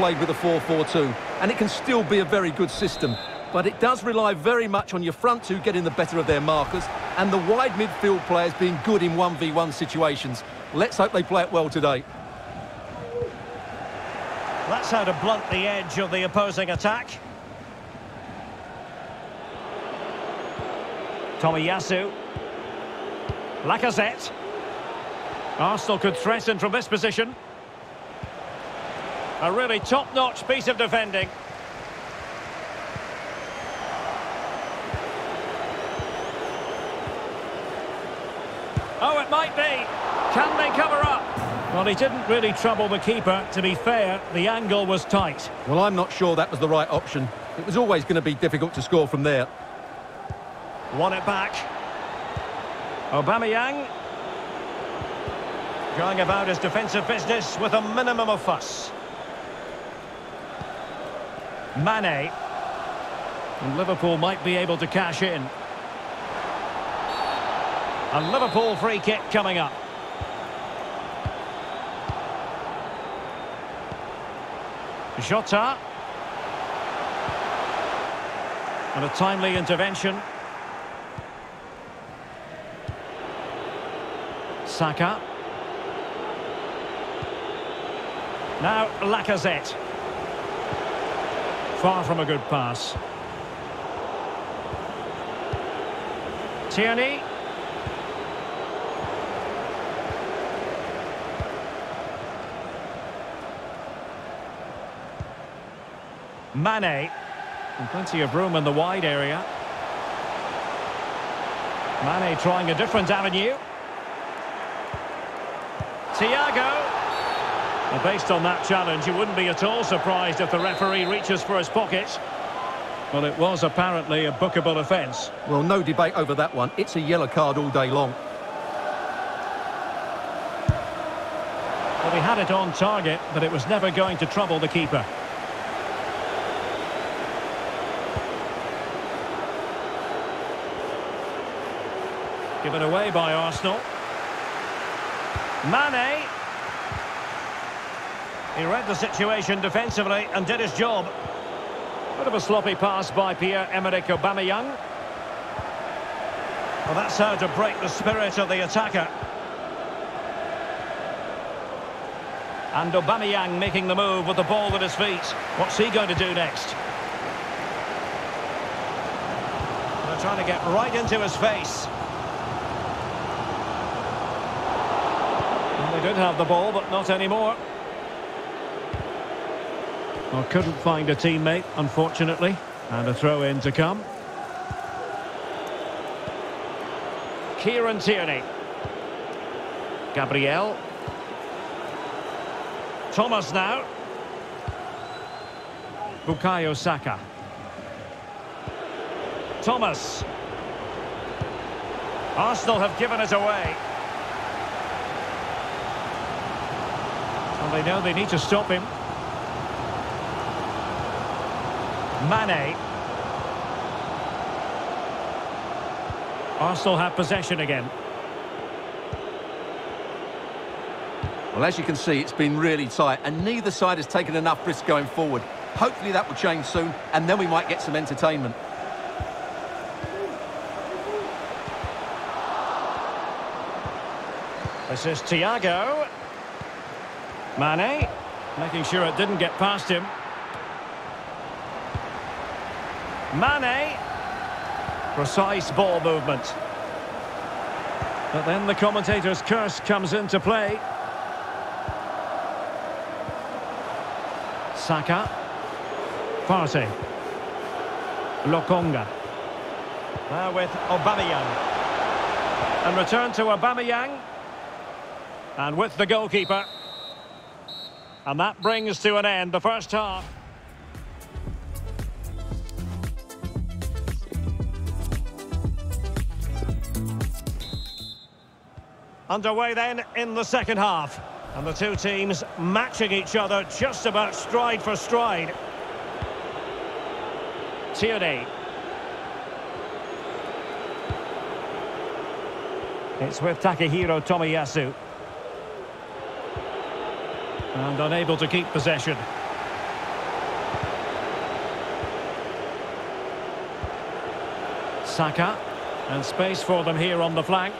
played with a 4-4-2, and it can still be a very good system. But it does rely very much on your front two getting the better of their markers and the wide midfield players being good in 1v1 situations. Let's hope they play it well today. That's how to blunt the edge of the opposing attack. Tommy Tomiyasu. Lacazette. Arsenal could threaten from this position. A really top-notch piece of defending. Oh, it might be. Can they cover up? Well, he didn't really trouble the keeper. To be fair, the angle was tight. Well, I'm not sure that was the right option. It was always going to be difficult to score from there. Won it back. Aubameyang. Going about his defensive business with a minimum of fuss. Mane. And Liverpool might be able to cash in. A Liverpool free kick coming up. Jota. And a timely intervention. Saka. Now Lacazette. Far from a good pass. Tierney. Mane. And plenty of room in the wide area. Mane trying a different avenue. Thiago. Well, based on that challenge, you wouldn't be at all surprised if the referee reaches for his pocket. Well, it was apparently a bookable offence. Well, no debate over that one. It's a yellow card all day long. Well, he had it on target, but it was never going to trouble the keeper. Given away by Arsenal. Mane. He read the situation defensively and did his job. Bit of a sloppy pass by Pierre-Emerick Aubameyang. Well, that's how to break the spirit of the attacker. And Aubameyang making the move with the ball at his feet. What's he going to do next? They're trying to get right into his face. Well, they did have the ball, but not anymore. Well, couldn't find a teammate, unfortunately. And a throw in to come. Kieran Tierney. Gabriel. Thomas now. Bukayo Saka. Thomas. Arsenal have given it away. Well, they know they need to stop him. Mane. Arsenal have possession again. Well, as you can see, it's been really tight, and neither side has taken enough risk going forward. Hopefully that will change soon, and then we might get some entertainment. This is Thiago. Mane, making sure it didn't get past him. Mane. Precise ball movement. But then the commentator's curse comes into play. Saka. Partey. Lokonga. Now with Aubameyang. And return to Aubameyang. And with the goalkeeper. And that brings to an end the first half. Underway then in the second half. And the two teams matching each other just about stride for stride. Tierney. It's with Takahiro Tomiyasu. And unable to keep possession. Saka. And space for them here on the flank.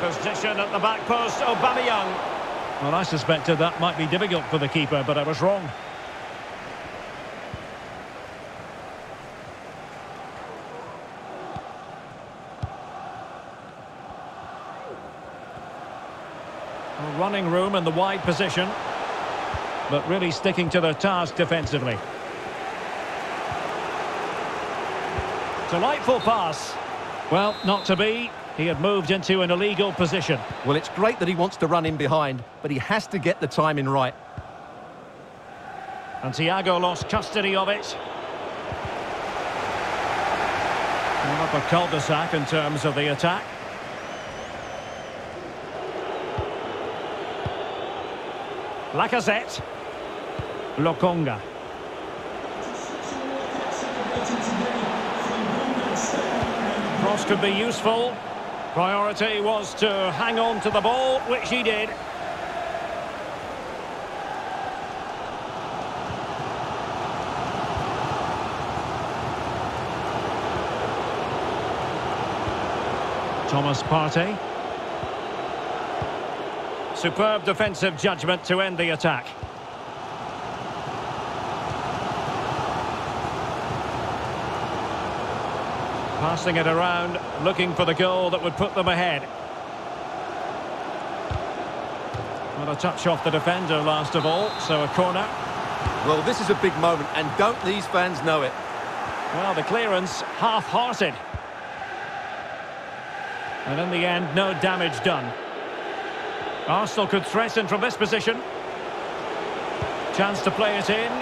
Position at the back post, Aubameyang. Well, I suspected that might be difficult for the keeper, but I was wrong. running room in the wide position, but really sticking to their task defensively. Delightful pass. Well, not to be. He had moved into an illegal position. Well, it's great that he wants to run in behind, but he has to get the timing right. And Thiago lost custody of it. up a cul-de-sac in terms of the attack. Lacazette. Lokonga. Cross could be useful. Priority was to hang on to the ball, which he did. Thomas Partey. Superb defensive judgment to end the attack. Passing it around, looking for the goal that would put them ahead. Well, a touch off the defender last of all, so a corner. Well, this is a big moment, and don't these fans know it? Well, the clearance half-hearted. And in the end, no damage done. Arsenal could threaten from this position. Chance to play it in.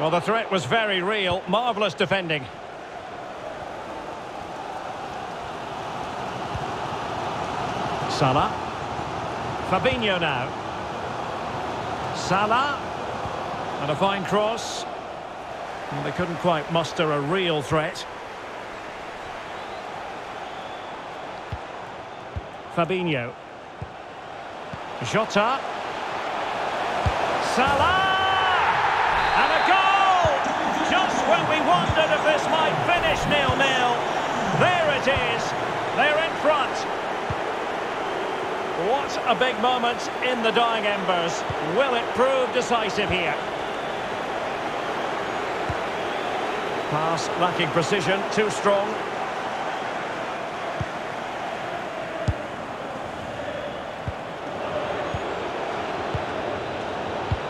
Well, the threat was very real. Marvellous defending. Salah. Fabinho now. Salah. And a fine cross. And they couldn't quite muster a real threat. Fabinho. Jota. Salah! And a goal! Just when we wondered if this might finish nil-nil. There it is. They're in front. A big moment in the dying embers. Will it prove decisive here? Pass lacking precision, too strong.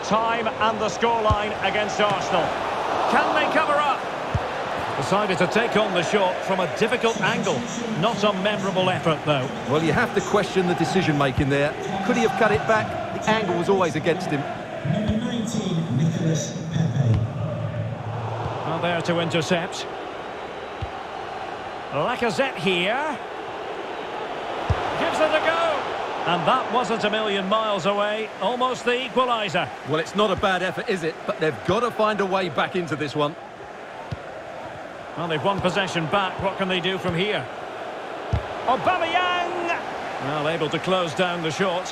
Time and the scoreline against Arsenal. Can they up? Decided to take on the shot from a difficult angle. Not a memorable effort, though. Well, you have to question the decision-making there. Could he have cut it back? The angle was always against him. Number 19, Nicholas Pepe. Well, there to intercept. Lacazette here. Gives it a go. And that wasn't a million miles away. Almost the equaliser. Well, it's not a bad effort, is it? But they've got to find a way back into this one. Well, they've won possession back. What can they do from here? Aubameyang! Well, able to close down the shot.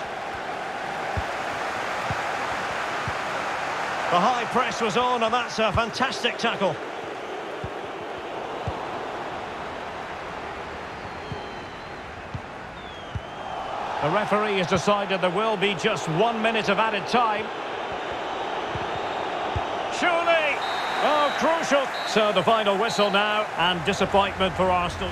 The high press was on, and that's a fantastic tackle. The referee has decided there will be just one minute of added time. Surely! Oh, crucial! So the final whistle now, and disappointment for Arsenal.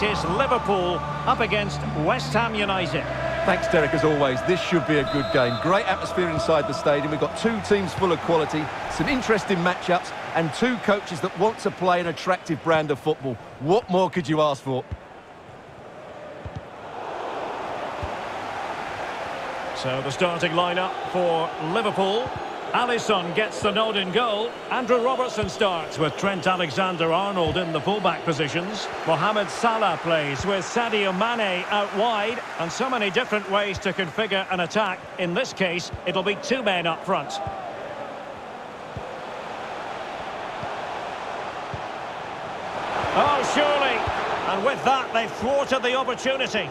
It is Liverpool up against West Ham United. Thanks, Derek, as always. This should be a good game. Great atmosphere inside the stadium. We've got two teams full of quality, some interesting matchups, and two coaches that want to play an attractive brand of football. What more could you ask for? So the starting lineup for Liverpool. Alisson gets the nod in goal. Andrew Robertson starts with Trent Alexander-Arnold in the fullback positions. Mohamed Salah plays with Sadio Mane out wide. And so many different ways to configure an attack. In this case, it'll be two men up front. Oh, surely. And with that, they've thwarted the opportunity.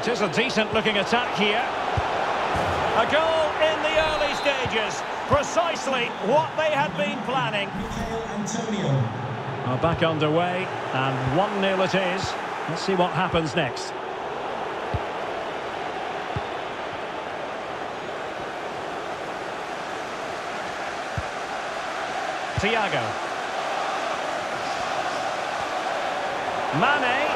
It is a decent-looking attack here. A goal in the early stages. Precisely what they had been planning. Antonio. Are back underway, and 1-0 it is. Let's see what happens next. Thiago. Mane.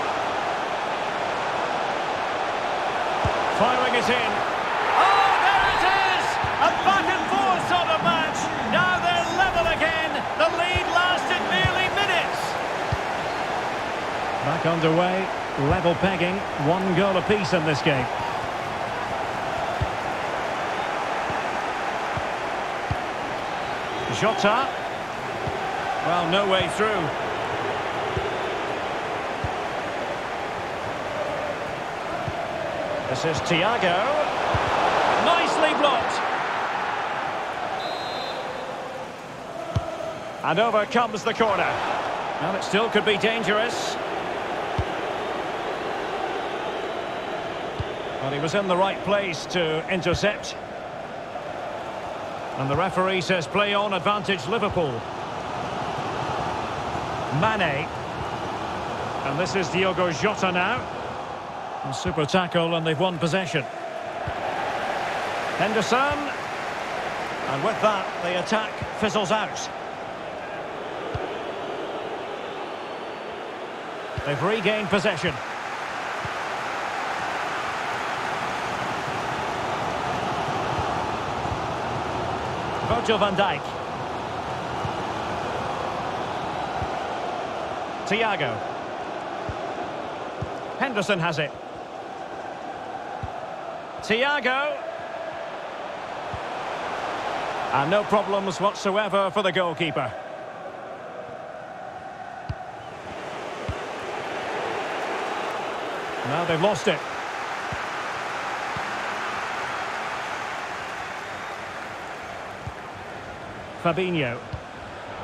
It in. Oh, there it is! A back and forth sort of match. Now they're level again. The lead lasted merely minutes. Back underway. Level pegging. One goal apiece in this game. Jota. Well, no way through. This is Thiago. Nicely blocked. And over comes the corner. And it still could be dangerous. Well, he was in the right place to intercept. And the referee says play on advantage Liverpool. Mane. And this is Diogo Jota now. Super tackle and they've won possession. Henderson. And with that, the attack fizzles out. They've regained possession. Virgil van Dijk. Thiago. Henderson has it. Thiago. And no problems whatsoever for the goalkeeper. Now they've lost it. Fabinho.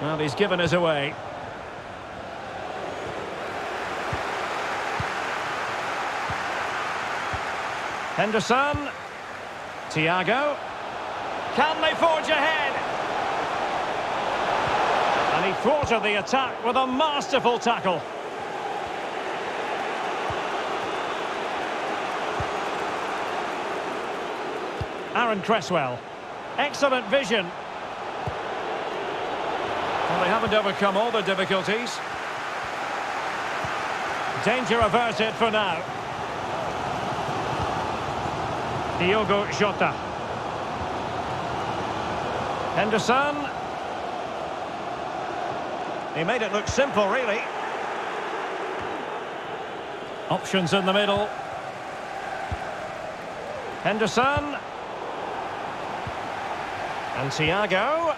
Well, he's given us away. Henderson. Thiago. Can they forge ahead? And he thwarted the attack with a masterful tackle. Aaron Cresswell. Excellent vision. Well, they haven't overcome all the difficulties. Danger averted for now. Diogo Jota. Henderson. He made it look simple, really. Options in the middle. Henderson. And Thiago.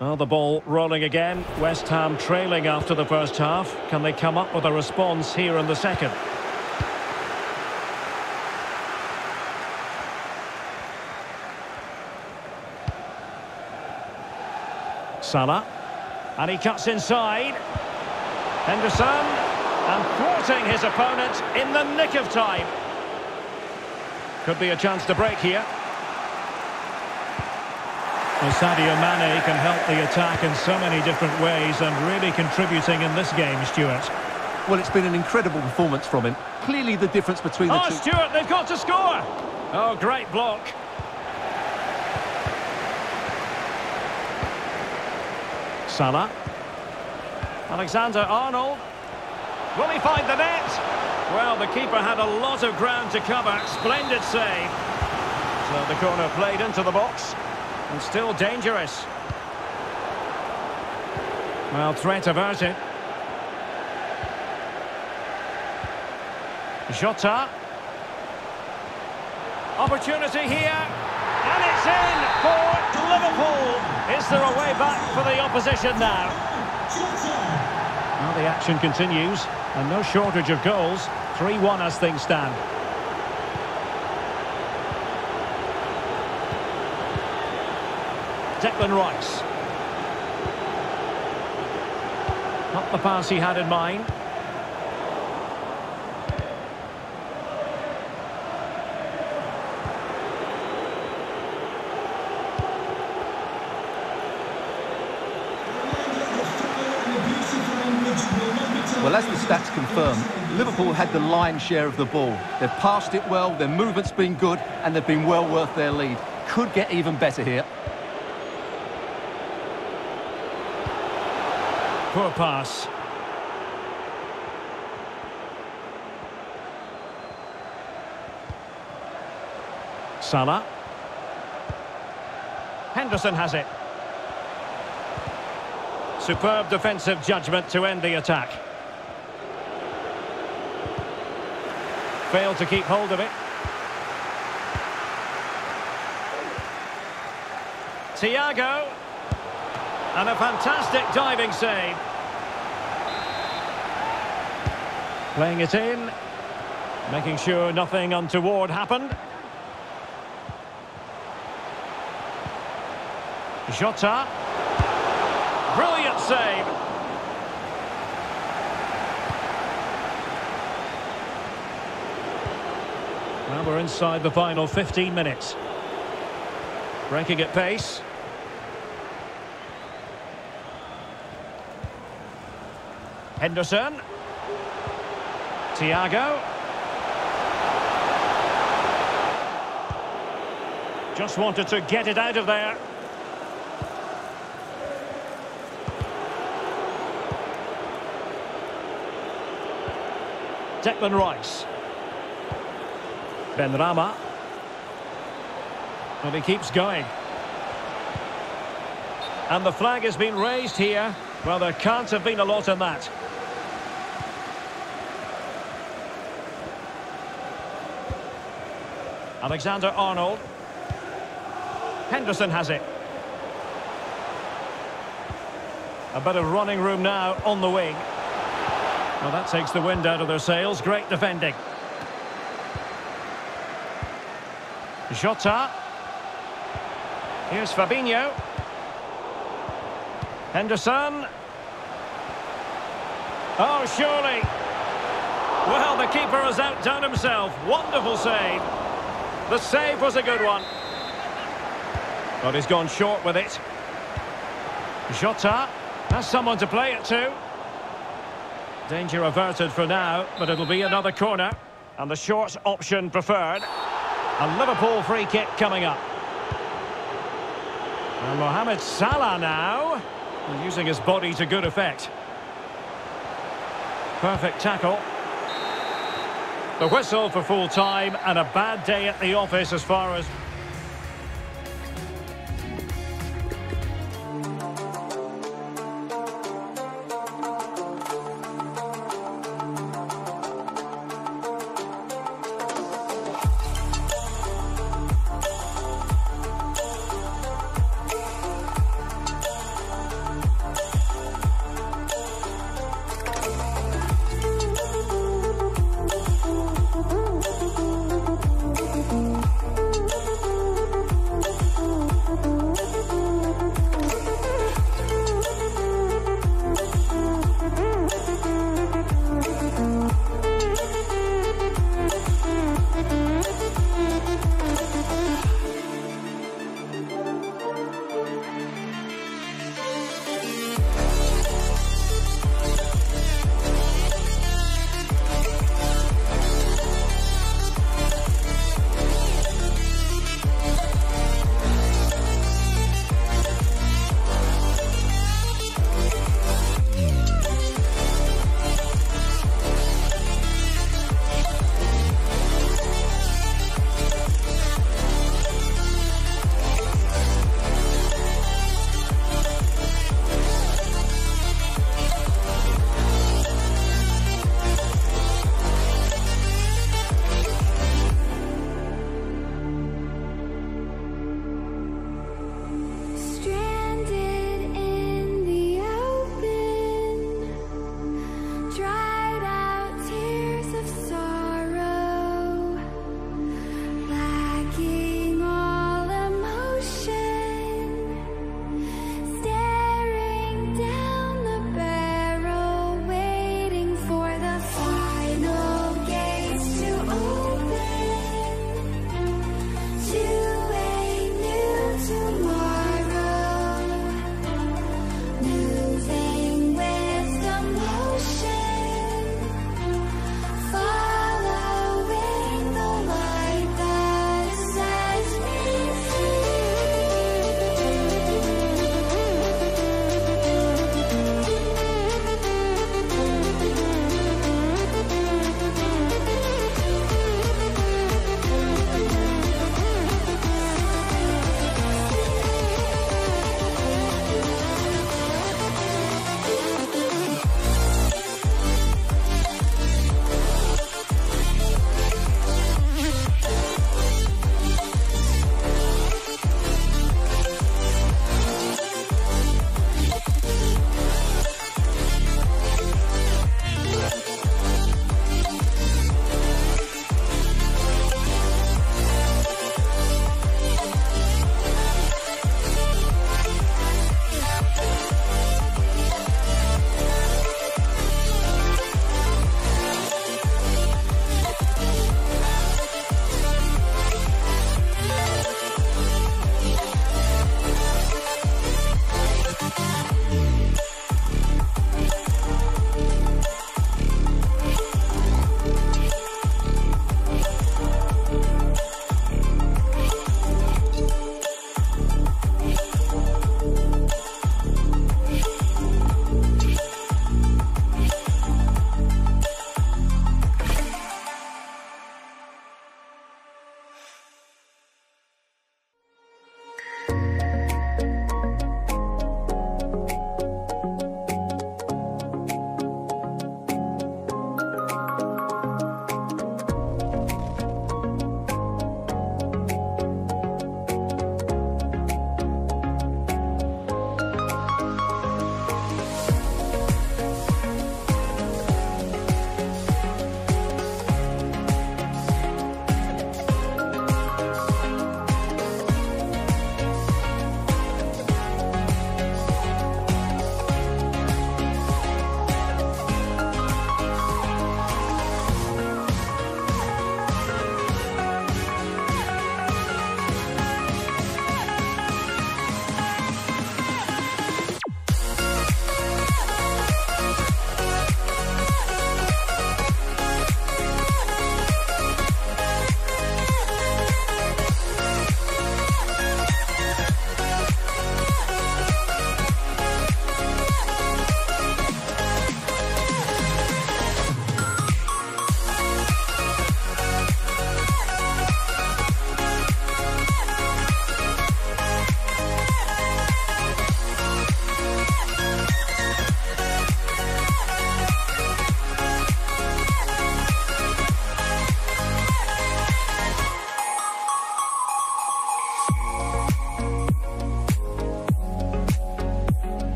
Well, the ball rolling again. West Ham trailing after the first half. Can they come up with a response here in the second? Salah. And he cuts inside. Henderson. And thwarting his opponent in the nick of time. Could be a chance to break here. Well, Sadio Mane can help the attack in so many different ways and really contributing in this game, Stuart. Well, it's been an incredible performance from him. Clearly the difference between the Oh, two... Stuart, they've got to score! Oh, great block. Salah. Alexander Arnold. Will he find the net? Well, the keeper had a lot of ground to cover. Splendid save. So the corner played into the box. And still dangerous. Well, threat averted. Jota. Opportunity here. And it's in for Liverpool. Is there a way back for the opposition now? Now the action continues. And no shortage of goals. 3-1 as things stand. Declan Rice. Not the pass he had in mind. Well, as the stats confirm, Liverpool had the lion's share of the ball. They've passed it well, their movement's been good, and they've been well worth their lead. Could get even better here. Poor pass. Salah. Henderson has it. Superb defensive judgment to end the attack. Failed to keep hold of it. Thiago. And a fantastic diving save. Playing it in. Making sure nothing untoward happened. Jota. Brilliant save. Now we're inside the final 15 minutes. Breaking at pace. Henderson. Thiago. Just wanted to get it out of there. Declan Rice. Benrahma. And he keeps going. And the flag has been raised here. Well, there can't have been a lot in that. Alexander Arnold. Henderson has it. A bit of running room now on the wing. Well, that takes the wind out of their sails. Great defending. Jota. Here's Fabinho. Henderson. Oh, surely. Well, the keeper has outdone himself. Wonderful save. The save was a good one. But he's gone short with it. Jota has someone to play it to. Danger averted for now, but it'll be another corner. And the short option preferred. A Liverpool free kick coming up. And Mohamed Salah now, using his body to good effect. Perfect tackle. The whistle for full time and a bad day at the office as far as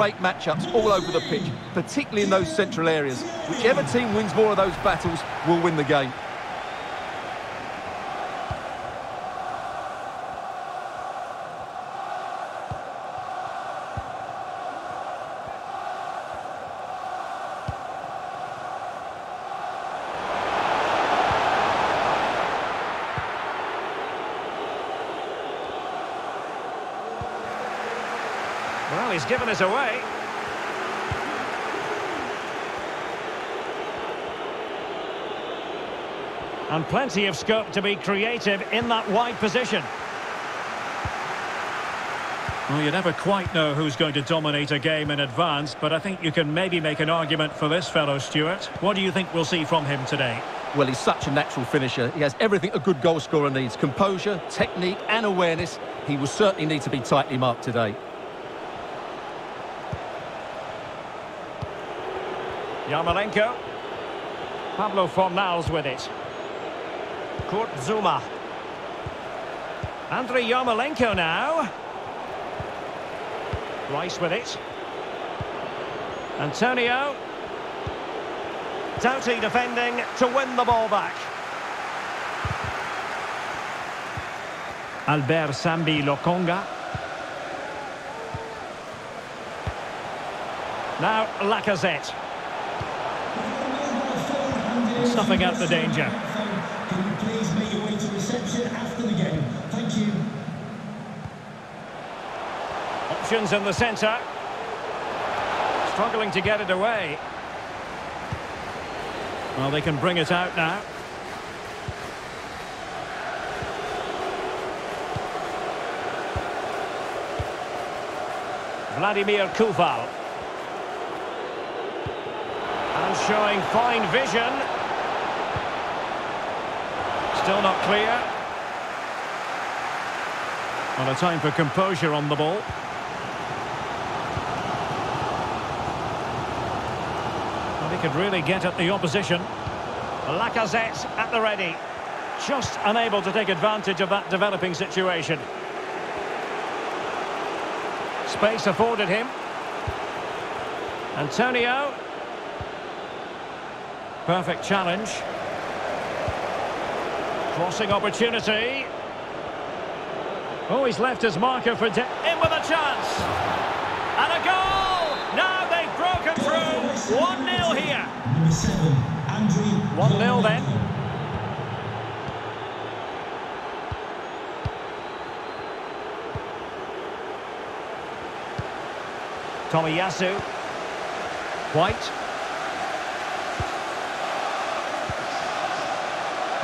great matchups all over the pitch, particularly in those central areas. Whichever team wins more of those battles will win the game. Well, he's given us away. And plenty of scope to be creative in that wide position. Well, you never quite know who's going to dominate a game in advance, but I think you can maybe make an argument for this fellow, Stuart. What do you think we'll see from him today? Well, he's such a natural finisher. He has everything a good goal scorer needs. Composure, technique and awareness. He will certainly need to be tightly marked today. Yarmolenko. Pablo Fornals with it. Kurt Zouma. Andrei Yarmolenko now. Rice with it. Antonio. Doughty defending to win the ball back. Albert Sambi Lokonga. Now Lacazette. Snuffing out the danger. To reception after the game? Thank you. Options in the centre. Struggling to get it away. Well, they can bring it out now. Vladimir Coufal. And showing fine vision. Still not clear. Well, a time for composure on the ball. Well, he could really get at the opposition. Lacazette at the ready. Just unable to take advantage of that developing situation. Space afforded him. Antonio. Perfect challenge. Crossing opportunity. Oh, he's left his marker for... In with a chance! And a goal! Now they've broken through! 1-0 here. Number seven, Andrew. 1-0 then. Tomiyasu. White.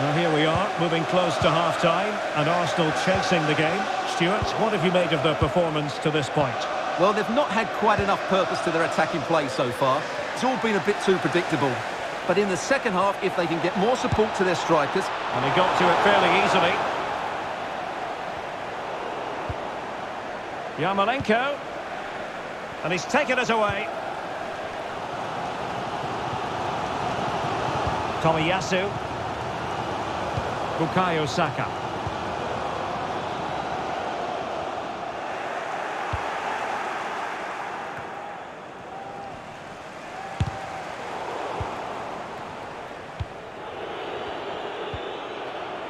Well, here we are, moving close to half-time, and Arsenal chasing the game. Stuart, what have you made of their performance to this point? Well, they've not had quite enough purpose to their attacking play so far. It's all been a bit too predictable. But in the second half, if they can get more support to their strikers... And he got to it fairly easily. Yarmolenko. And he's taken it away. Tomiyasu. Bukayo Saka.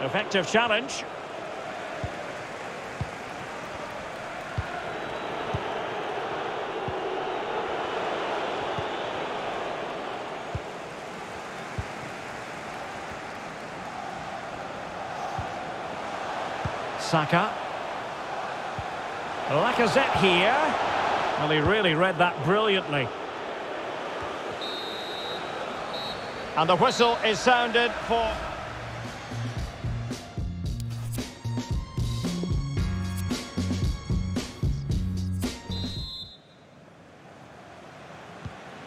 Effective challenge. Saka. Lacazette here. Well, he really read that brilliantly. And the whistle is sounded for...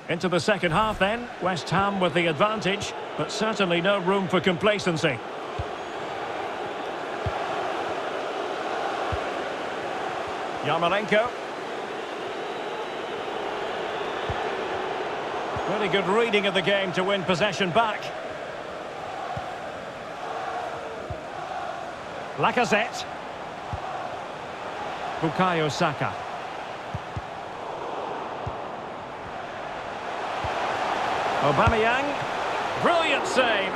Into the second half then, West Ham with the advantage, but certainly no room for complacency. Yarmolenko. Really good reading of the game to win possession back. Lacazette. Bukayo Saka. Aubameyang. Brilliant save.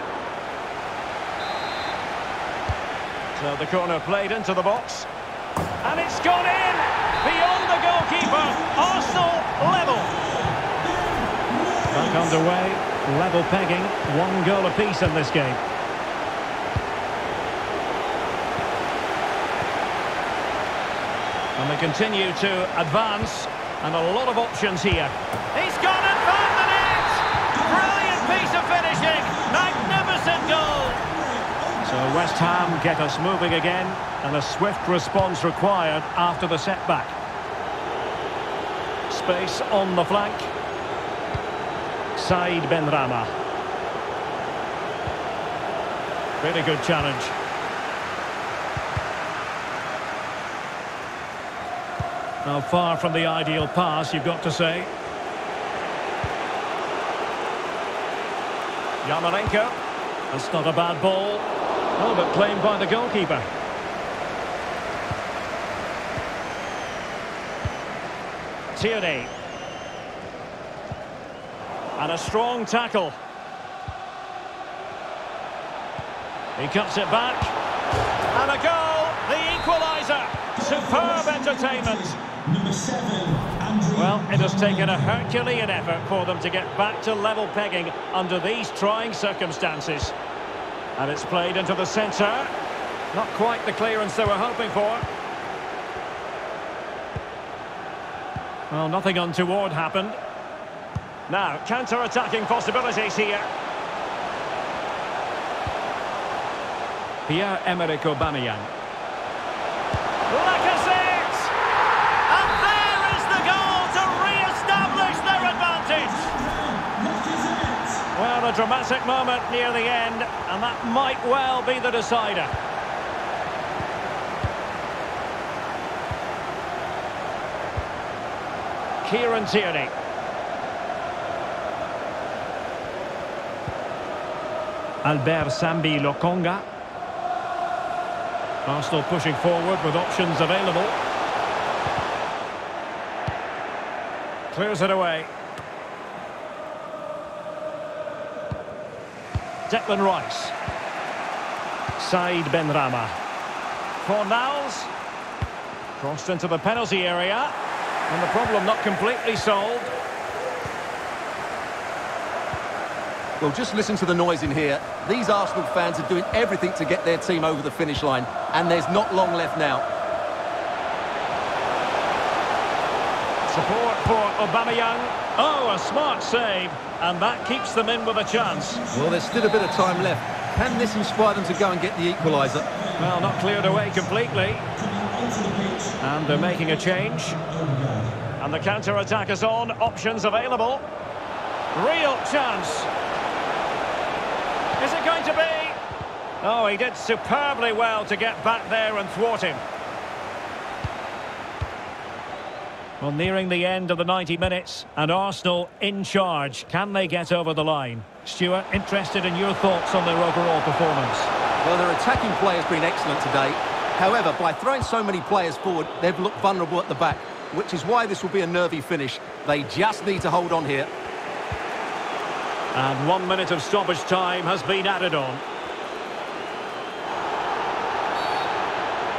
So the corner played into the box. And it's gone in! Beyond the goalkeeper. Arsenal level. Back underway. Level pegging. One goal apiece in this game. And they continue to advance. And a lot of options here. He's gone and found the net! Brilliant piece of finishing! West Ham get us moving again. And a swift response required after the setback. Space on the flank. Said Benrahma. Very good challenge. Now far from the ideal pass, you've got to say. Yarmolenko. That's not a bad ball. Oh, but claimed by the goalkeeper. Tierney. And a strong tackle. He cuts it back. And a goal! The equaliser! Superb entertainment. Number seven. Well, it has taken a Herculean effort for them to get back to level pegging under these trying circumstances. And it's played into the centre. Not quite the clearance they were hoping for. Well, nothing untoward happened. Now, counter-attacking possibilities here. Pierre-Emerick Aubameyang. Dramatic moment near the end, and that might well be the decider. Kieran Tierney. Albert Sambi Lokonga. Arsenal pushing forward with options available. Clears it away. Declan Rice. Said Benrahma. Fornals. Crossed into the penalty area. And the problem not completely solved. Well, just listen to the noise in here. These Arsenal fans are doing everything to get their team over the finish line, and there's not long left now. Support for Aubameyang. Oh, a smart save. And that keeps them in with a chance. Well, there's still a bit of time left. Can this inspire them to go and get the equaliser? Well, not cleared away completely. Coming onto the pitch. And they're making a change. And the counter-attack is on. Options available. Real chance. Is it going to be? Oh, he did superbly well to get back there and thwart him. Well, nearing the end of the 90 minutes, and Arsenal in charge. Can they get over the line? Stuart, interested in your thoughts on their overall performance. Well, their attacking play has been excellent today. However, by throwing so many players forward, they've looked vulnerable at the back, which is why this will be a nervy finish. They just need to hold on here. And one minute of stoppage time has been added on.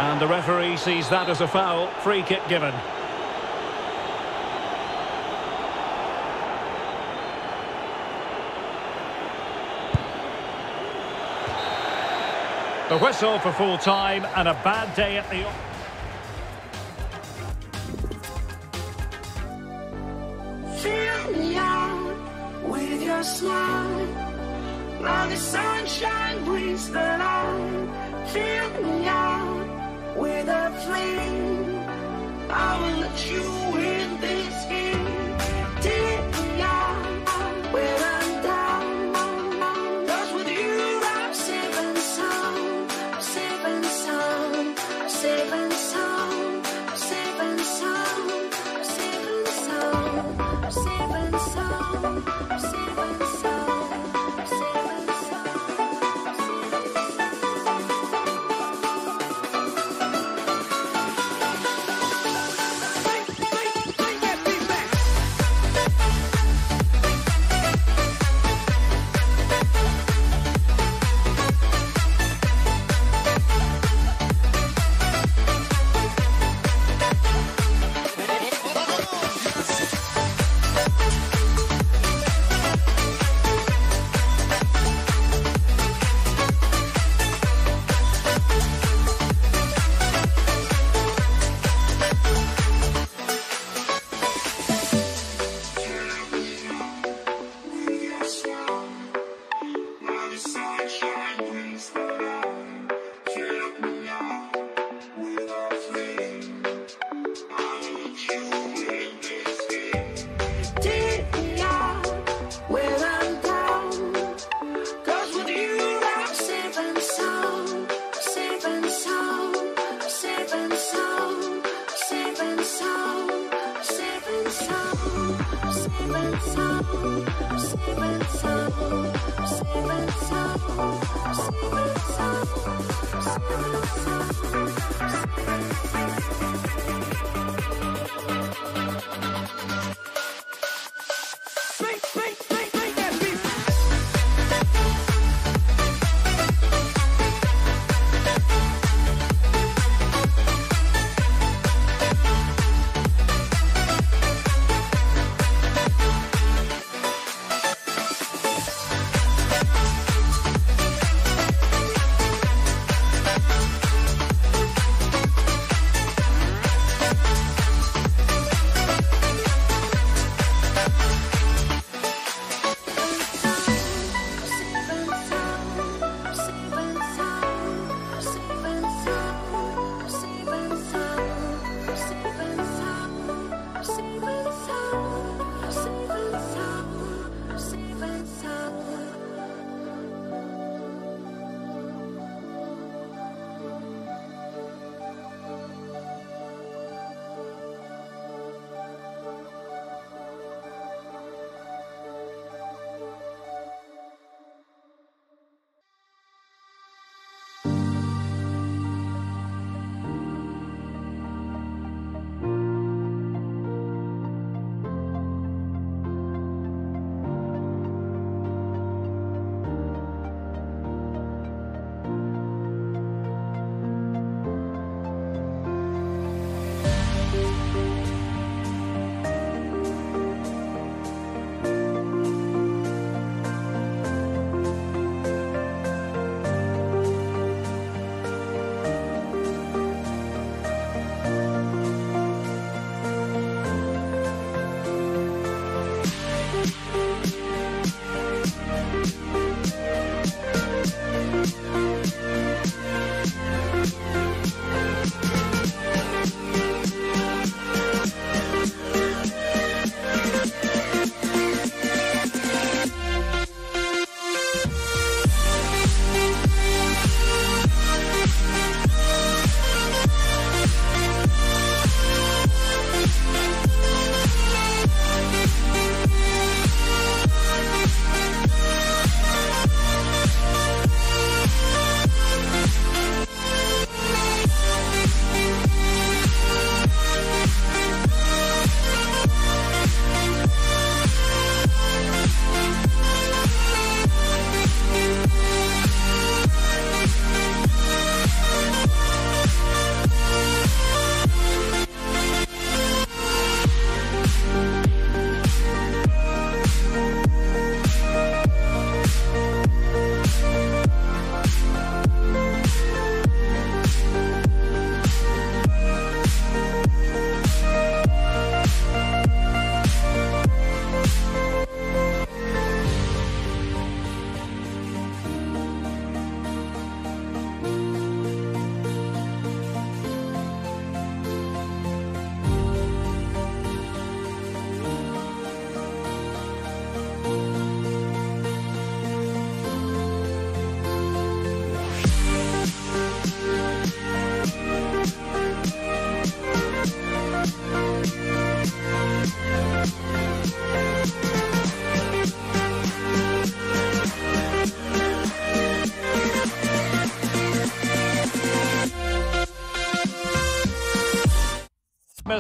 And the referee sees that as a foul. Free kick given. The whistle for full time and a bad day at the... With your smile. Now the sunshine brings the light. Fill me with a flame. I will let you in this game.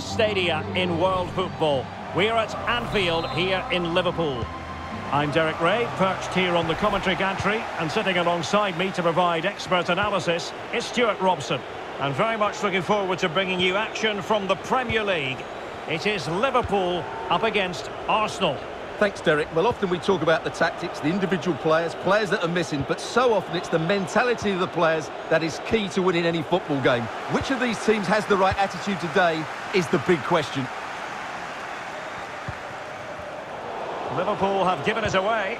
Stadia in world football. We're at Anfield here in Liverpool. I'm Derek Ray, perched here on the commentary gantry, and sitting alongside me to provide expert analysis is Stuart Robson. And very much looking forward to bringing you action from the Premier League. It is Liverpool up against Arsenal. Thanks, Derek. Well, often we talk about the tactics, the individual players, players that are missing, but so often it's the mentality of the players that is key to winning any football game. Which of these teams has the right attitude today is the big question. Liverpool have given it away.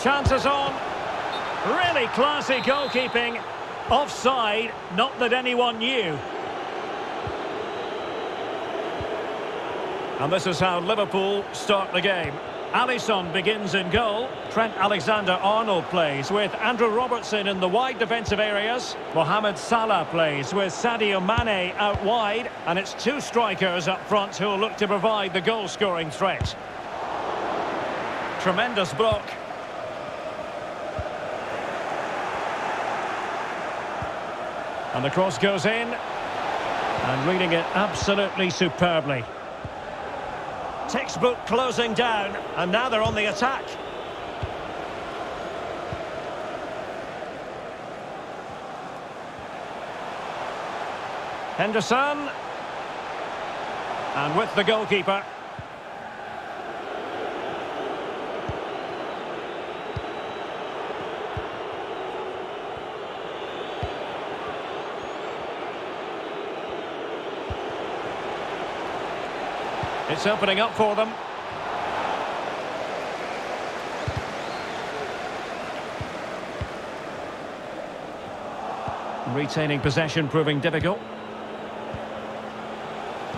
Chances on. Really classy goalkeeping. Offside, not that anyone knew. And this is how Liverpool start the game. Alisson begins in goal. Trent Alexander-Arnold plays with Andrew Robertson in the wide defensive areas. Mohamed Salah plays with Sadio Mane out wide. And it's two strikers up front who will look to provide the goal-scoring threat. Tremendous block. And the cross goes in. And reading it absolutely superbly. Textbook closing down, and now they're on the attack. Henderson. And with the goalkeeper. It's opening up for them. Retaining possession proving difficult.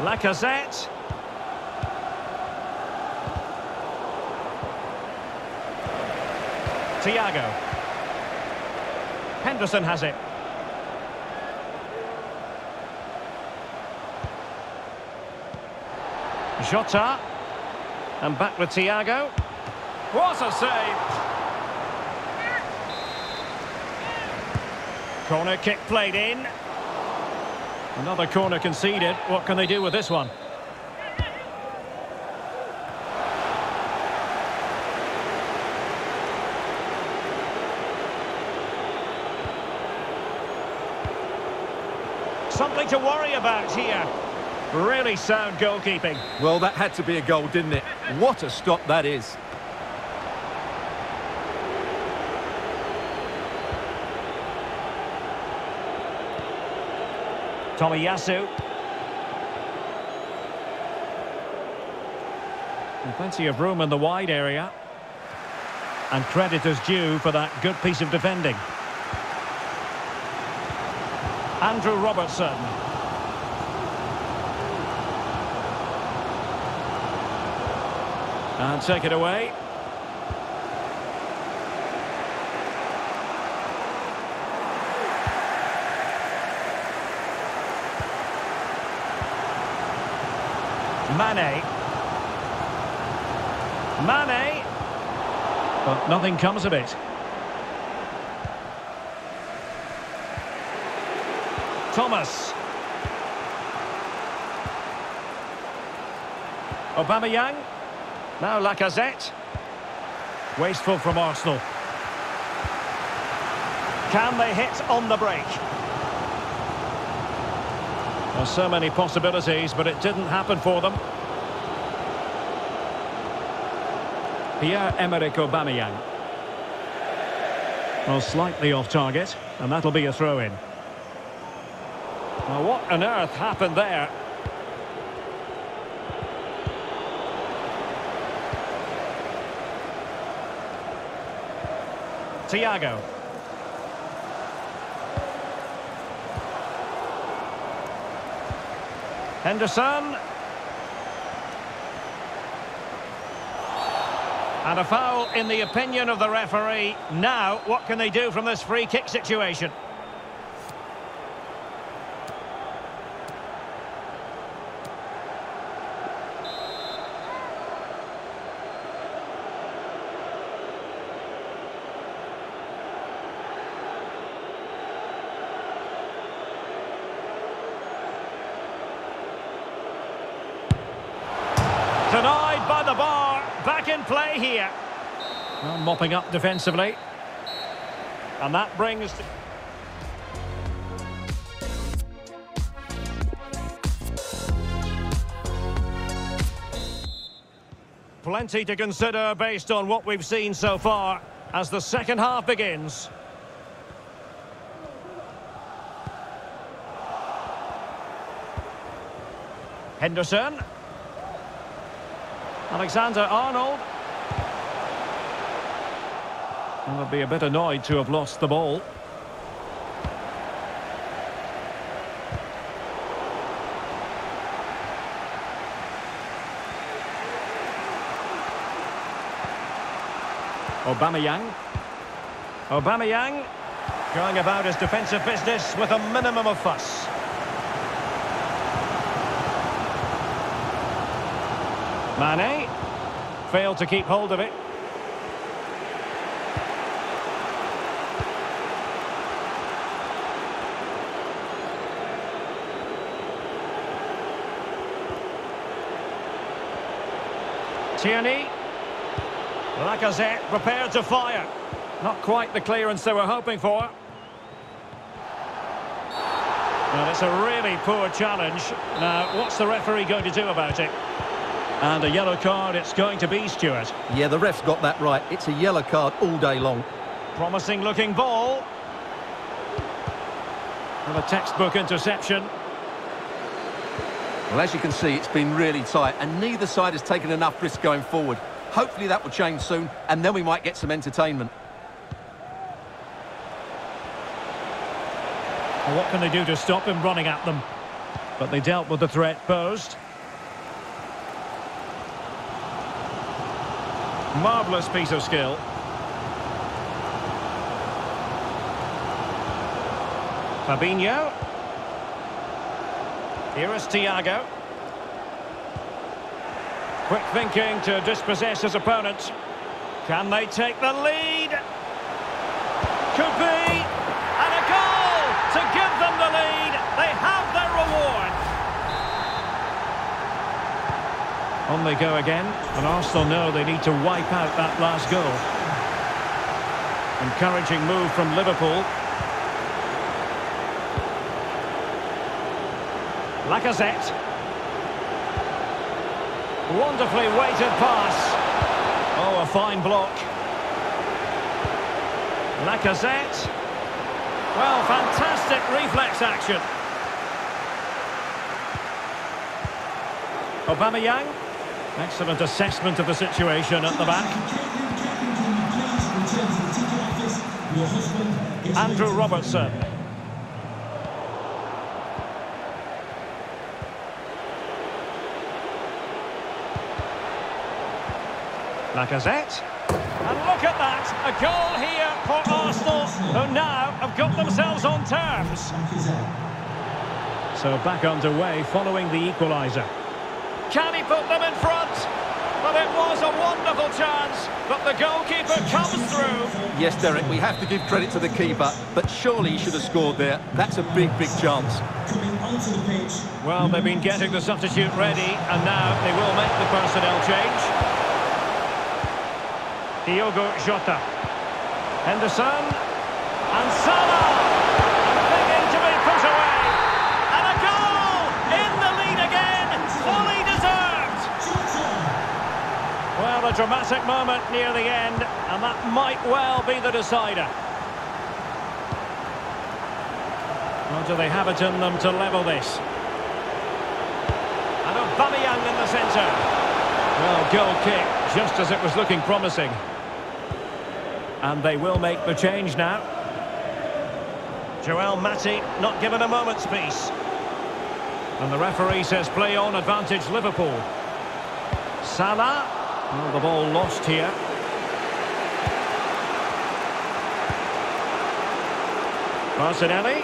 Lacazette. Thiago. Henderson has it. Jota. And back with Thiago. What a save! Corner kick played in. Another corner conceded. What can they do with this one? Something to worry about here. Really sound goalkeeping. Well, that had to be a goal, didn't it? What a stop that is. Tomiyasu. And plenty of room in the wide area. And credit is due for that good piece of defending. Andrew Robertson. And take it away. Mane. Mane. But nothing comes of it. Thomas. Aubameyang. Now Lacazette. Wasteful from Arsenal. Can they hit on the break? There's so many possibilities, but it didn't happen for them. Pierre-Emerick Aubameyang. Well, slightly off target, and that'll be a throw-in. Now, what on earth happened there? Thiago. Henderson. And a foul in the opinion of the referee. Now, what can they do from this free kick situation? Denied by the bar. Back in play here. Well, mopping up defensively. And that brings... Plenty to consider based on what we've seen so far as the second half begins. Henderson. Alexander-Arnold. And they'll be a bit annoyed to have lost the ball. Aubameyang. Aubameyang going about his defensive business with a minimum of fuss. Mane failed to keep hold of it. Tierney. Lacazette prepared to fire. Not quite the clearance they were hoping for. Well, it's a really poor challenge. Now, what's the referee going to do about it? And a yellow card it's going to be, Stuart. Yeah, the ref's got that right. It's a yellow card all day long. Promising looking ball. With a textbook interception. Well, as you can see, it's been really tight, and neither side has taken enough risk going forward. Hopefully that will change soon, and then we might get some entertainment. Well, what can they do to stop him running at them? But they dealt with the threat posed. Marvellous piece of skill. Fabinho. Here is Thiago. Quick thinking to dispossess his opponent. Can they take the lead? Could be. And a goal to give them the lead. They have their reward. On they go again. And Arsenal know they need to wipe out that last goal. Encouraging move from Liverpool. Lacazette. Wonderfully weighted pass. Oh, a fine block. Lacazette. Well, fantastic reflex action. Obama Aubameyang. Excellent assessment of the situation at the back. Andrew Robertson. Lacazette. And look at that, a goal here for Arsenal, who now have got themselves on terms. So back underway following the equaliser. Can he put them in front? It was a wonderful chance, but the goalkeeper comes through. Yes, Derek, we have to give credit to the keeper, but surely he should have scored there. That's a big, big chance. Well, they've been getting the substitute ready, and now they will make the personnel change. Diogo Jota. Henderson. Dramatic moment near the end, and that might well be the decider. Or do they have it in them to level this? And Aubameyang in the centre. Well, goal kick, just as it was looking promising. And they will make the change now. Joel Matip not given a moment's peace. And the referee says play on advantage Liverpool. Salah. Oh, the ball lost here. Martinelli.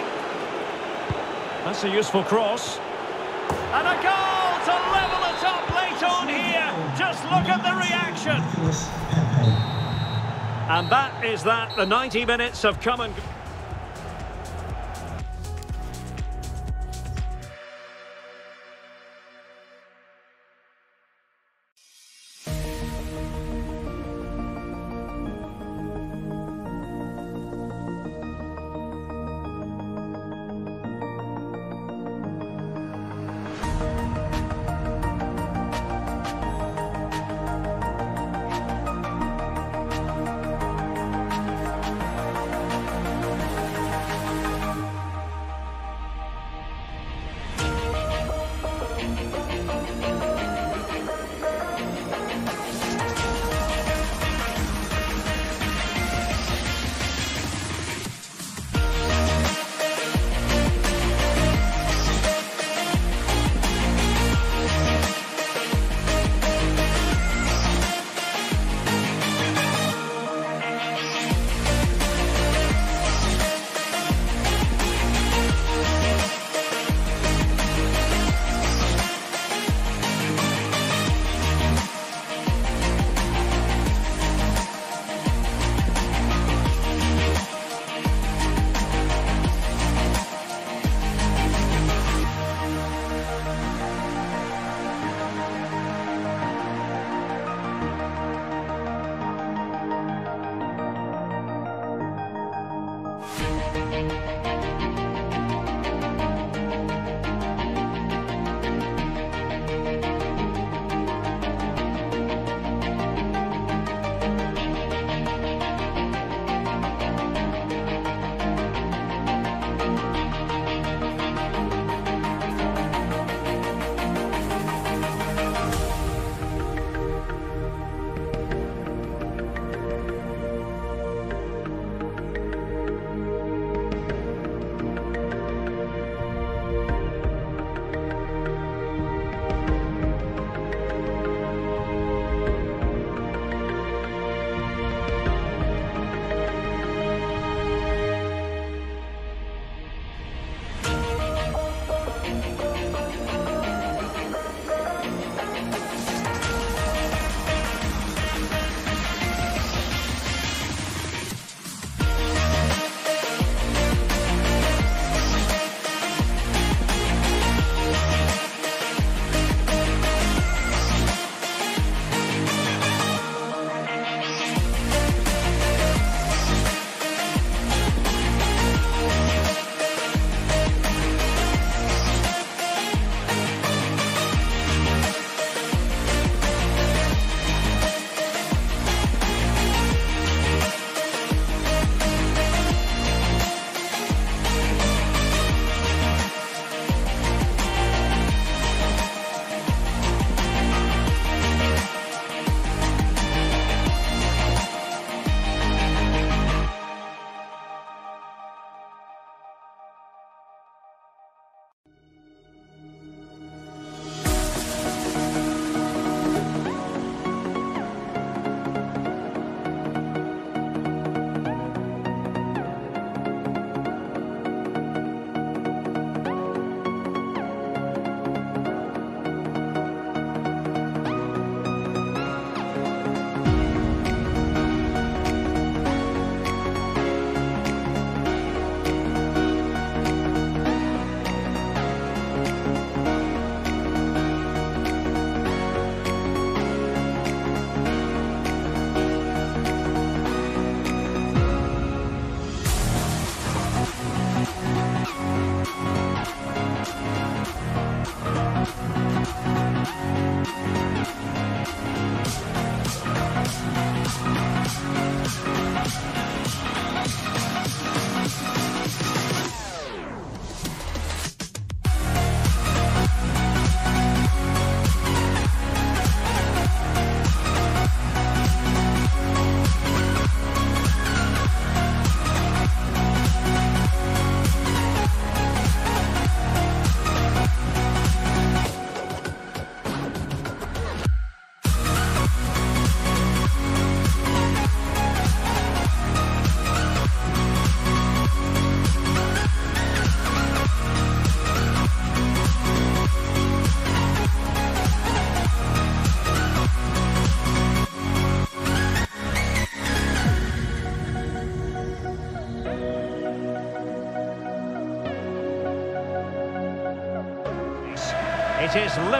That's a useful cross. And a goal to level it up late on here. Just look at the reaction. And that is that. The 90 minutes have come and... It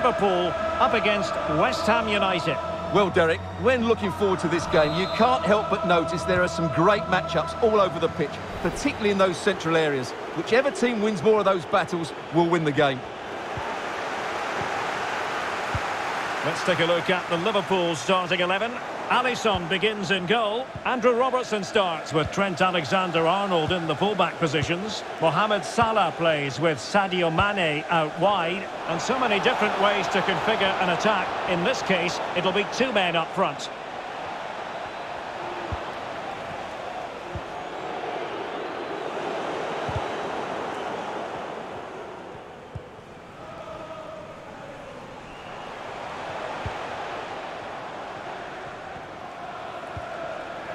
Liverpool up against West Ham United. Well, Derek, when looking forward to this game, you can't help but notice there are some great matchups all over the pitch, particularly in those central areas. Whichever team wins more of those battles will win the game. Let's take a look at the Liverpool starting 11. Alisson begins in goal. Andrew Robertson starts with Trent Alexander-Arnold in the fullback positions. Mohamed Salah plays with Sadio Mane out wide. And so many different ways to configure an attack. In this case, it'll be two men up front.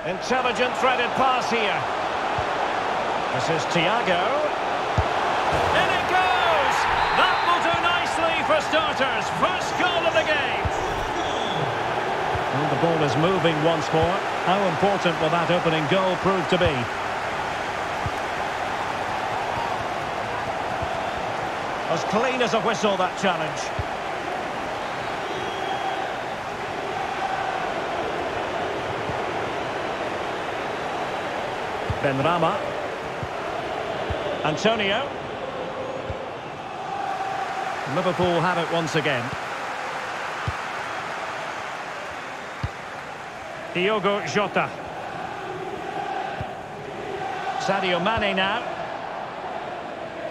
Intelligent threaded pass here. This is Thiago. Starters. First goal of the game. And the ball is moving once more. How important will that opening goal prove to be? As clean as a whistle, that challenge. Benrahma. Antonio. Liverpool have it once again. Diogo Jota. Sadio Mane now.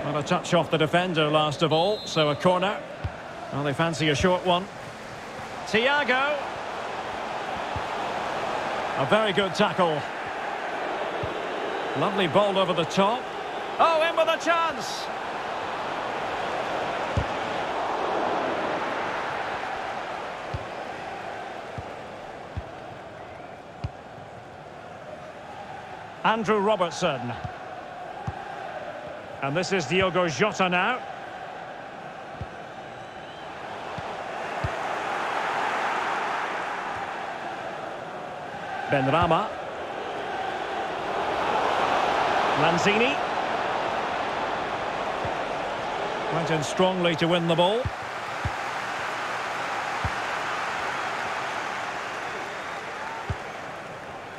Well, a touch off the defender last of all, so a corner. Well, they fancy a short one. Thiago. A very good tackle. Lovely ball over the top. Oh, in with a chance. Andrew Robertson. And this is Diogo Jota now. Benrahma. Lanzini. Went in strongly to win the ball.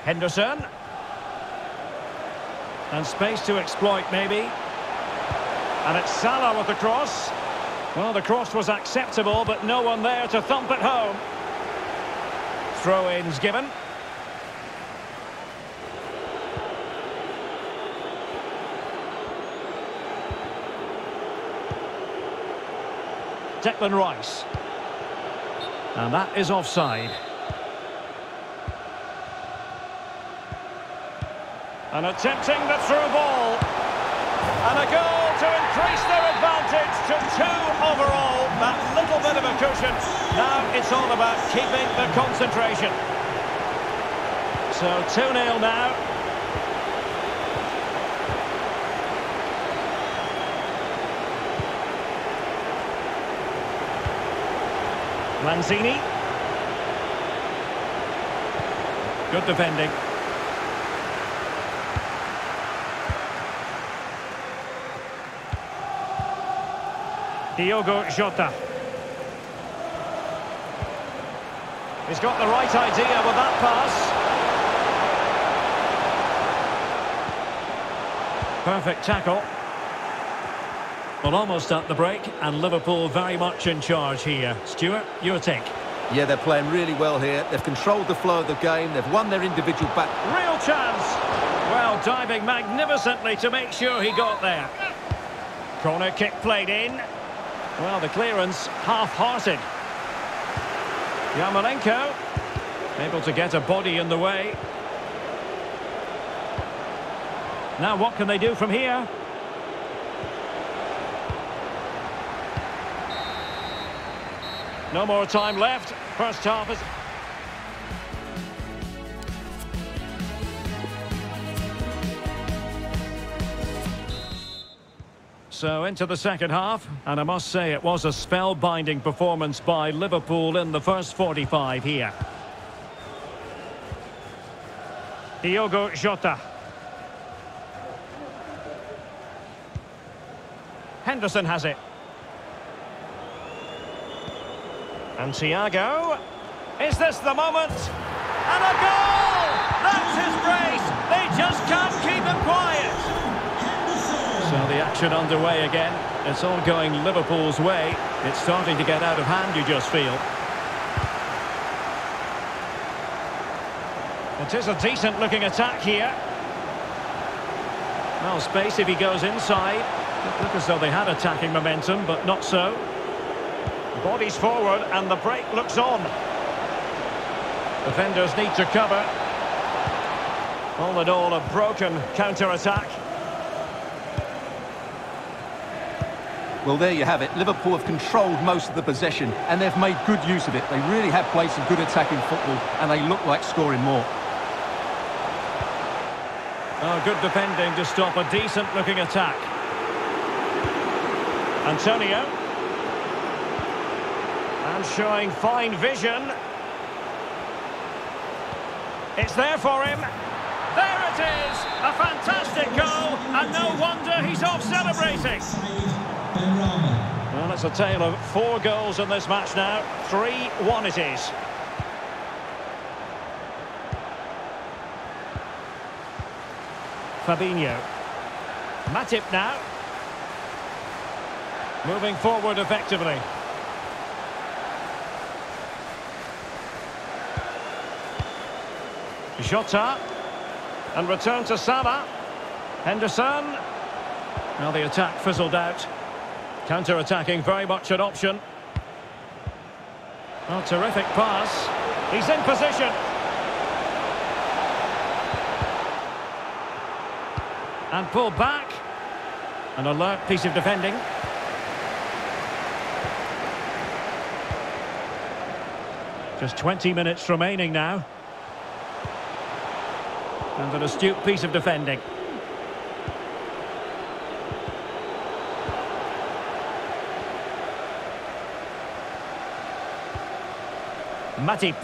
Henderson. And space to exploit, maybe. And it's Salah with the cross. Well, the cross was acceptable, but no one there to thump it home. Throw-ins given. Declan Rice. And that is offside. And attempting the through ball. And a goal to increase their advantage to two overall. That little bit of a cushion. Now it's all about keeping the concentration. So 2-0 now. Lanzini. Good defending. Diogo Jota. He's got the right idea with that pass. Perfect tackle. Well, almost at the break, and Liverpool very much in charge here. Stuart, your take. Yeah, they're playing really well here. They've controlled the flow of the game. They've won their individual back. Real chance. Well, diving magnificently to make sure he got there. Corner kick played in. Well, the clearance half-hearted. Yarmolenko able to get a body in the way. Now what can they do from here? No more time left. First half is... So into the second half, and I must say it was a spellbinding performance by Liverpool in the first 45 here. Diogo Jota. Henderson has it. And Thiago. Is this the moment? And a goal! That's his brace! They just can't keep! So the action underway again. It's all going Liverpool's way. It's starting to get out of hand, you just feel. It is a decent-looking attack here. Well, space if he goes inside. Look as though they had attacking momentum, but not so. Bodies forward and the break looks on. Defenders need to cover. All in all, a broken counter-attack. Well, there you have it. Liverpool have controlled most of the possession, and they've made good use of it. They really have played some good attacking football, and they look like scoring more. Oh, good defending to stop a decent-looking attack. Antonio. And showing fine vision. It's there for him. There it is! A fantastic goal, and no wonder he's off celebrating. Well, it's a tale of four goals in this match now. 3-1 it is. Fabinho. Matip now. Moving forward effectively. Jota. And return to Salah. Henderson. Now the attack fizzled out. Counter-attacking very much an option. Oh, terrific pass. He's in position. And pulled back. An alert piece of defending. Just 20 minutes remaining now. And an astute piece of defending. Matip.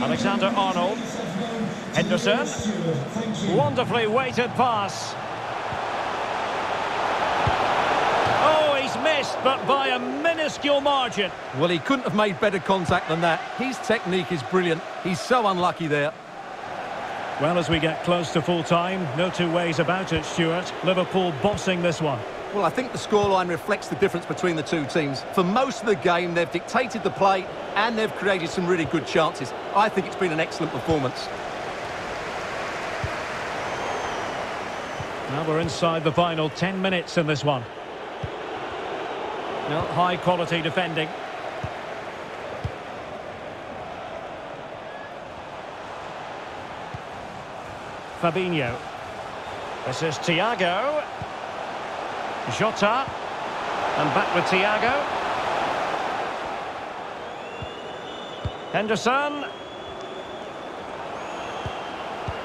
Alexander Arnold. Henderson. Wonderfully weighted pass. Oh, he's missed, but by a minuscule margin. Well, he couldn't have made better contact than that. His technique is brilliant. He's so unlucky there. Well, as we get close to full time, no two ways about it, Stuart. Liverpool bossing this one. Well, I think the scoreline reflects the difference between the two teams. For most of the game, they've dictated the play and they've created some really good chances. I think it's been an excellent performance. Now we're inside the final 10 minutes in this one. High quality defending. Fabinho. This is Thiago. Jota. And back with Thiago. Henderson.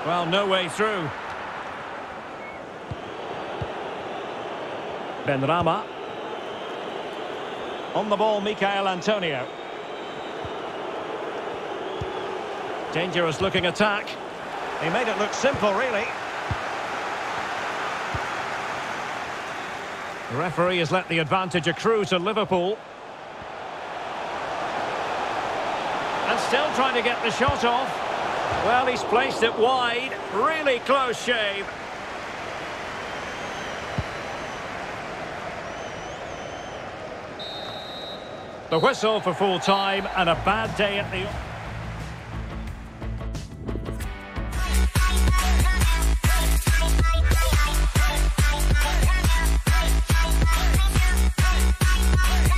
Well, no way through. Benrahma. On the ball, Michael Antonio. Dangerous looking attack. He made it look simple, really. The referee has let the advantage accrue to Liverpool. And still trying to get the shot off. Well, he's placed it wide. Really close shave. The whistle for full time and a bad day at the... I'm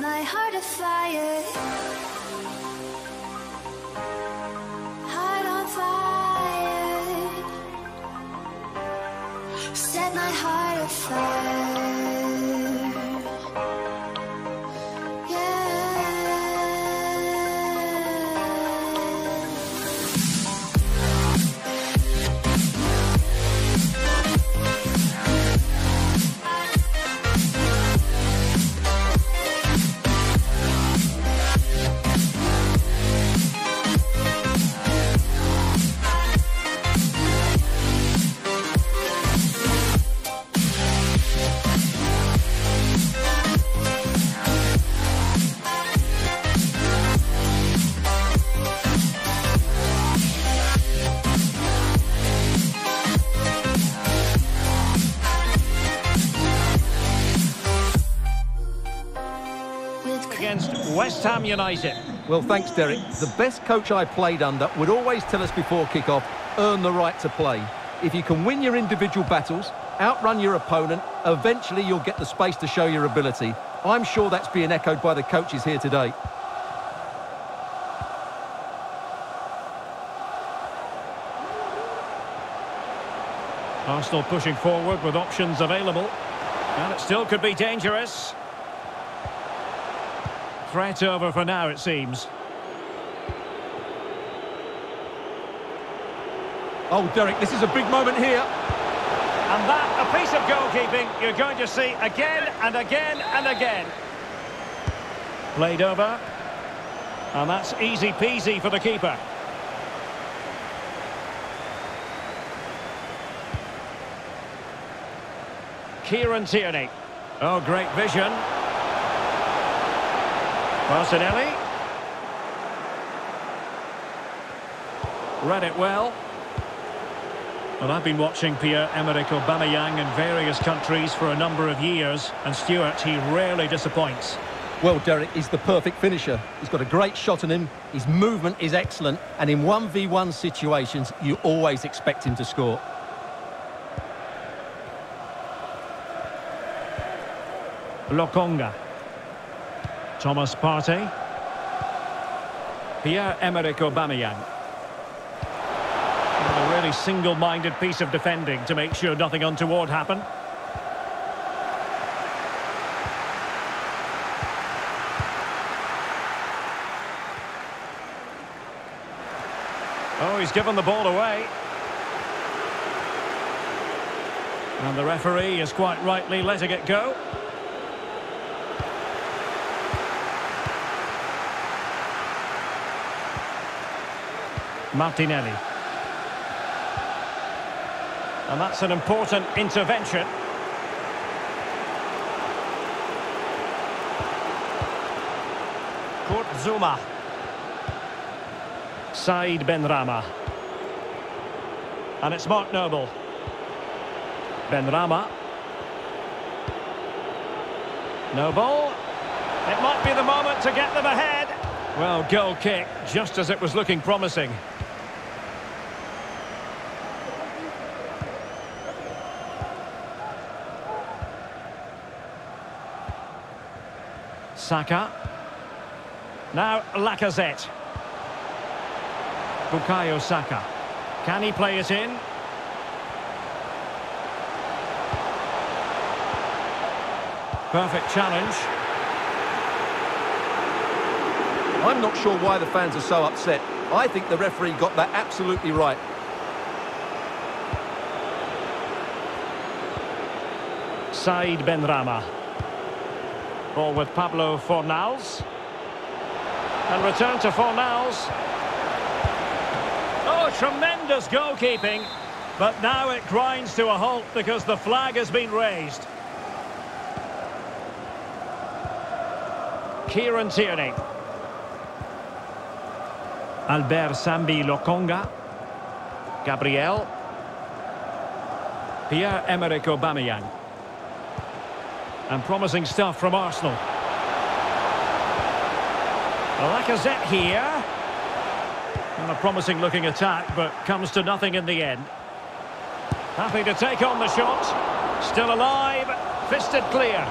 my heart afire. Heart United. Well, thanks, Derek. The best coach I played under would always tell us before kick-off, earn the right to play. If you can win your individual battles, outrun your opponent, eventually you'll get the space to show your ability. I'm sure that's being echoed by the coaches here today. Arsenal pushing forward with options available. And it still could be dangerous. Threat over for now, it seems. Oh, Derek, this is a big moment here. And that, a piece of goalkeeping you're going to see again and again and again. Played over. And that's easy peasy for the keeper. Kieran Tierney. Oh, great vision. Martinelli. Read it well. Well, I've been watching Pierre-Emerick Aubameyang in various countries for a number of years, and Stuart, he rarely disappoints. Well, Derek, he's the perfect finisher. He's got a great shot on him, his movement is excellent, and in 1v1 situations, you always expect him to score. Lokonga. Thomas Partey. Pierre-Emerick Aubameyang. A really single-minded piece of defending to make sure nothing untoward happened. Oh, he's given the ball away. And the referee is quite rightly letting it go. Martinelli. And that's an important intervention. Kurt Zouma. Said Benrahma. And it's Mark Noble. Benrahma. Noble. It might be the moment to get them ahead. Well, goal kick, just as it was looking promising. Saka. Now Lacazette. Bukayo Saka. Can he play it in? Perfect challenge. I'm not sure why the fans are so upset. I think the referee got that absolutely right. Said Benrahma. Ball with Pablo Fornals. And return to Fornals. Oh, tremendous goalkeeping. But now it grinds to a halt because the flag has been raised. Kieran Tierney. Albert Sambi Lokonga. Gabriel. Pierre-Emerick Aubameyang. And promising stuff from Arsenal. Lacazette here. And a promising looking attack, but comes to nothing in the end. Happy to take on the shot. Still alive. Fisted clear.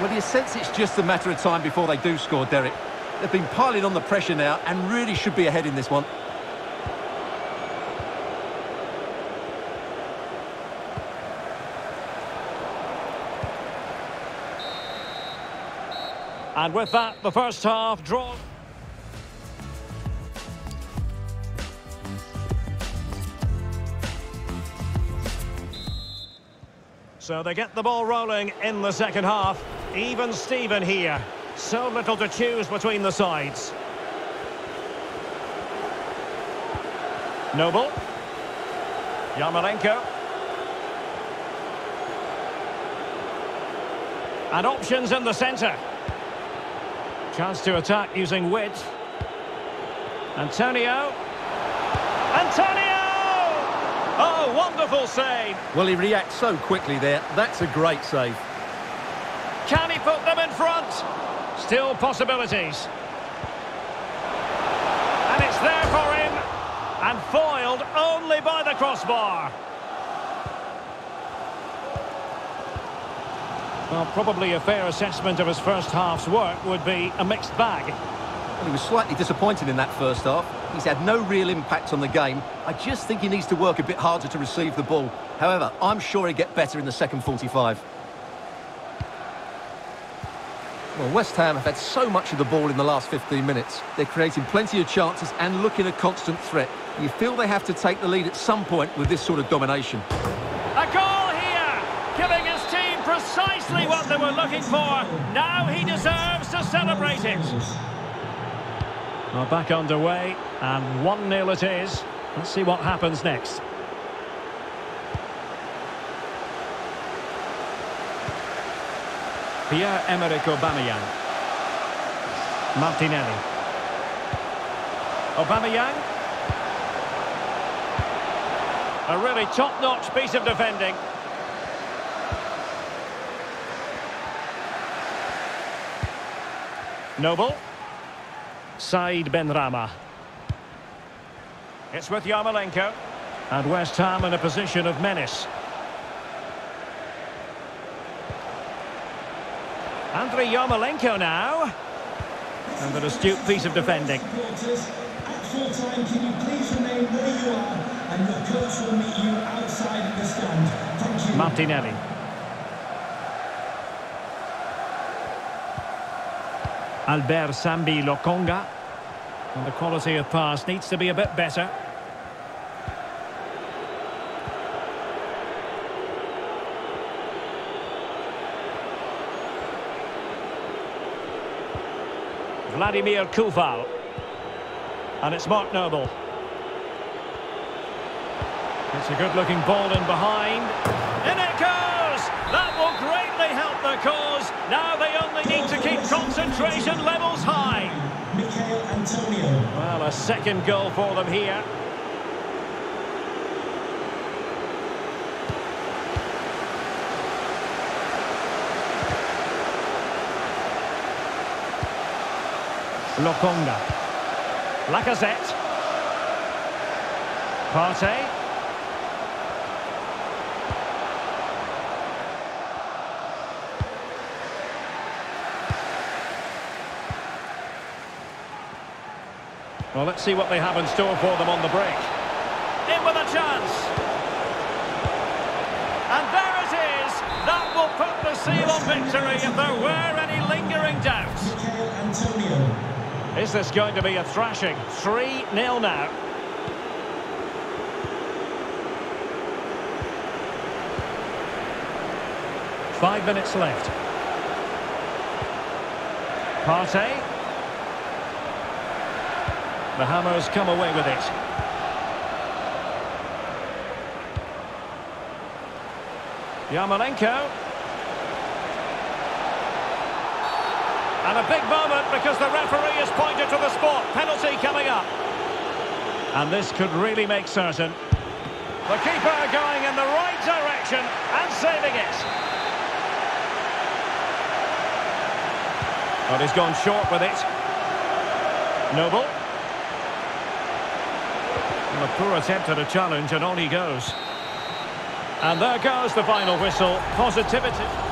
Well, you sense it's just a matter of time before they do score, Derek. They've been piling on the pressure now and really should be ahead in this one. And with that, the first half drawn. So they get the ball rolling in the second half. Even Steven here. So little to choose between the sides. Noble. Yarmolenko. And options in the centre. Chance to attack using width. Antonio. Antonio! Oh, wonderful save. Well, he reacts so quickly there. That's a great save. Can he put them in front? Still possibilities. And it's there for him. And foiled only by the crossbar. Well, probably a fair assessment of his first half's work would be a mixed bag. Well, he was slightly disappointed in that first half. He's had no real impact on the game. I just think he needs to work a bit harder to receive the ball. However, I'm sure he'll get better in the second 45. Well, West Ham have had so much of the ball in the last 15 minutes. They're creating plenty of chances and looking a constant threat. You feel they have to take the lead at some point with this sort of domination. A goal here, giving precisely what they were looking for. Now he deserves to celebrate it. Well, back underway, and 1-0 it is. Let's see what happens next. Pierre-Emerick Aubameyang. Martinelli. Aubameyang. A really top-notch piece of defending. Noble. Said Benrahma. It's with Yarmolenko. And West Ham in a position of menace. Andrei Yarmolenko now. And an astute piece of defending. At you. Martinelli. Albert Sambi Lokonga. And the quality of pass needs to be a bit better. Vladimir Coufal. And it's Mark Noble. It's a good-looking ball in behind. In it goes! That will greatly help the cause. Now they only need to keep concentration levels high. Michael Antonio. Well, a second goal for them here. Lokonga. Lacazette. Partey. Well, let's see what they have in store for them on the break. In with a chance. And there it is. That will put the seal on victory if there were any lingering doubts. Antonio. Is this going to be a thrashing? 3-0 now. Five minutes left. Partey. The Hammers come away with it. Yarmolenko. And a big moment because the referee has pointed to the spot. Penalty coming up. And this could really make certain. The keeper going in the right direction and saving it. but he's gone short with it. Noble. A poor attempt at a challenge and on he goes. And there goes the final whistle. Positivity.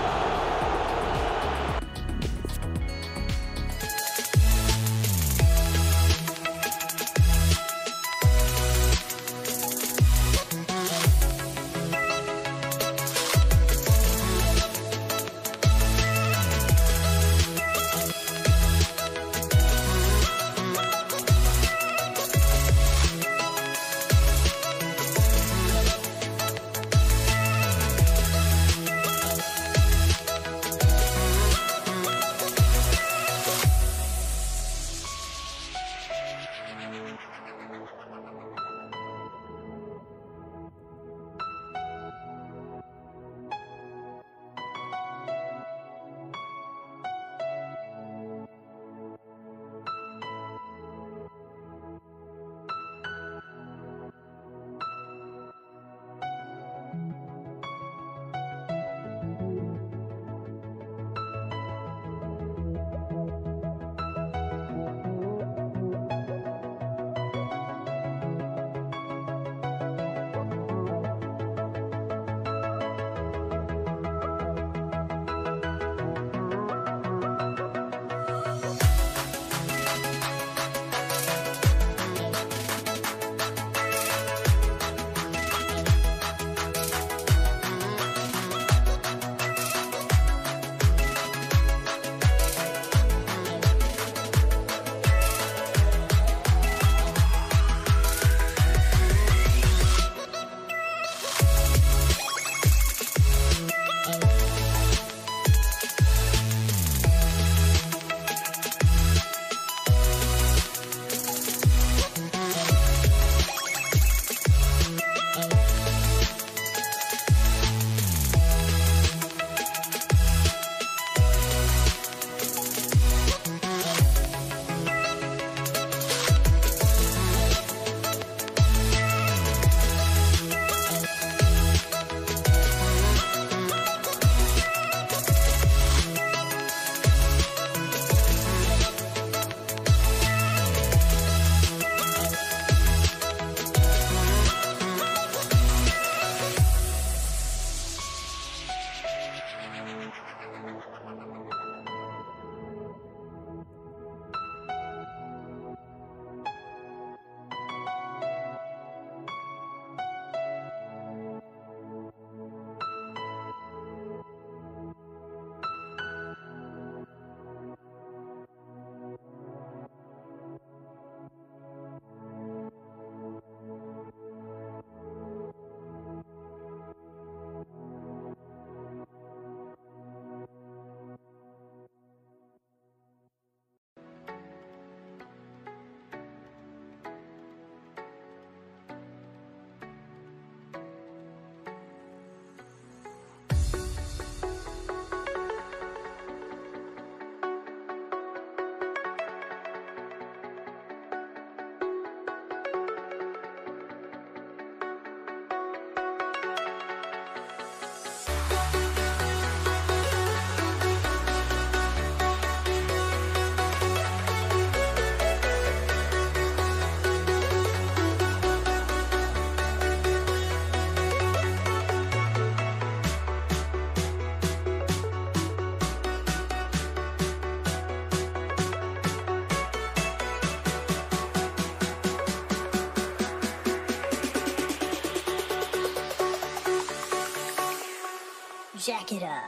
It up.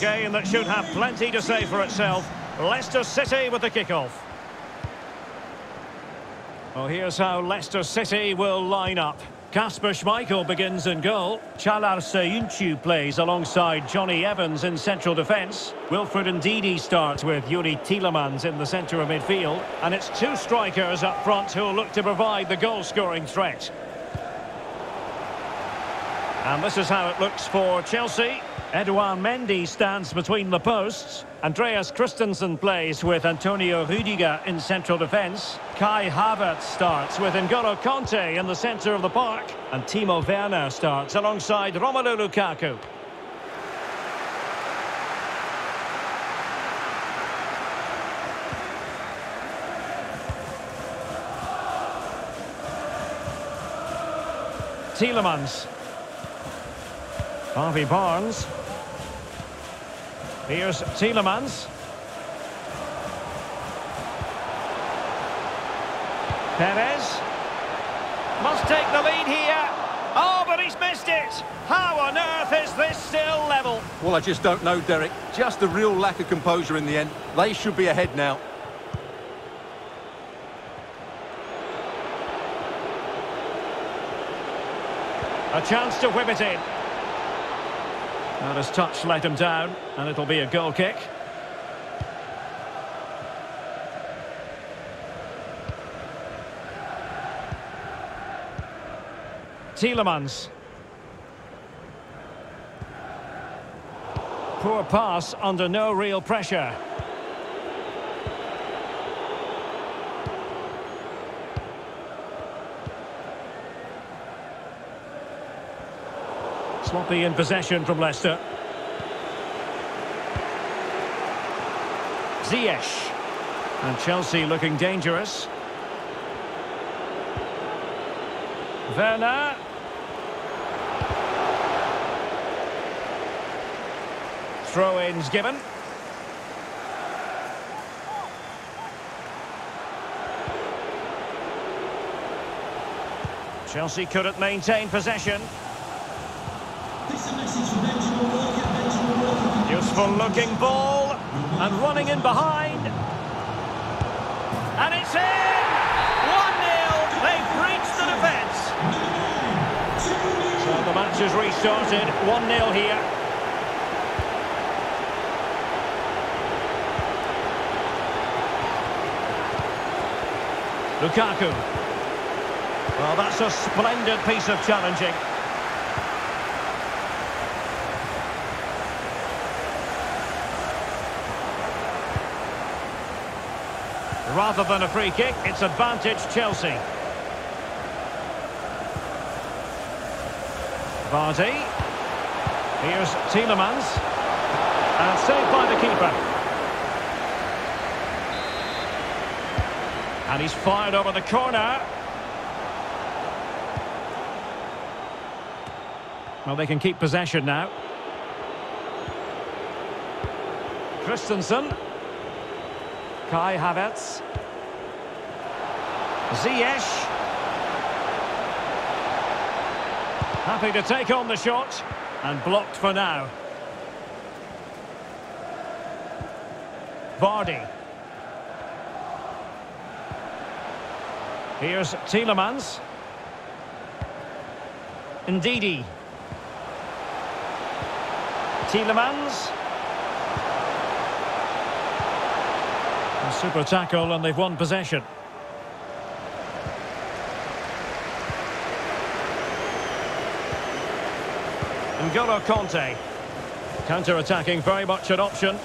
Game that should have plenty to say for itself. Leicester City with the kickoff. Well, here's how Leicester City will line up. Kasper Schmeichel begins in goal. Çağlar Söyüncü plays alongside Jonny Evans in central defence. Wilfred Ndidi starts with Youri Tielemans in the centre of midfield. And it's two strikers up front who'll look to provide the goal-scoring threat. And this is how it looks for Chelsea. Edouard Mendy stands between the posts. Andreas Christensen plays with Antonio Rudiger in central defence. Kai Havertz starts with N'Golo Kanté in the centre of the park. And Timo Werner starts alongside Romelu Lukaku. Tielemans. Harvey Barnes. Here's Tielemans. Perez. Must take the lead here. Oh, but he's missed it. How on earth is this still level? Well, I just don't know, Derek. Just a real lack of composure in the end. They should be ahead now. A chance to whip it in. Now his touch let him down, and it'll be a goal kick. Tielemans. Poor pass under no real pressure. Sloppy in possession from Leicester. Ziyech. And Chelsea looking dangerous. Werner. Throw-ins given. Chelsea couldn't maintain possession. This is a message for Benjamin Walker. Benjamin Walker. Useful looking ball and running in behind. And it's in! 1-0. They've breached the defence. So the match is restarted. 1-0 here. Lukaku. Well, that's a splendid piece of challenging. Rather than a free kick, it's advantage Chelsea. Vardy. Here's Tielemans. And saved by the keeper. And he's fired over the corner. Well, they can keep possession now. Christensen. Kai Havertz. Ziyech. Happy to take on the shot. And blocked for now. Vardy. Here's Tielemans. Ndidi. Tielemans. A super tackle and they've won possession. N'Golo Kanté. Counter-attacking, very much an option.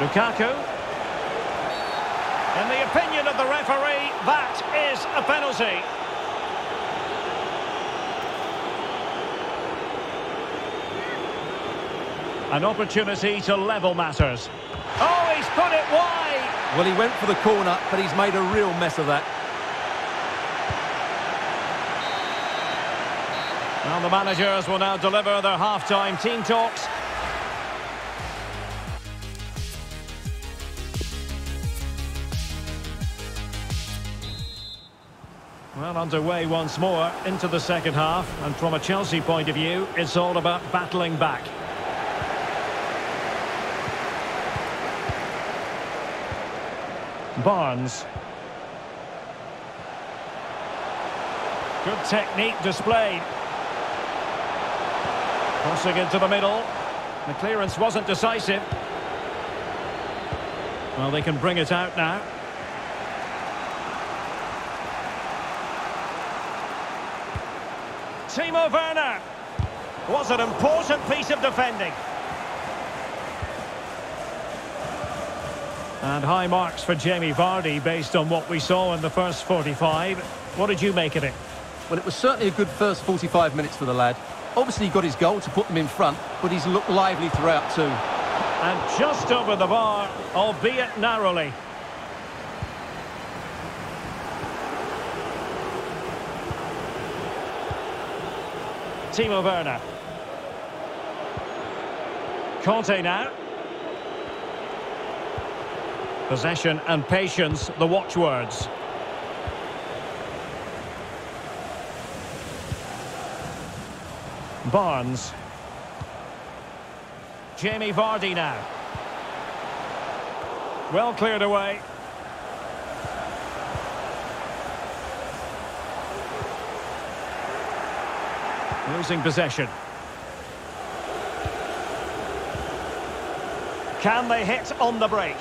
Lukaku. In the opinion of the referee, that is a penalty. An opportunity to level matters. Oh, he's put it wide! Well, he went for the corner, but he's made a real mess of that. Now the managers will now deliver their half-time team talks. Well, underway once more into the second half. And from a Chelsea point of view, it's all about battling back. Barnes. Good technique displayed. Crossing into the middle. The clearance wasn't decisive. Well, they can bring it out now. Timo Werner. Was an important piece of defending. And high marks for Jamie Vardy based on what we saw in the first 45. What did you make of it? Well, it was certainly a good first 45 minutes for the lad. Obviously, he got his goal to put them in front, but he's looked lively throughout too. And just over the bar, albeit narrowly. Timo Werner. Kanté now. Possession and patience, the watchwords. Barnes. Jamie Vardy now. Well cleared away. Losing possession. Can they hit on the break?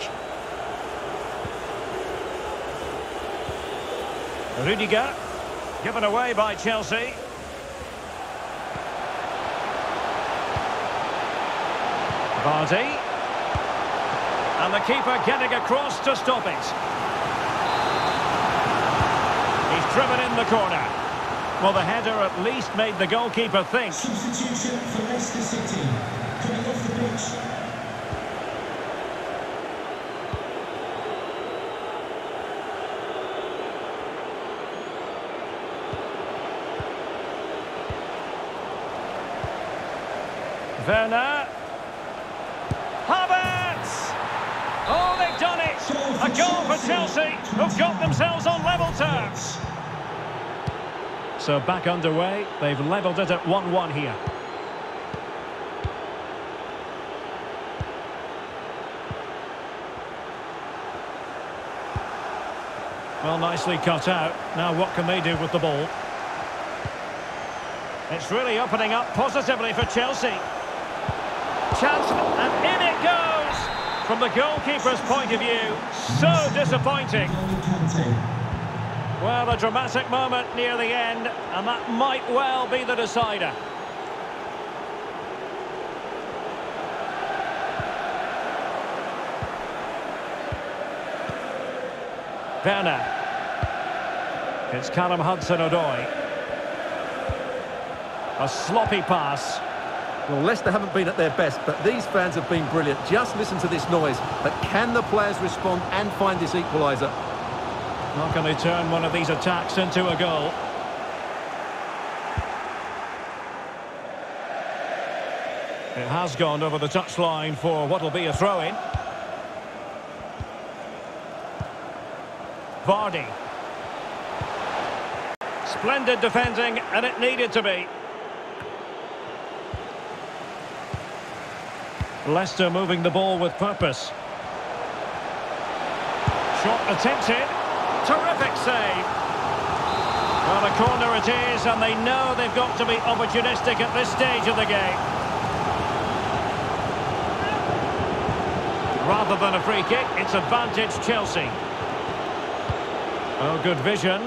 Rudiger, given away by Chelsea. Vardy. And the keeper getting across to stop it. He's driven in the corner. Well, the header at least made the goalkeeper think. Substitution for Leicester City. Coming off the pitch. Werner. Havertz! Oh, they've done it! A goal for Chelsea, who've got themselves on level terms. So back underway, they've levelled it at 1-1 here. Well, nicely cut out. Now what can they do with the ball? It's really opening up positively for Chelsea. Chance, and in it goes! From the goalkeeper's point of view, so disappointing. Well, a dramatic moment near the end, and that might well be the decider. Werner. It's Callum Hudson-Odoi. A sloppy pass. Well, Leicester haven't been at their best, but these fans have been brilliant. Just listen to this noise. But can the players respond and find this equaliser? How can they turn one of these attacks into a goal? It has gone over the touchline for what will be a throw-in. Vardy. Splendid defending, and it needed to be. Leicester moving the ball with purpose. Shot attempted. Terrific save. Well, a corner it is, and they know they've got to be opportunistic at this stage of the game. Rather than a free kick, it's advantage Chelsea. Oh, good vision.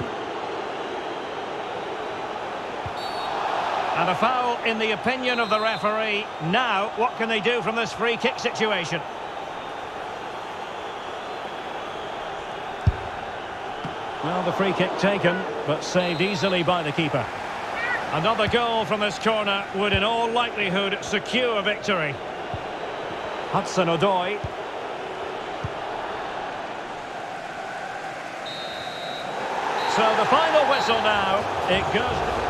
And a foul in the opinion of the referee. Now, what can they do from this free kick situation? Well, the free kick taken, but saved easily by the keeper. Another goal from this corner would in all likelihood secure victory. Hudson-Odoi. So the final whistle now. It goes...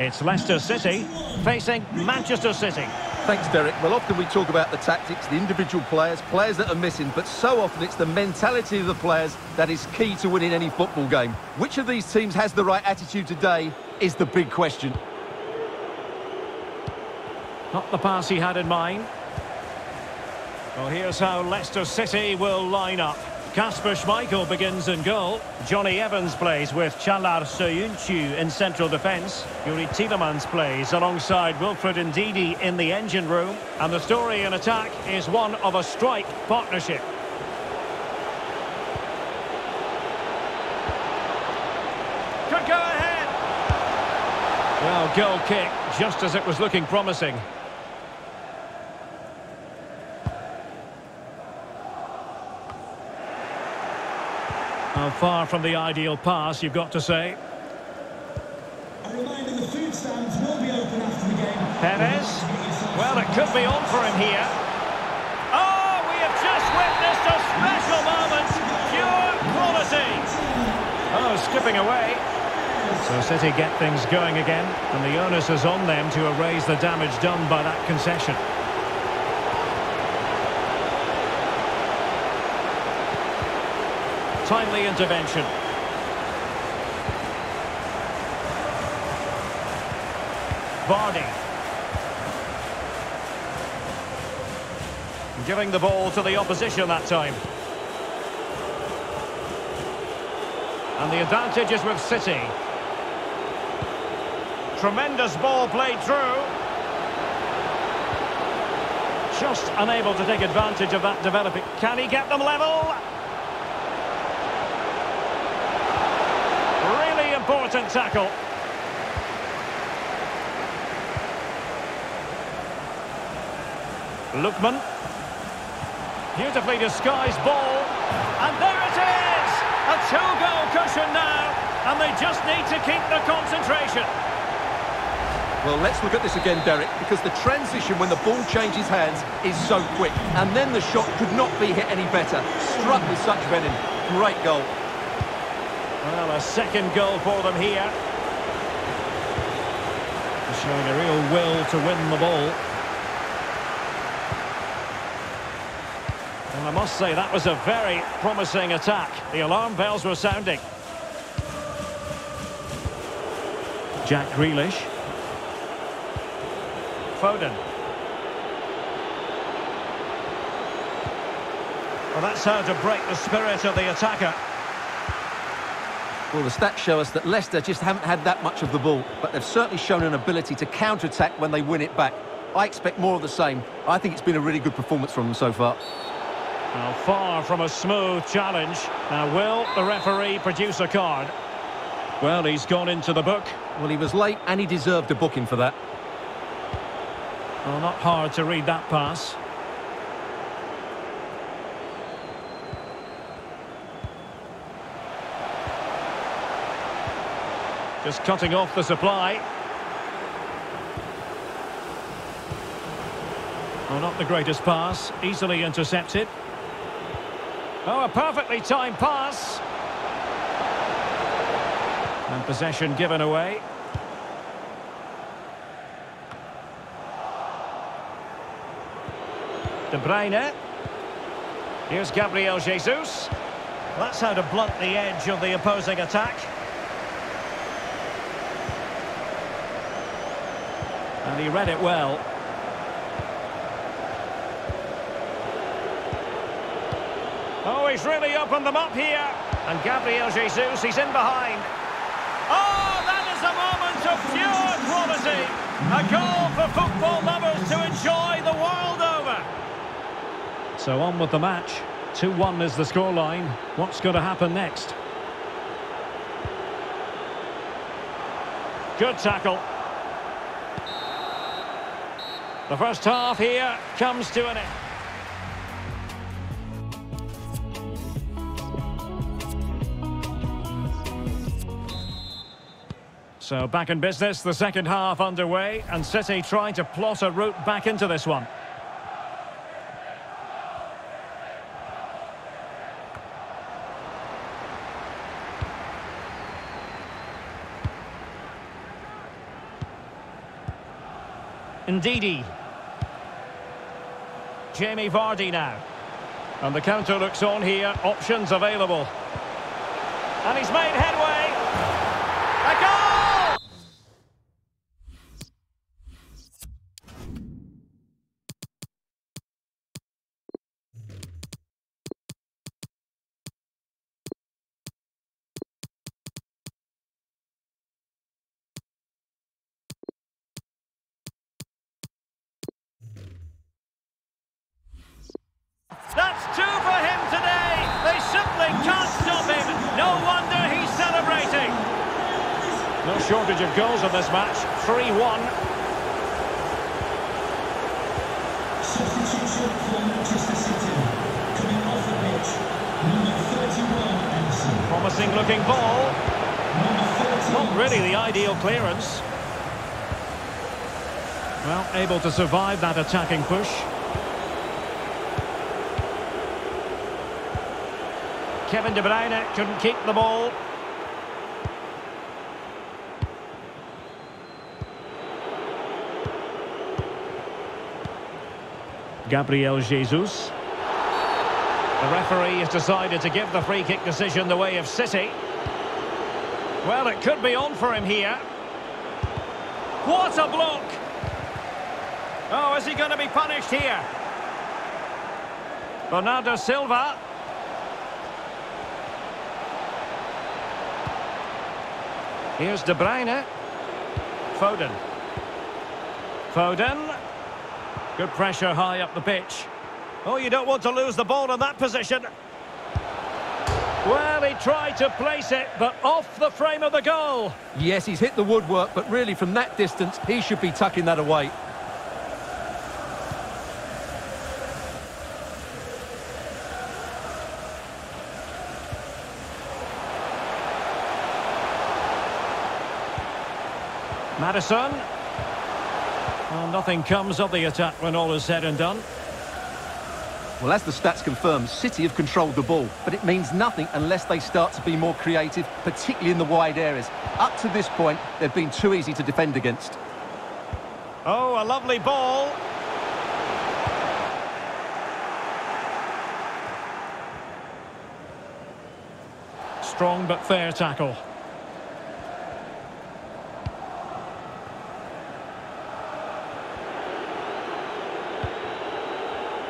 It's Leicester City facing Manchester City. Thanks, Derek. Well, often we talk about the tactics, the individual players, players that are missing, but so often it's the mentality of the players that is key to winning any football game. Which of these teams has the right attitude today is the big question. Not the pass he had in mind. Well, here's how Leicester City will line up. Kasper Schmeichel begins in goal. Jonny Evans plays with Çağlar Söyüncü in central defence. Youri Tielemans plays alongside Wilfred Ndidi in the engine room. And the story in attack is one of a strike partnership. Could go ahead. Well, goal kick, just as it was looking promising. Far from the ideal pass, you've got to say. Perez. Well, it could be on for him here. Oh, we have just witnessed a special moment. Pure quality. Oh, skipping away. So City get things going again, and the onus is on them to erase the damage done by that concession. Timely intervention. Vardy. Giving the ball to the opposition that time. And the advantage is with City. Tremendous ball played through. Just unable to take advantage of that developing. Can he get them level? Important tackle. Lookman. Beautifully disguised ball. And there it is! A two-goal cushion now. And they just need to keep the concentration. Well, let's look at this again, Derek, because the transition when the ball changes hands is so quick. And then the shot could not be hit any better. Struck with such venom. Great goal. Well, a second goal for them here. Showing a real will to win the ball. And I must say, that was a very promising attack. The alarm bells were sounding. Jack Grealish. Foden. Well, that's how to break the spirit of the attacker. Well, the stats show us that Leicester just haven't had that much of the ball, but they've certainly shown an ability to counter-attack when they win it back. I expect more of the same. I think it's been a really good performance from them so far. Now, far from a smooth challenge. Now, will the referee produce a card? Well, he's gone into the book. Well, he was late and he deserved a booking for that. Well, not hard to read that pass. Just cutting off the supply. Oh, not the greatest pass. Easily intercepted. Oh, a perfectly timed pass. And possession given away. De Bruyne. Here's Gabriel Jesus. That's how to blunt the edge of the opposing attack. And he read it well. Oh, he's really opened them up here. And Gabriel Jesus, he's in behind. Oh, that is a moment of pure quality. A goal for football lovers to enjoy the world over. So on with the match. 2-1 is the scoreline. What's going to happen next? Good tackle. The first half here comes to an end. So back in business, the second half underway, and City trying to plot a route back into this one. Ndidi. Jamie Vardy now. And the counter looks on here. Options available. And he's made headway. Shortage of goals in this match. 3-1. Substitution for Manchester City. Coming off the pitch, number 31, Ederson. Promising looking ball. Not really the ideal clearance. Well, able to survive that attacking push. Kevin De Bruyne couldn't keep the ball. Gabriel Jesus. The referee has decided to give the free kick decision the way of City. Well, it could be on for him here. What a block! Oh, is he going to be punished here? Bernardo Silva. Here's De Bruyne. Foden. Foden. Good pressure high up the pitch. Oh, you don't want to lose the ball in that position. Well, he tried to place it, but off the frame of the goal. Yes, he's hit the woodwork, but really from that distance, he should be tucking that away. Maddison. Nothing comes of the attack when all is said and done. Well, as the stats confirm, City have controlled the ball, but it means nothing unless they start to be more creative, particularly in the wide areas. Up to this point, they've been too easy to defend against. Oh, a lovely ball. Strong but fair tackle.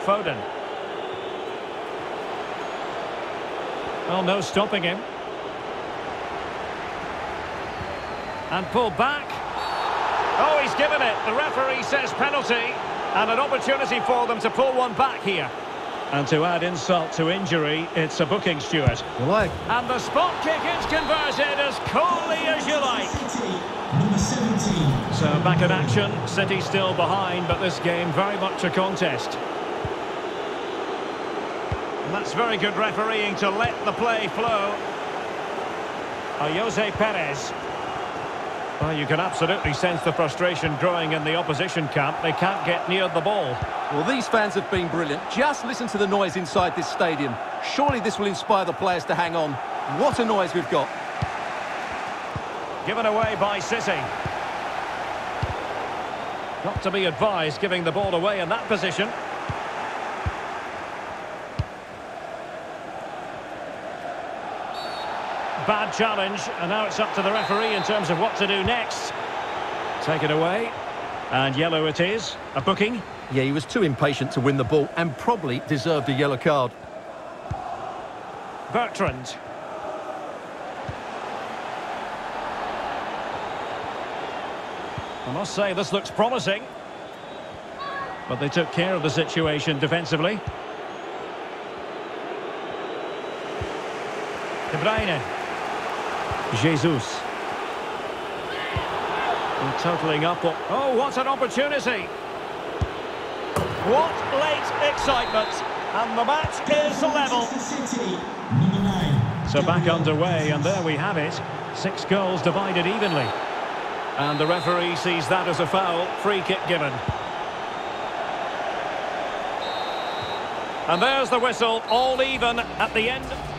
Foden. Well, no stopping him. And pulled back. Oh, he's given it. The referee says penalty. And an opportunity for them to pull one back here. And to add insult to injury, it's a booking, Stuart. Well, I... And the spot kick is converted as coolly as you like. City, number 17. So back in action, City still behind, but this game very much a contest. That's very good refereeing to let the play flow. Uh, Ayoze Perez. Well, you can absolutely sense the frustration growing in the opposition camp. They can't get near the ball. Well, these fans have been brilliant. Just listen to the noise inside this stadium. Surely this will inspire the players to hang on. What a noise we've got. Given away by City. Not to be advised giving the ball away in that position. Bad challenge, and now it's up to the referee in terms of what to do next. Take it away, and yellow it is. A booking. Yeah, he was too impatient to win the ball and probably deserved a yellow card. Bertrand. I must say, this looks promising. But they took care of the situation defensively. De Bruyne. Jesus. And totaling up. Oh, what an opportunity. What late excitement. And the match is level. Manchester City, number 9. So back underway, and there we have it. Six goals divided evenly. And the referee sees that as a foul. Free kick given. And there's the whistle, all even at the end.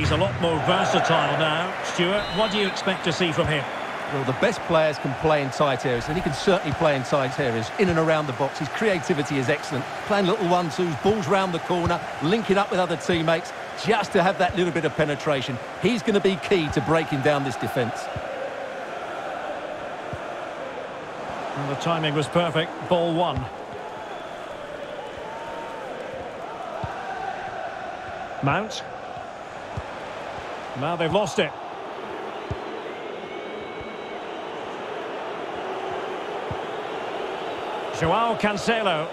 He's a lot more versatile now. Stuart, what do you expect to see from him? Well, the best players can play in tight areas, and he can certainly play in tight areas, in and around the box. His creativity is excellent. Playing little one-twos, balls round the corner, linking up with other teammates, just to have that little bit of penetration. He's going to be key to breaking down this defence. the timing was perfect. Ball one. Mount. Now they've lost it. Joao Cancelo.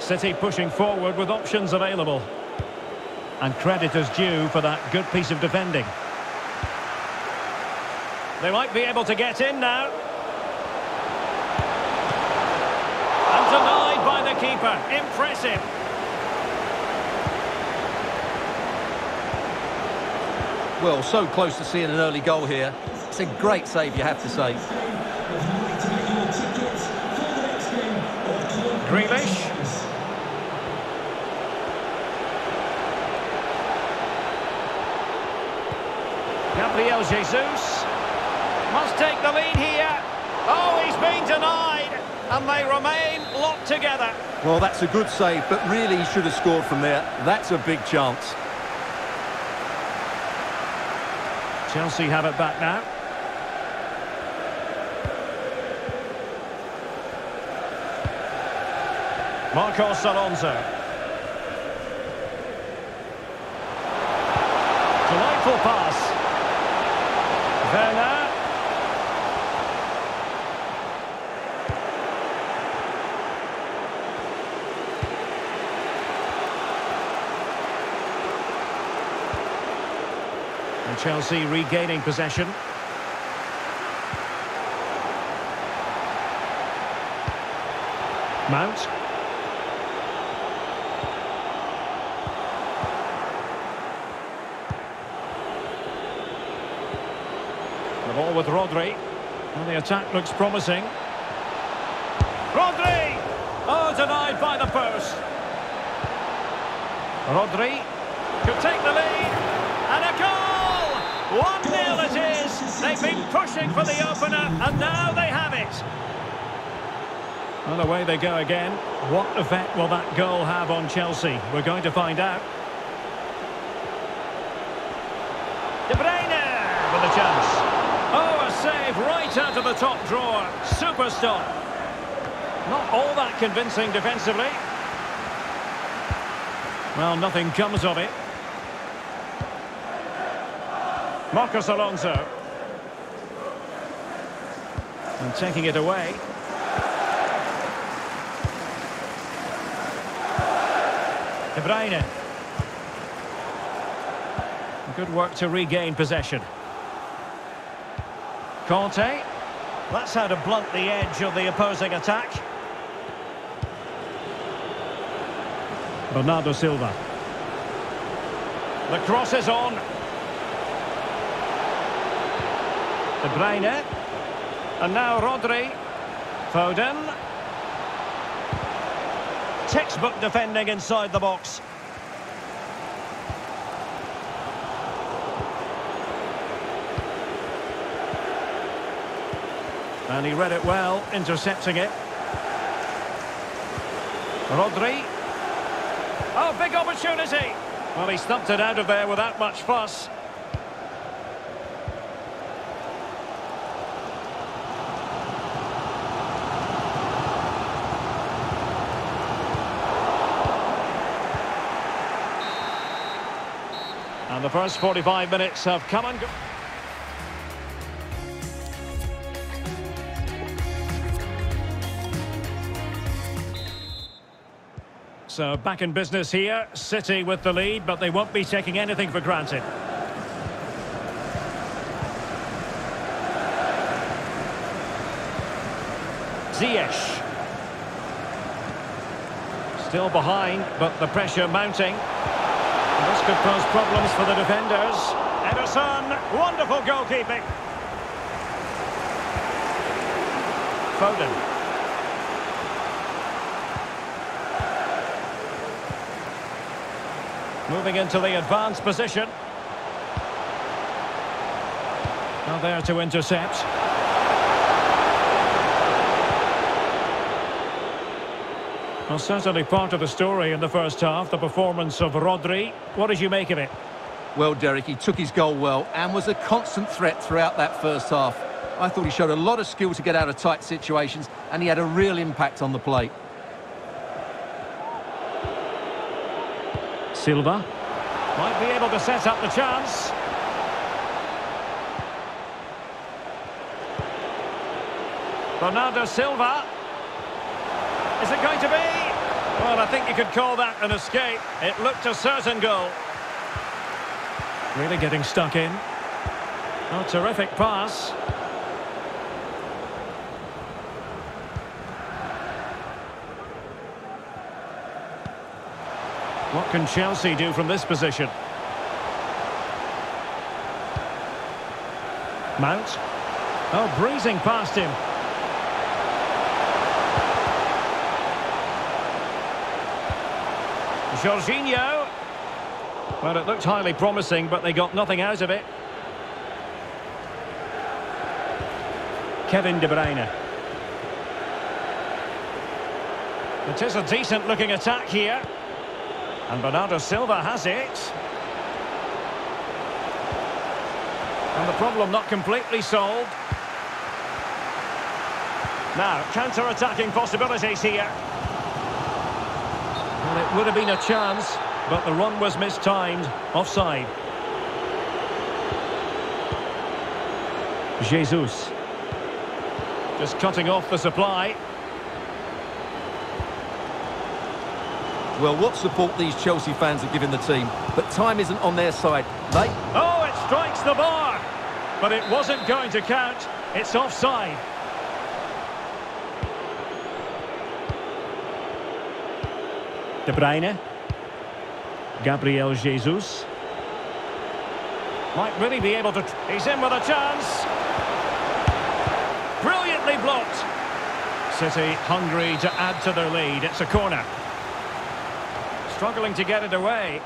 City pushing forward with options available. And credit is due for that good piece of defending. They might be able to get in now. And denied by the keeper. Impressive. Well, so close to seeing an early goal here. It's a great save, you have to say. Grealish. Gabriel Jesus must take the lead here. Oh, he's been denied, and they remain locked together. Well, that's a good save, but really he should have scored from there. That's a big chance. Chelsea have it back now. Marcos Alonso. Delightful pass. Werner. And Chelsea regaining possession. Mount. The ball with Rodri. And the attack looks promising. Rodri! Oh, denied by the post. Rodri could take the lead. And a goal! 1-0 it is. They've been pushing for the opener, and now they have it. And away they go again. What effect will that goal have on Chelsea? We're going to find out. De Bruyne with a chance. Oh, a save right out of the top drawer. Super stop. Not all that convincing defensively. Well, nothing comes of it. Marcos Alonso. And taking it away. De Bruyne. Good work to regain possession. Kanté. That's how to blunt the edge of the opposing attack. Bernardo Silva. The cross is on. De Bruyne. And now Rodri. Foden. Textbook defending inside the box. And he read it well, intercepting it. Rodri. Oh, big opportunity. Well, he stumped it out of there without much fuss. And the first 45 minutes have come and gone. So back in business here, City with the lead, but they won't be taking anything for granted. Ziyech. Still behind, but the pressure mounting. This could pose problems for the defenders. Ederson, wonderful goalkeeping. Foden. Moving into the advanced position. Now there to intercept. Well, certainly part of the story in the first half, the performance of Rodri. What did you make of it? Well, Derek, he took his goal well and was a constant threat throughout that first half. I thought he showed a lot of skill to get out of tight situations and he had a real impact on the plate. Silva might be able to set up the chance. Bernardo Silva. Is it going to be? Well, I think you could call that an escape. It looked a certain goal. Really getting stuck in. Oh, terrific pass. What can Chelsea do from this position? Mount. Oh, breezing past him. Jorginho. Well, it looked highly promising, but they got nothing out of it. Kevin De Bruyne. It is a decent-looking attack here. And Bernardo Silva has it. And the problem not completely solved. Now, counter-attacking possibilities here. It would have been a chance, but the run was mistimed. Offside. Jesus. Just cutting off the supply. Well, what support these Chelsea fans are giving the team, but time isn't on their side. They... Oh, it strikes the bar! But it wasn't going to count. It's offside. De Bruyne. Gabriel Jesus. Might really be able to... He's in with a chance. Brilliantly blocked. City hungry to add to their lead. It's a corner. Struggling to get it away.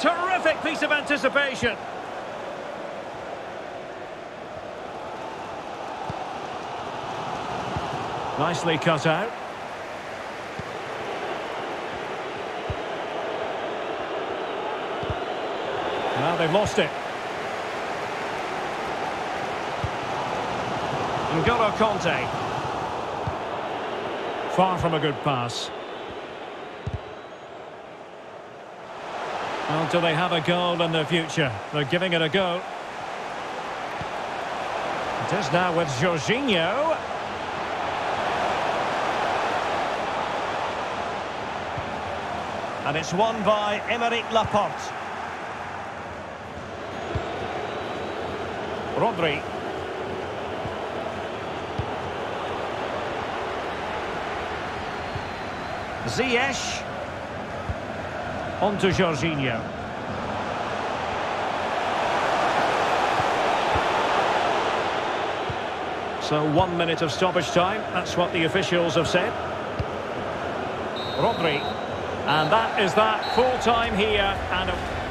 Terrific piece of anticipation. Nicely cut out. Now they've lost it. N'Golo Kanté. Far from a good pass. Well, do they have a goal in the future? They're giving it a go. It is now with Jorginho. And it's won by Aymeric Laporte. Rodri. Ziyech. On to Jorginho. So one minute of stoppage time. That's what the officials have said. Rodri. And that is that. Full time here. And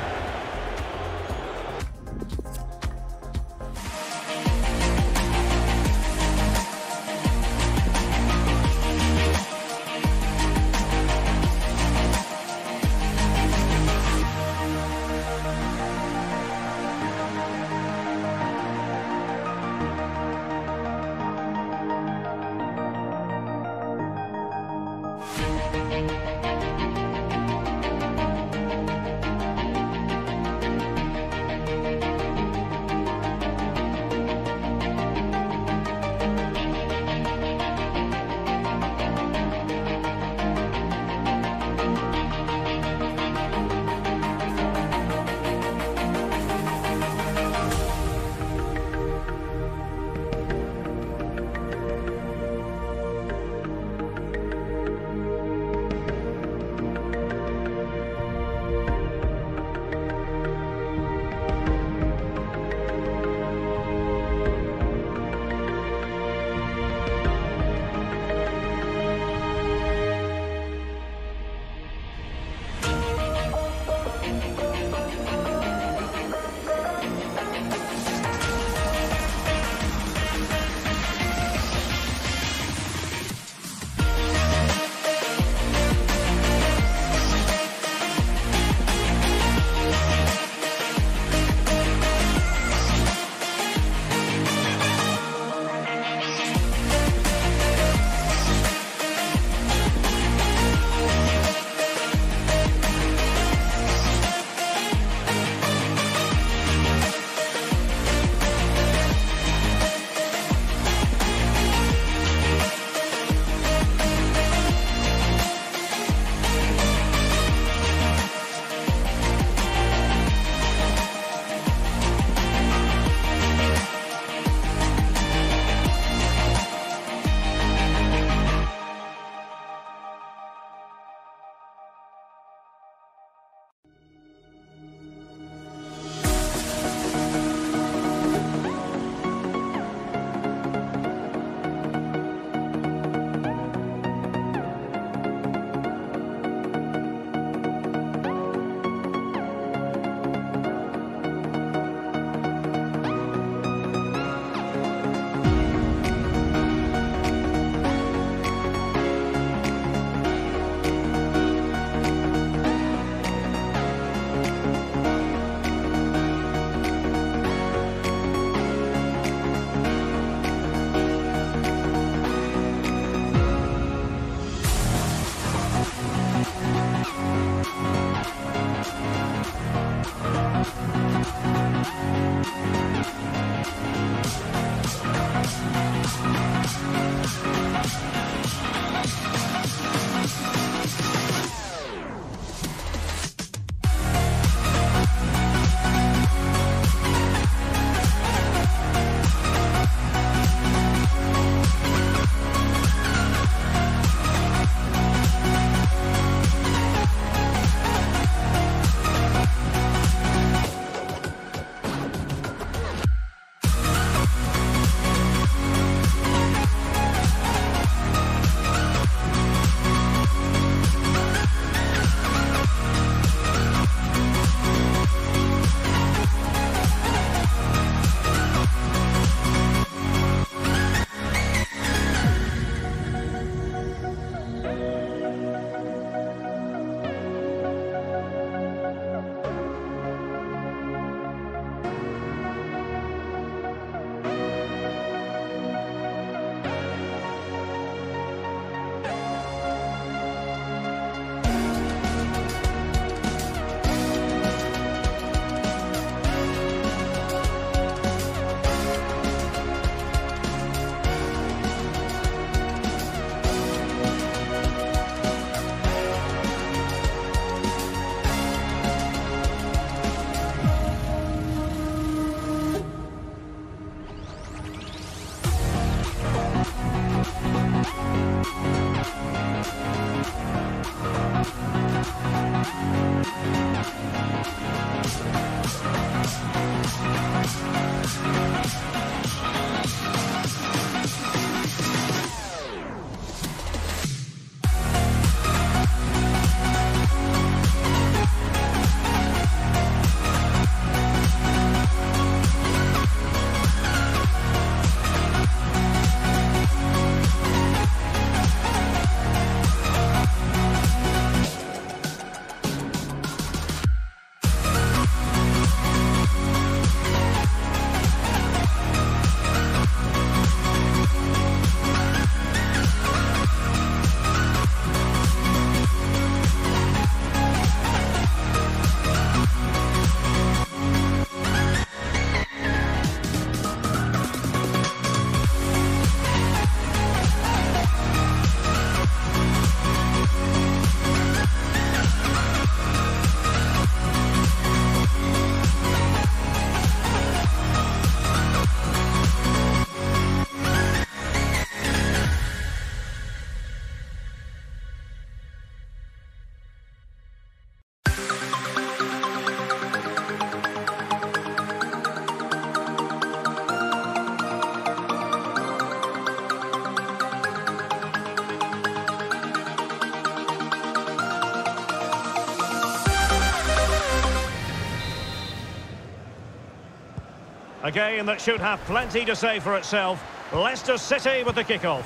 game that should have plenty to say for itself. Leicester City with the kickoff.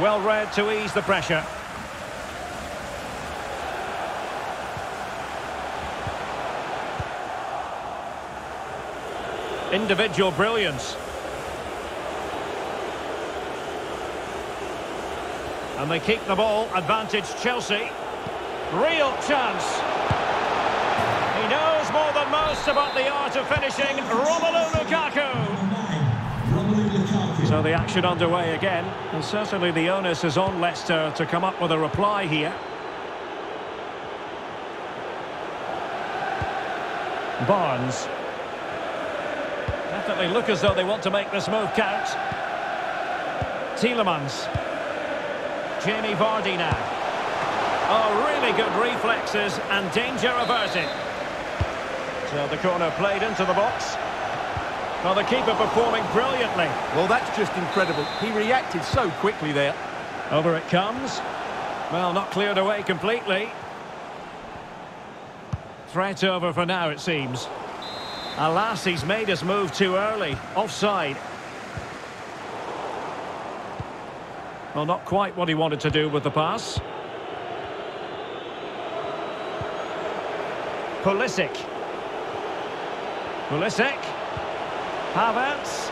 Well read to ease the pressure. Individual brilliance. And they keep the ball. Advantage Chelsea. Real chance. He knows more than most about the art of finishing. Romelu Lukaku. So the action underway again. And certainly the onus is on Leicester to come up with a reply here. Barnes. Definitely look as though they want to make this move count. Tielemans. Jamie Vardy now. Oh, really good reflexes and danger averted. So the corner played into the box. Well, the keeper performing brilliantly. Well, that's just incredible. He reacted so quickly there. Over it comes. Well, not cleared away completely. Threat over for now, it seems. Alas, he's made his move too early. Offside. Well, not quite what he wanted to do with the pass. Pulisic. Pulisic. Havertz.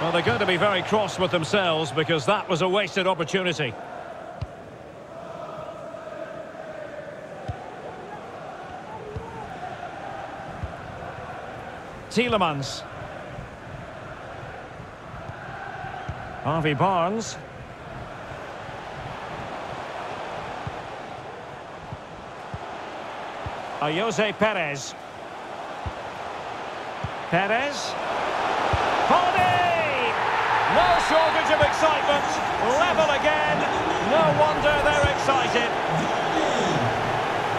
Well, they're going to be very cross with themselves because that was a wasted opportunity. Tielemans. Harvey Barnes. Ayoze Perez. Perez. Vardy! No shortage of excitement. Level again. No wonder they're excited.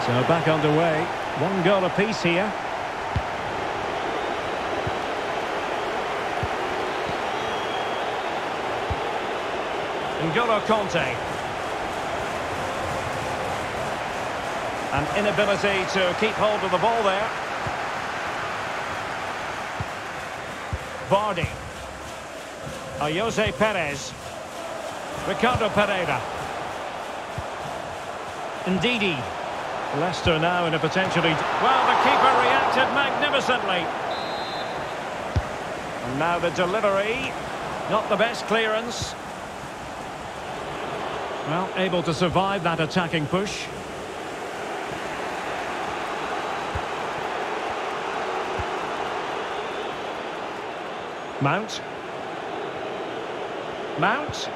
So back underway. One goal apiece here. N'Golo Kanté. An inability to keep hold of the ball there. Vardy. Ayoze Perez. Ricardo Pereira. Ndidi. Leicester now in a potentially... Well, the keeper reacted magnificently. And now the delivery. Not the best clearance. Well, able to survive that attacking push. Mount. Mount.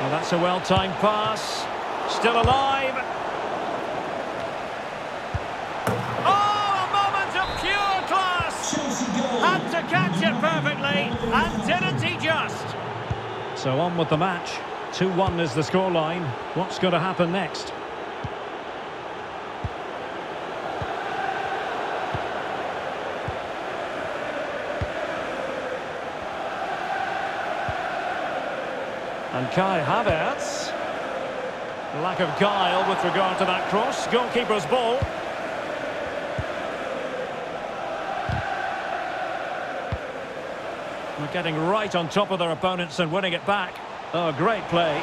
Well, that's a well-timed pass. Still alive. Oh, a moment of pure class. Had to catch it perfectly, and didn't he just? So on with the match. 2-1 is the scoreline. What's going to happen next? And Kai Havertz. Lack of guile with regard to that cross. Goalkeeper's ball. They're getting right on top of their opponents and winning it back. Oh, great play.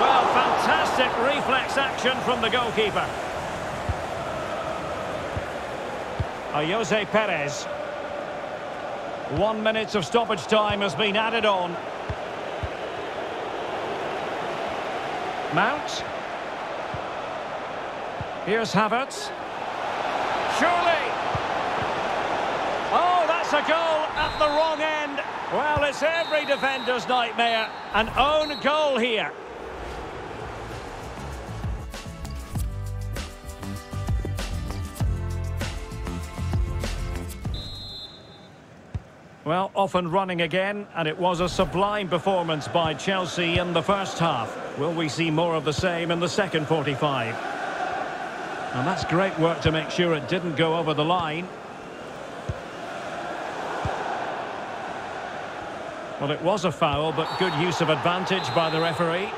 Well, fantastic reflex action from the goalkeeper. Uh, Ayoze Perez. One minute of stoppage time has been added on. Mount. Here's Havertz. Surely. Oh, that's a goal the wrong end. Well, it's every defender's nightmare. An own goal here. Well, off and running again, and it was a sublime performance by Chelsea in the first half. Will we see more of the same in the second 45? And that's great work to make sure it didn't go over the line. Well, it was a foul, but good use of advantage by the referee.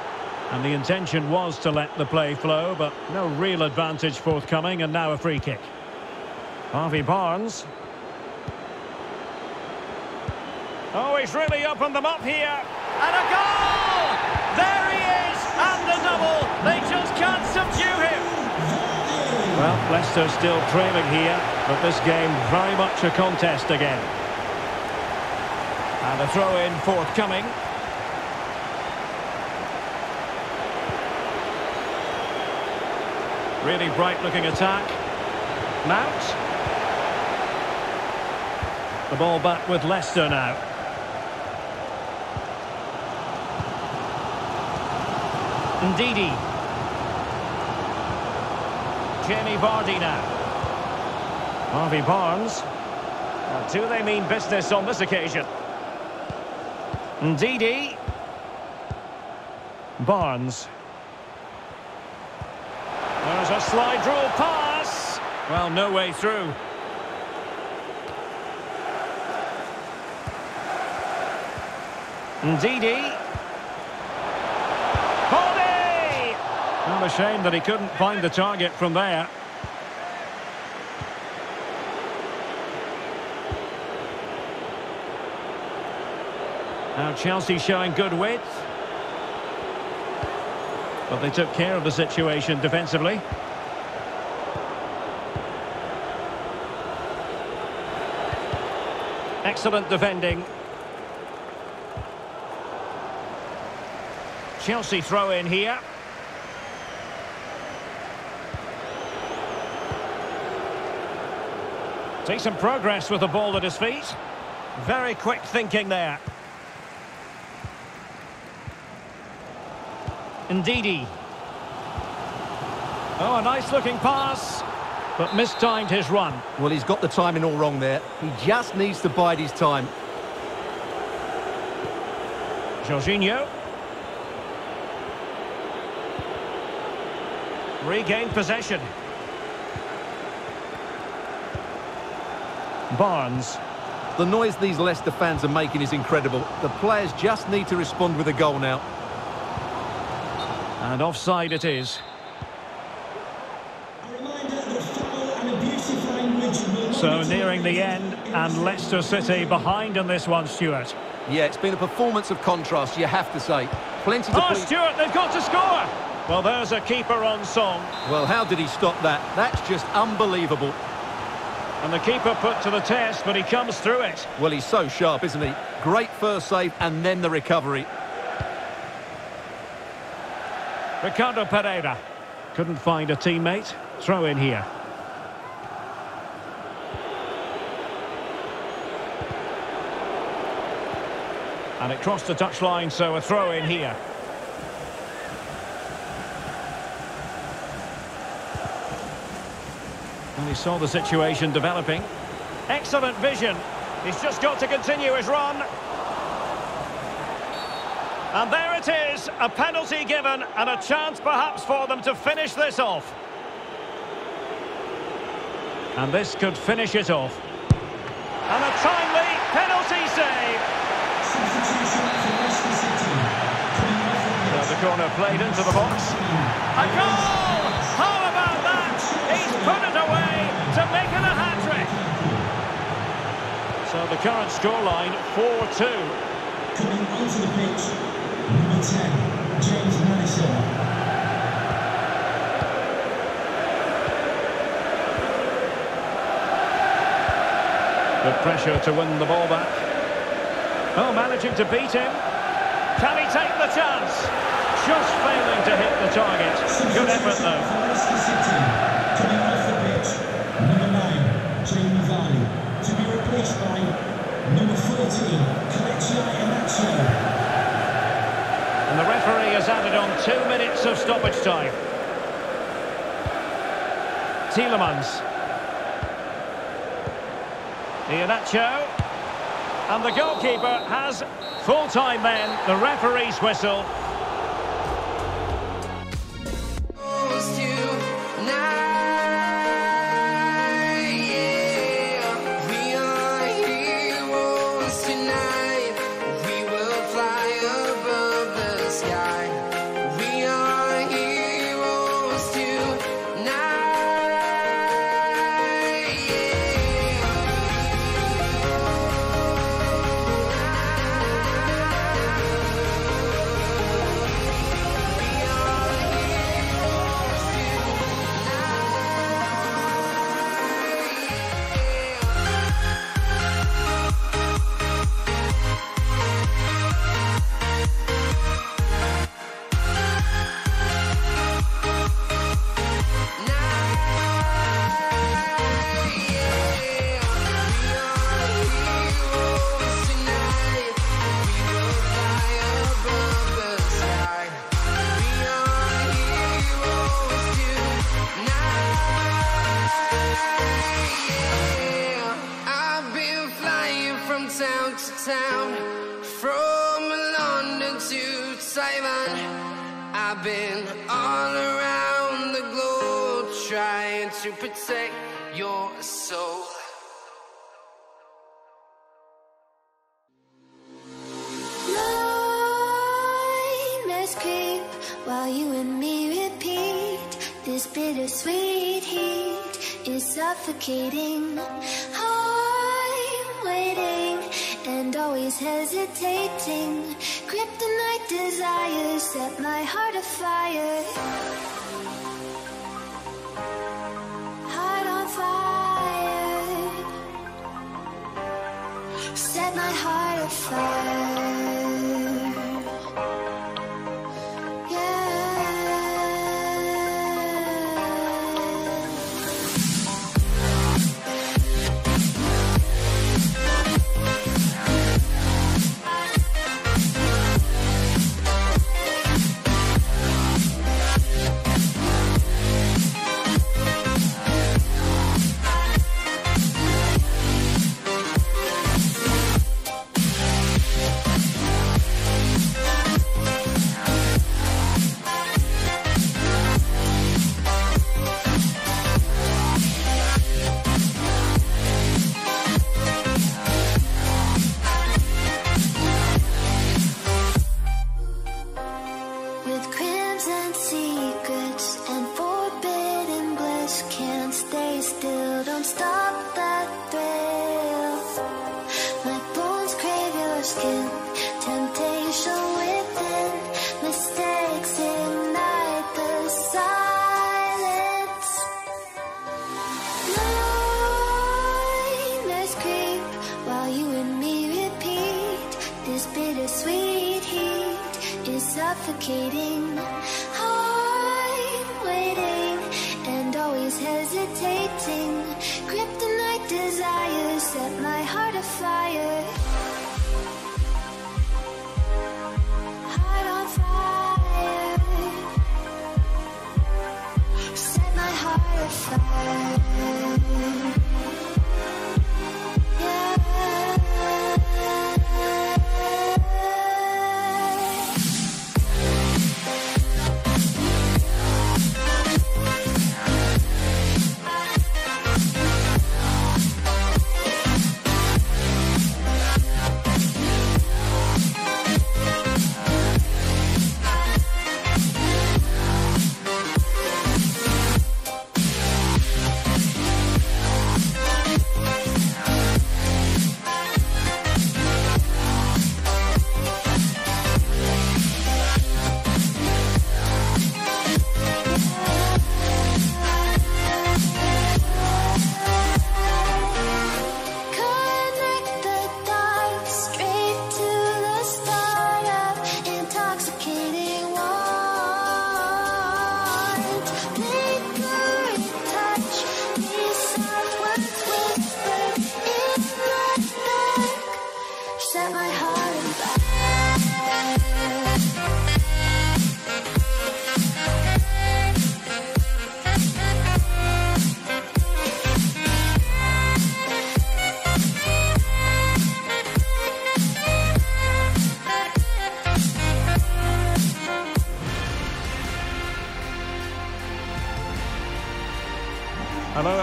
And the intention was to let the play flow, but no real advantage forthcoming, and now a free kick. Harvey Barnes. Oh, he's really opened them up here. And a goal! There he is! And the double! They just can't subdue him! Well, Leicester still trailing here, but this game very much a contest again. And a throw-in forthcoming. Really bright-looking attack. Mount. The ball back with Leicester now. Ndidi. Jamie Vardy now. Harvey Barnes. Do they mean business on this occasion? Ndidi. Barnes. There's a slide rule pass. Well, no way through. Ndidi. Body! Well, a shame that he couldn't find the target from there. Now Chelsea showing good width. But they took care of the situation defensively. Excellent defending. Chelsea throw in here. Take some progress with the ball at his feet. Very quick thinking there. Ndidi. Oh, a nice looking pass, but mistimed his run. Well, he's got the timing all wrong there. He just needs to bide his time. Jorginho. Regained possession. Barnes. The noise these Leicester fans are making is incredible. The players just need to respond with a goal now. And offside it is. So nearing the end, and Leicester City behind in this one, Stuart. Yeah, it's been a performance of contrast, you have to say. Plenty to... Oh, Stuart, they've got to score! Well, there's a keeper on song. Well, how did he stop that? That's just unbelievable. And the keeper put to the test, but he comes through it. Well, he's so sharp, isn't he? Great first save and then the recovery. Ricardo Pereira. Couldn't find a teammate. Throw in here. And it crossed the touchline, so a throw in here. And he saw the situation developing. Excellent vision. He's just got to continue his run. And there it is, a penalty given and a chance perhaps for them to finish this off. And this could finish it off. And a timely penalty save. So the corner played into the box. A goal! How about that? He's put it away to make it a hat-trick. So the current scoreline, 4-2. Coming onto the pitch, Number 10, James Maddison. The pressure to win the ball back. Oh, managing to beat him. Can he take the chance? Just failing to hit the target. Good effort, though. Coming off the pitch, number 9, Jamie. To be replaced by number 14, Kelechi Iheanacho. And the referee has added on two minutes of stoppage time. Tielemans. Iheanacho. And the goalkeeper has full time then, the referee's whistle.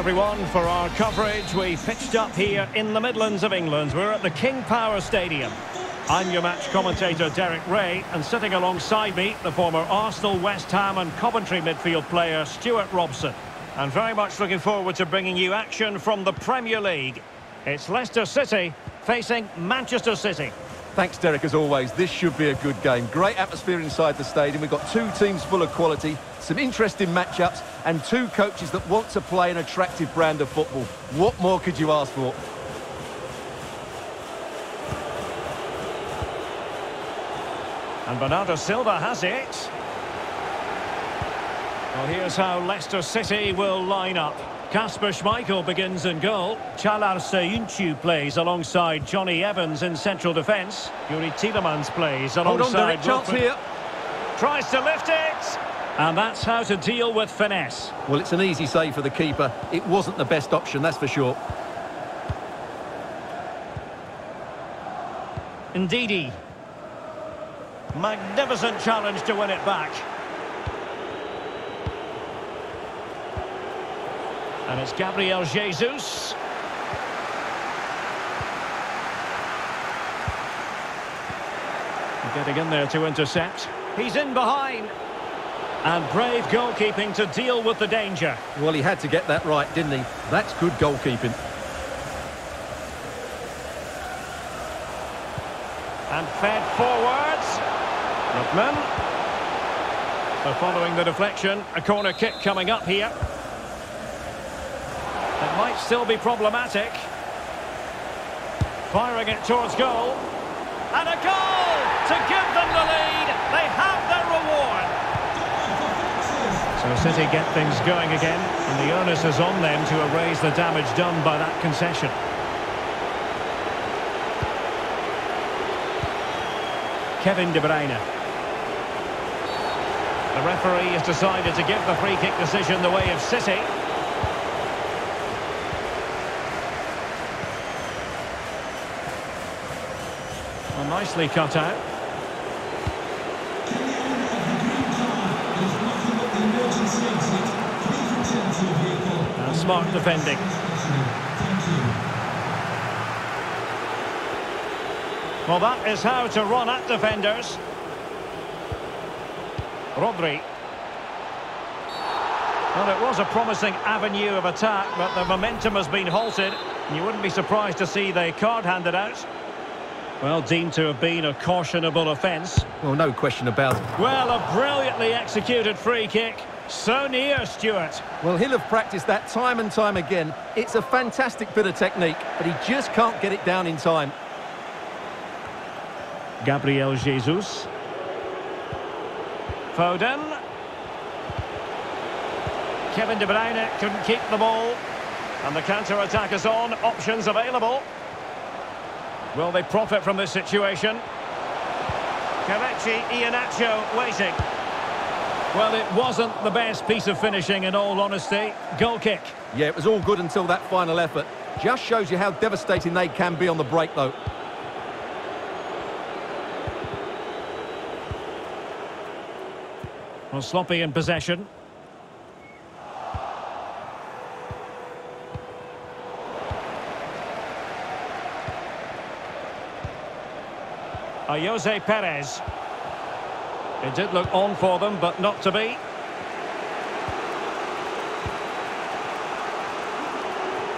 Everyone, for our coverage we pitched up here in the Midlands of England. We're at the King Power Stadium. I'm your match commentator Derek Ray and sitting alongside me the former Arsenal, West Ham and Coventry midfield player Stuart Robson. And very much looking forward to bringing you action from the Premier League. It's Leicester City facing Manchester City. Thanks, Derek, as always. This should be a good game. Great atmosphere inside the stadium. We've got two teams full of quality, some interesting matchups, and two coaches that want to play an attractive brand of football. What more could you ask for? And Bernardo Silva has it. Well, here's how Leicester City will line up. Kasper Schmeichel begins in goal. Çağlar Söyüncü plays alongside Jonny Evans in central defence. Youri Tielemans plays alongside... Hold on, alongside... Derek. Chance here. Tries to lift it! And that's how to deal with finesse. Well, it's an easy save for the keeper. It wasn't the best option, that's for sure. Ndidi. Magnificent challenge to win it back. And it's Gabriel Jesus. Getting in there to intercept. He's in behind. And brave goalkeeping to deal with the danger. Well, he had to get that right, didn't he? That's good goalkeeping. And fed forwards. Lookman. So following the deflection, a corner kick coming up here. Might still be problematic. Firing it towards goal. And a goal to give them the lead. They have their reward. So City get things going again, and the onus is on them to erase the damage done by that concession. Kevin De Bruyne. The referee has decided to give the free kick decision the way of City. Nicely cut out. And smart defending. Well, that is how to run at defenders. Rodri. Well, it was a promising avenue of attack, but the momentum has been halted. You wouldn't be surprised to see the card handed out. Well, deemed to have been a cautionable offence. Well, no question about it. Well, a brilliantly executed free kick. So near, Stuart. Well, he'll have practiced that time and time again. It's a fantastic bit of technique, but he just can't get it down in time. Gabriel Jesus. Foden. Kevin De Bruyne couldn't keep the ball. And the counter-attack is on. Options available. Will they profit from this situation? Kelechi Iheanacho waiting. Well, it wasn't the best piece of finishing in all honesty. Goal kick. Yeah, it was all good until that final effort. Just shows you how devastating they can be on the break, though. Well, sloppy in possession. Uh, Ayoze Perez. It did look on for them, but not to be.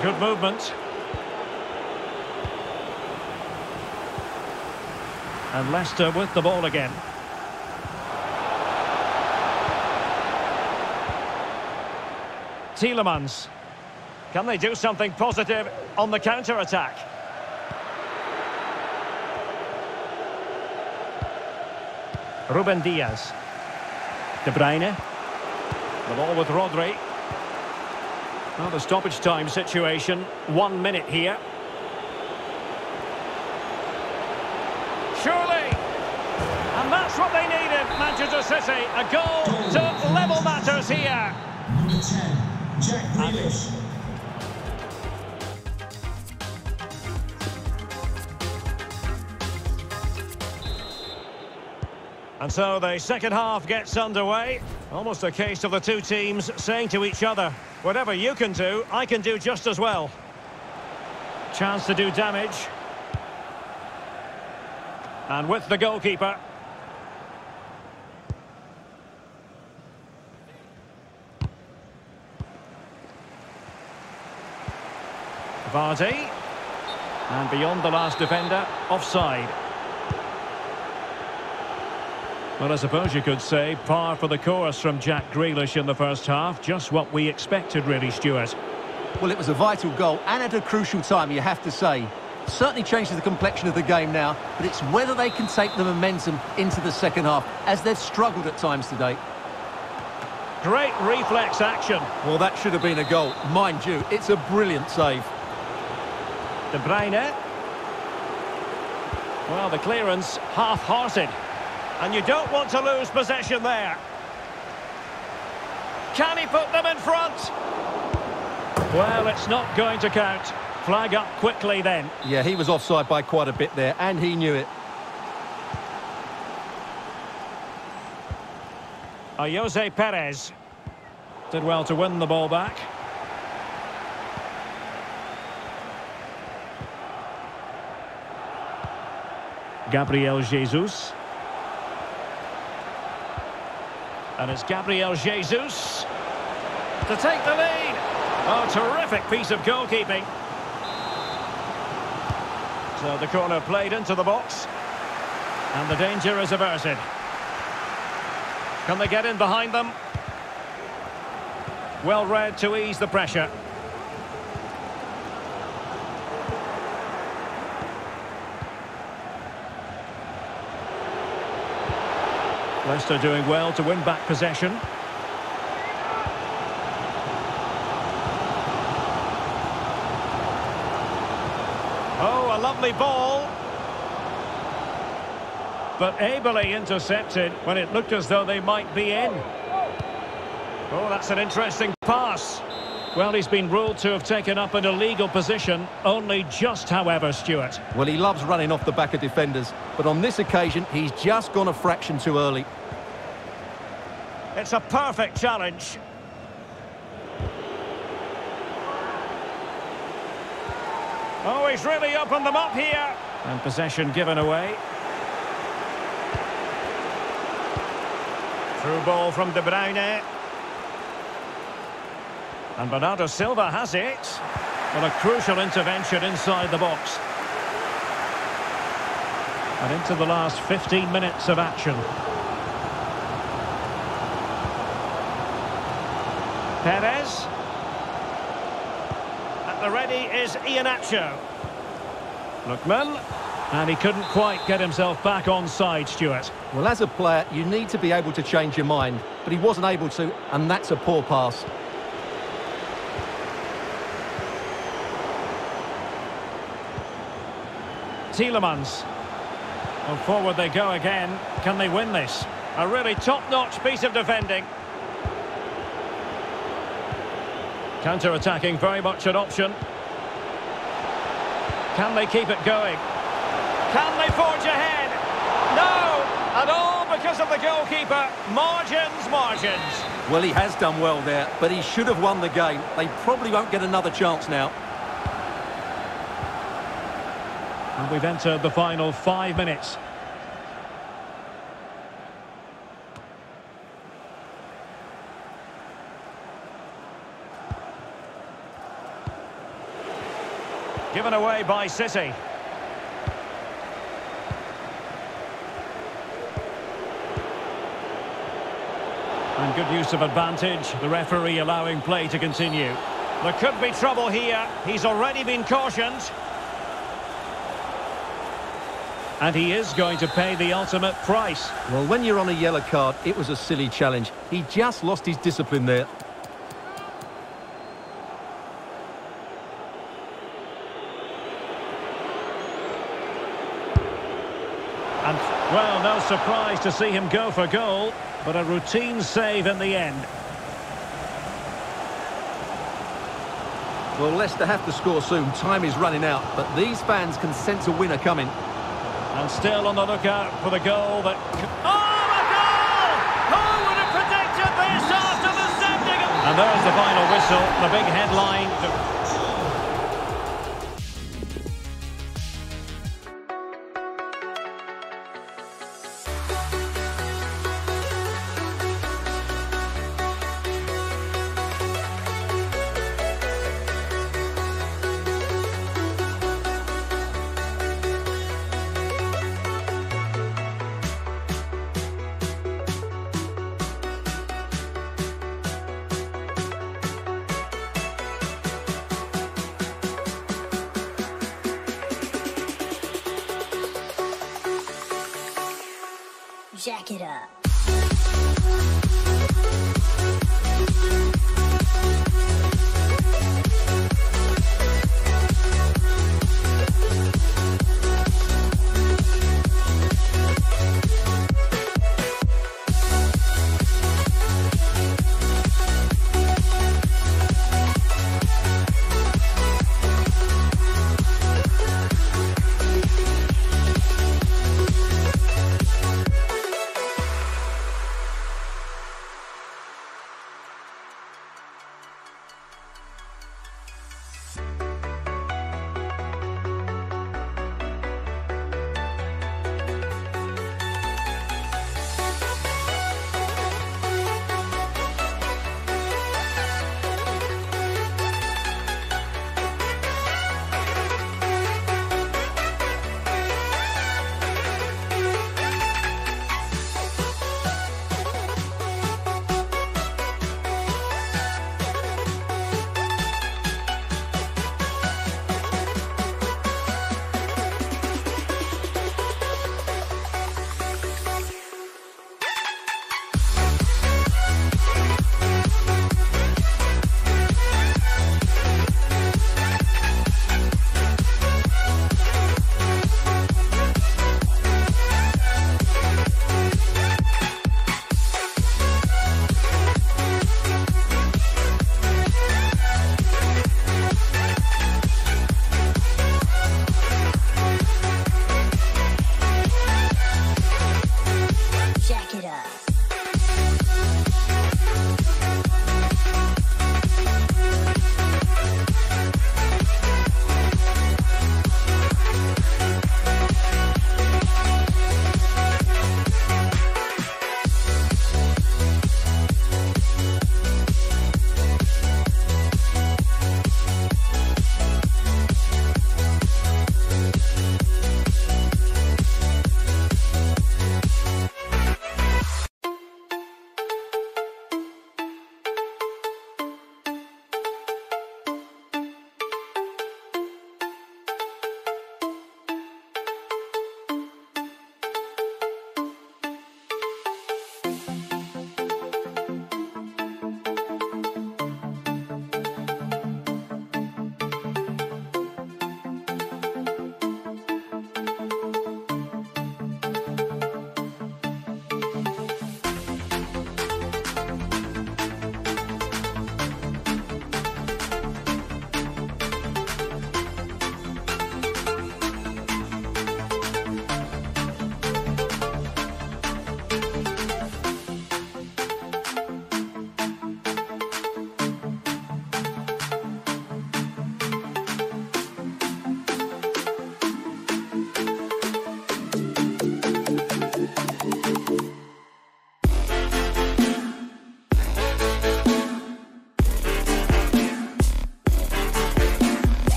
Good movement. And Leicester with the ball again. Tielemans. Can they do something positive on the counter-attack? Rúben Dias. De Bruyne. The ball with Rodri. Well, the stoppage time situation. One minute here. Surely. And that's what they needed, Manchester City. A goal to level matters here. Number 10, Jack Grealish. And so the second half gets underway. Almost a case of the two teams saying to each other, Whatever you can do, I can do just as well. Chance to do damage. And with the goalkeeper. Vardy. And beyond the last defender, offside. Well, I suppose you could say par for the course from Jack Grealish in the first half. Just what we expected, really, Stuart. Well, it was a vital goal and at a crucial time, you have to say. Certainly changes the complexion of the game now, but it's whether they can take the momentum into the second half, as they've struggled at times today. Great reflex action. Well, that should have been a goal. Mind you, it's a brilliant save. De Bruyne. Well, the clearance half-hearted. And you don't want to lose possession there. Can he put them in front? Well, it's not going to count. Flag up quickly then. Yeah, he was offside by quite a bit there, and he knew it. Uh, Ayoze Perez did well to win the ball back. Gabriel Jesus. And it's Gabriel Jesus to take the lead. Oh, terrific piece of goalkeeping. So the corner played into the box. And the danger is averted. Can they get in behind them? Well read to ease the pressure. Leicester doing well to win back possession. Oh, a lovely ball. But ably intercepted when it looked as though they might be in. Oh, that's an interesting pass. Well, he's been ruled to have taken up an illegal position, only just, however, Stuart. Well, he loves running off the back of defenders, but on this occasion, he's just gone a fraction too early. It's a perfect challenge. Oh, he's really opened them up here. And possession given away. Through ball from De Bruyne. And Bernardo Silva has it. Well, a crucial intervention inside the box. And into the last 15 minutes of action. Perez. At the ready is Iheanacho. Lookman. And he couldn't quite get himself back on side, Stuart. Well, as a player, you need to be able to change your mind, but he wasn't able to, and that's a poor pass. Tielemans. Forward they go again. Can they win this? A really top-notch piece of defending. Counter-attacking, very much an option. Can they keep it going? Can they forge ahead? No! And all because of the goalkeeper. Margins, margins. Well, he has done well there, but he should have won the game. They probably won't get another chance now. And we've entered the final five minutes. Given away by City. And good use of advantage. The referee allowing play to continue. There could be trouble here. He's already been cautioned. And he is going to pay the ultimate price. Well, when you're on a yellow card, it was a silly challenge. He just lost his discipline there. And, well, no surprise to see him go for goal, but a routine save in the end. Well, Leicester have to score soon. Time is running out, but these fans can sense a winner coming. And still on the lookout for the goal that... Oh, a goal! Who would have predicted this after the sending? And there's the final whistle, the big headline.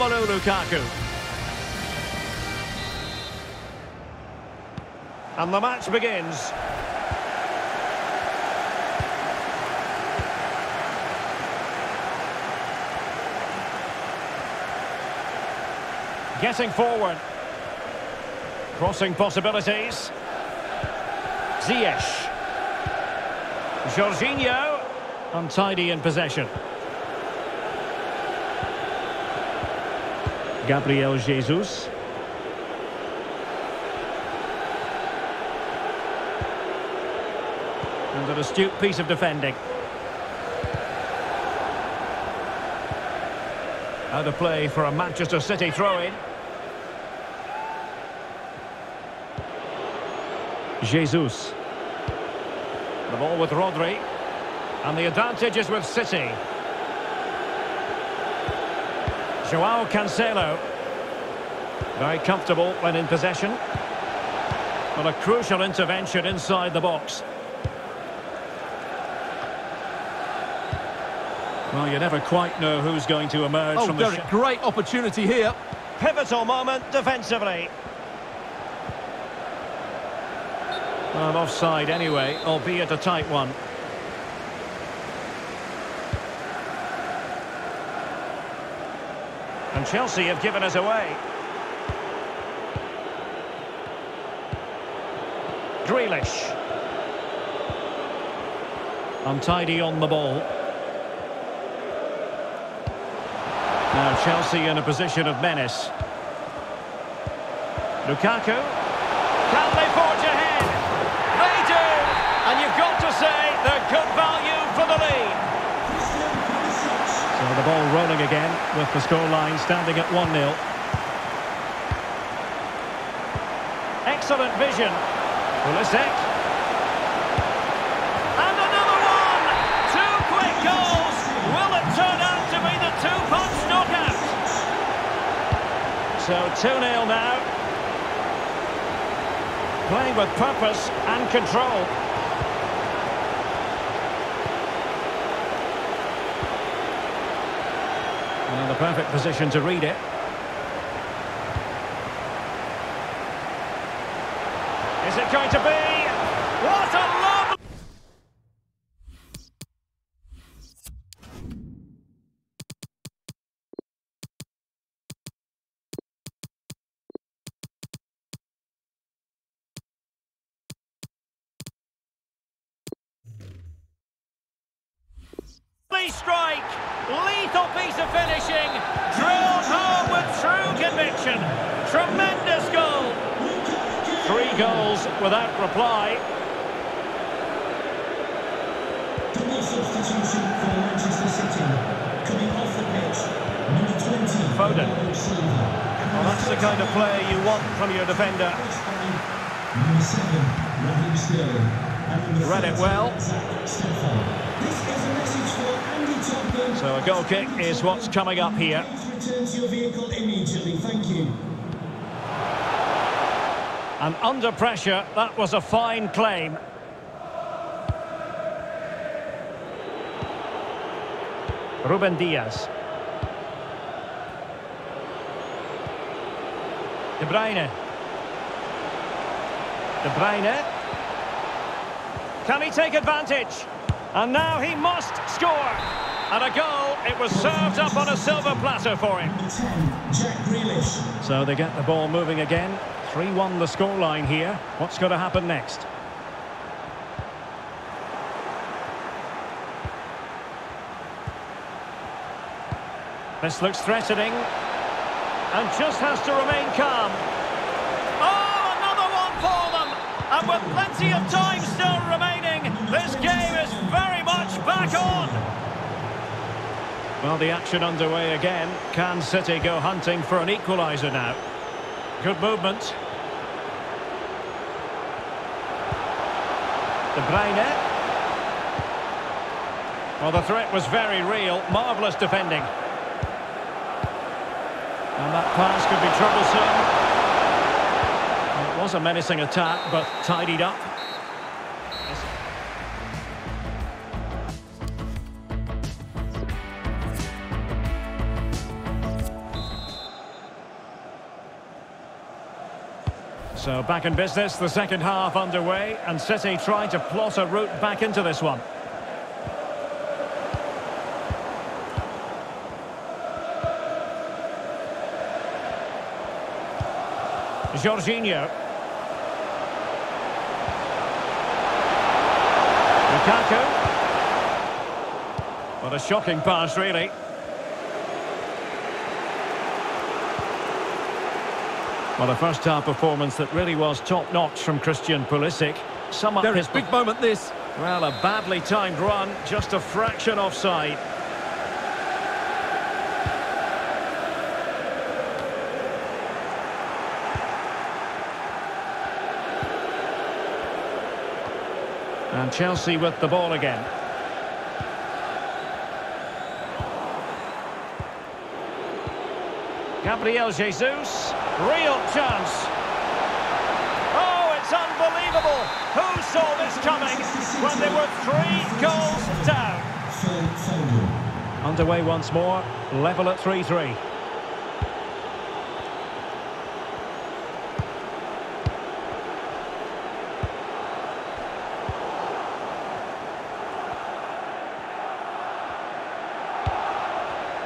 Romelu Lukaku. And the match begins. Getting forward. Crossing possibilities. Ziyech. Jorginho. Untidy in possession. Gabriel Jesus. And an astute piece of defending. Out of play for a Manchester City throw-in. Jesus. The ball with Rodri. And the advantage is with City. Joao Cancelo. Very comfortable when in possession. But a crucial intervention inside the box. Well, you never quite know who's going to emerge Oh, from the... Derek, great opportunity here. Pivotal moment defensively. Well, offside anyway, albeit a tight one. Chelsea have given us away. Grealish. Untidy on the ball. Now Chelsea in a position of menace. Lukaku. Can they forge ahead? They do! And you've got to say they're good value for the lead. So the ball rolling again with the scoreline standing at 1-0. Excellent vision. Pulisic. And another one! Two quick goals! Will it turn out to be the two-punch knockout? So 2-0 now. Playing with purpose and control. And the perfect position to read it. Is it going to be? Coming up here. Return to your vehicle immediately. Thank you. And under pressure, that was a fine claim. Rúben Dias. De Bruyne. De Bruyne. Can he take advantage? And now he must score. And a goal, it was served up on a silver platter for him. Number 10, Jack Grealish. So they get the ball moving again. 3-1 the scoreline here. What's going to happen next? This looks threatening. And just has to remain calm. Oh, another one for them! And with plenty of time still remaining, this game is very much back on! Well, the action underway again. Can City go hunting for an equaliser now? Good movement. De Bruyne. Well, the threat was very real. Marvellous defending. And that pass could be troublesome. It was a menacing attack, but tidied up. So back in business, the second half underway, and City trying to plot a route back into this one. Jorginho. Lukaku. What a shocking pass, really. Well, a first-half performance that really was top-notch from Christian Pulisic. Some up There his is big moment this. Well, a badly timed run, just a fraction offside. And Chelsea with the ball again. Gabriel Jesus, real chance. Oh, it's unbelievable. Who saw this coming when they were three goals down? Underway once more, level at 3-3.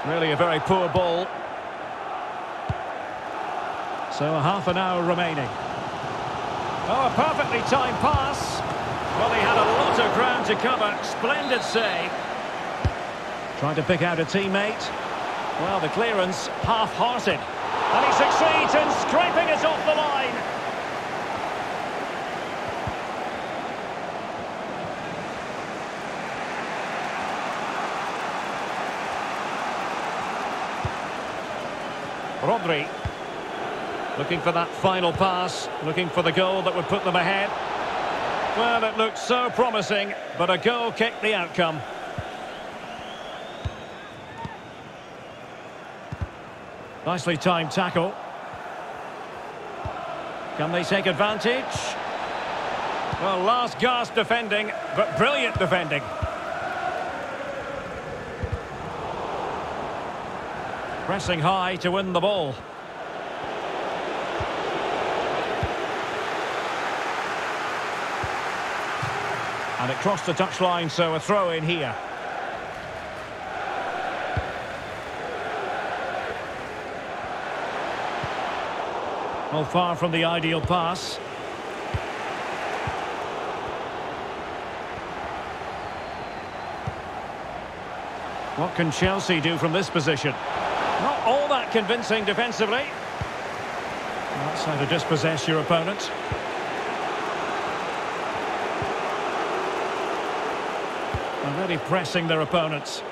Really a very poor ball. So half an hour remaining. Oh, a perfectly timed pass. Well, he had a lot of ground to cover. Splendid save. Trying to pick out a teammate. Well, the clearance half-hearted. And he succeeds in scraping it off the line. Rodri. Looking for that final pass. Looking for the goal that would put them ahead. Well, it looked so promising, but a goal kicked the outcome. Nicely timed tackle. Can they take advantage? Well, last gasp defending, but brilliant defending. Pressing high to win the ball. And it crossed the touchline, so a throw in here. Well, far from the ideal pass. What can Chelsea do from this position? Not all that convincing defensively. That's how to dispossess your opponent. Really pressing their opponents.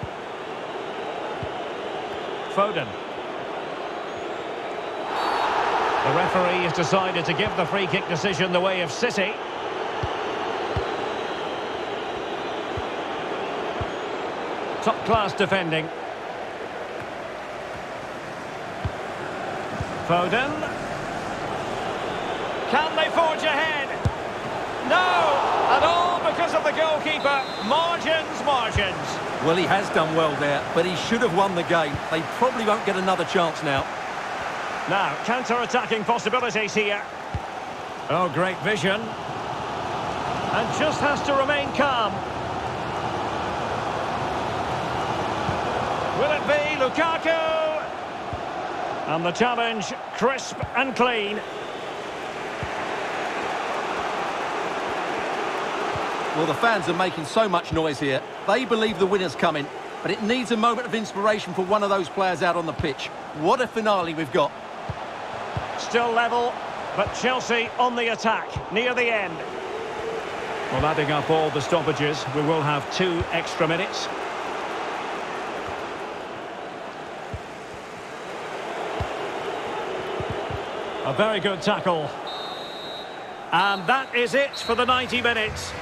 Foden. The referee has decided to give the free kick decision the way of City. Top class defending. Foden. Can they forge ahead? No! And all because of the goalkeeper. Margins, margins. Well, he has done well there, but he should have won the game. They probably won't get another chance now. Now, counter-attacking possibilities here. Oh, great vision. And just has to remain calm. Will it be Lukaku? And the challenge, crisp and clean. Well, the fans are making so much noise here. They believe the winner's coming, but it needs a moment of inspiration for one of those players out on the pitch. What a finale we've got. Still level, but Chelsea on the attack, near the end. Well, adding up all the stoppages, we will have two extra minutes. A very good tackle. And that is it for the 90 minutes.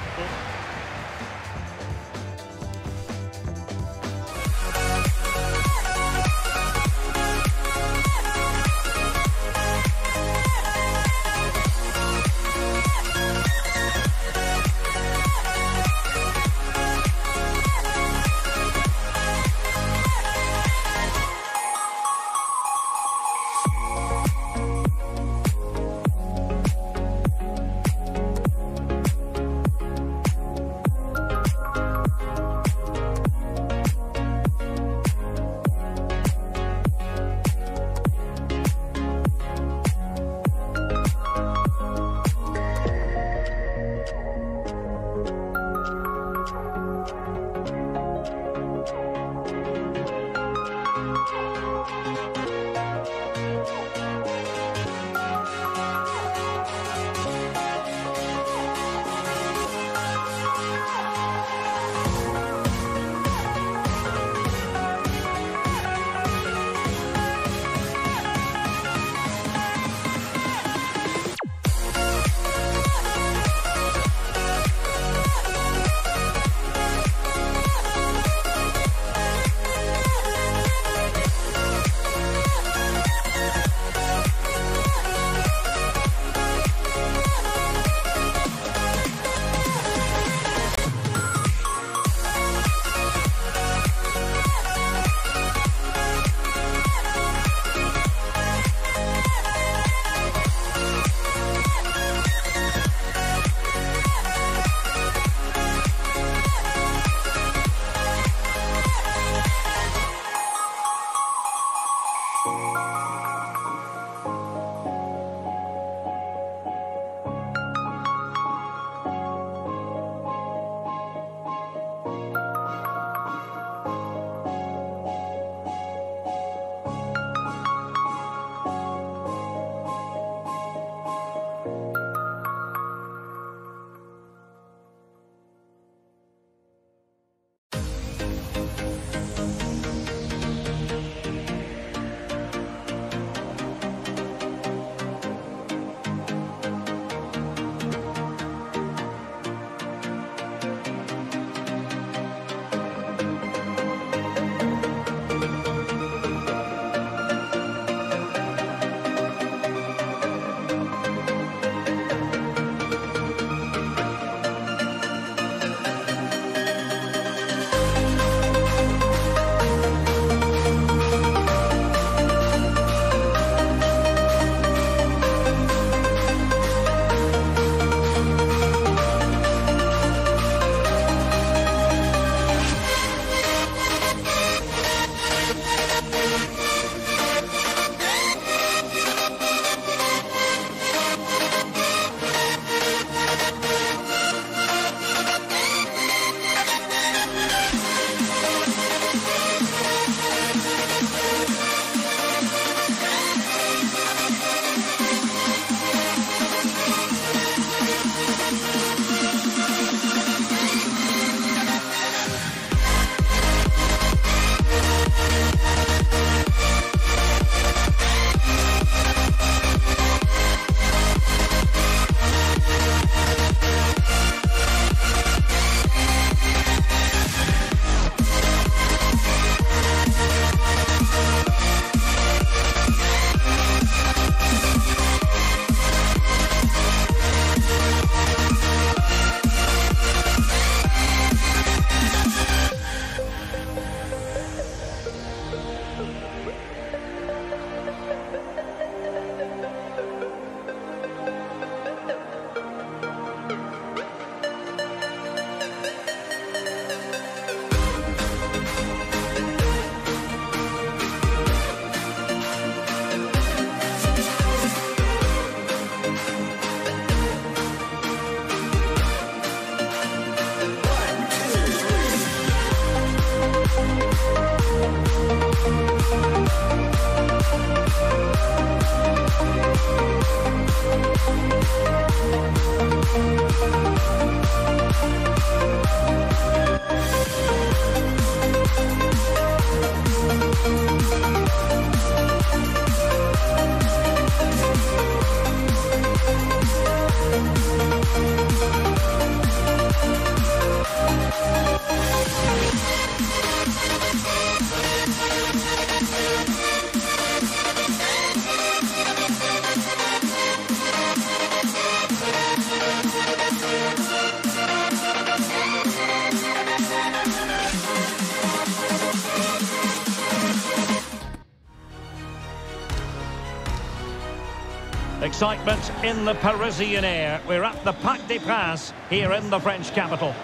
Excitement in the Parisian air. We're at the Parc des Princes here in the French capital.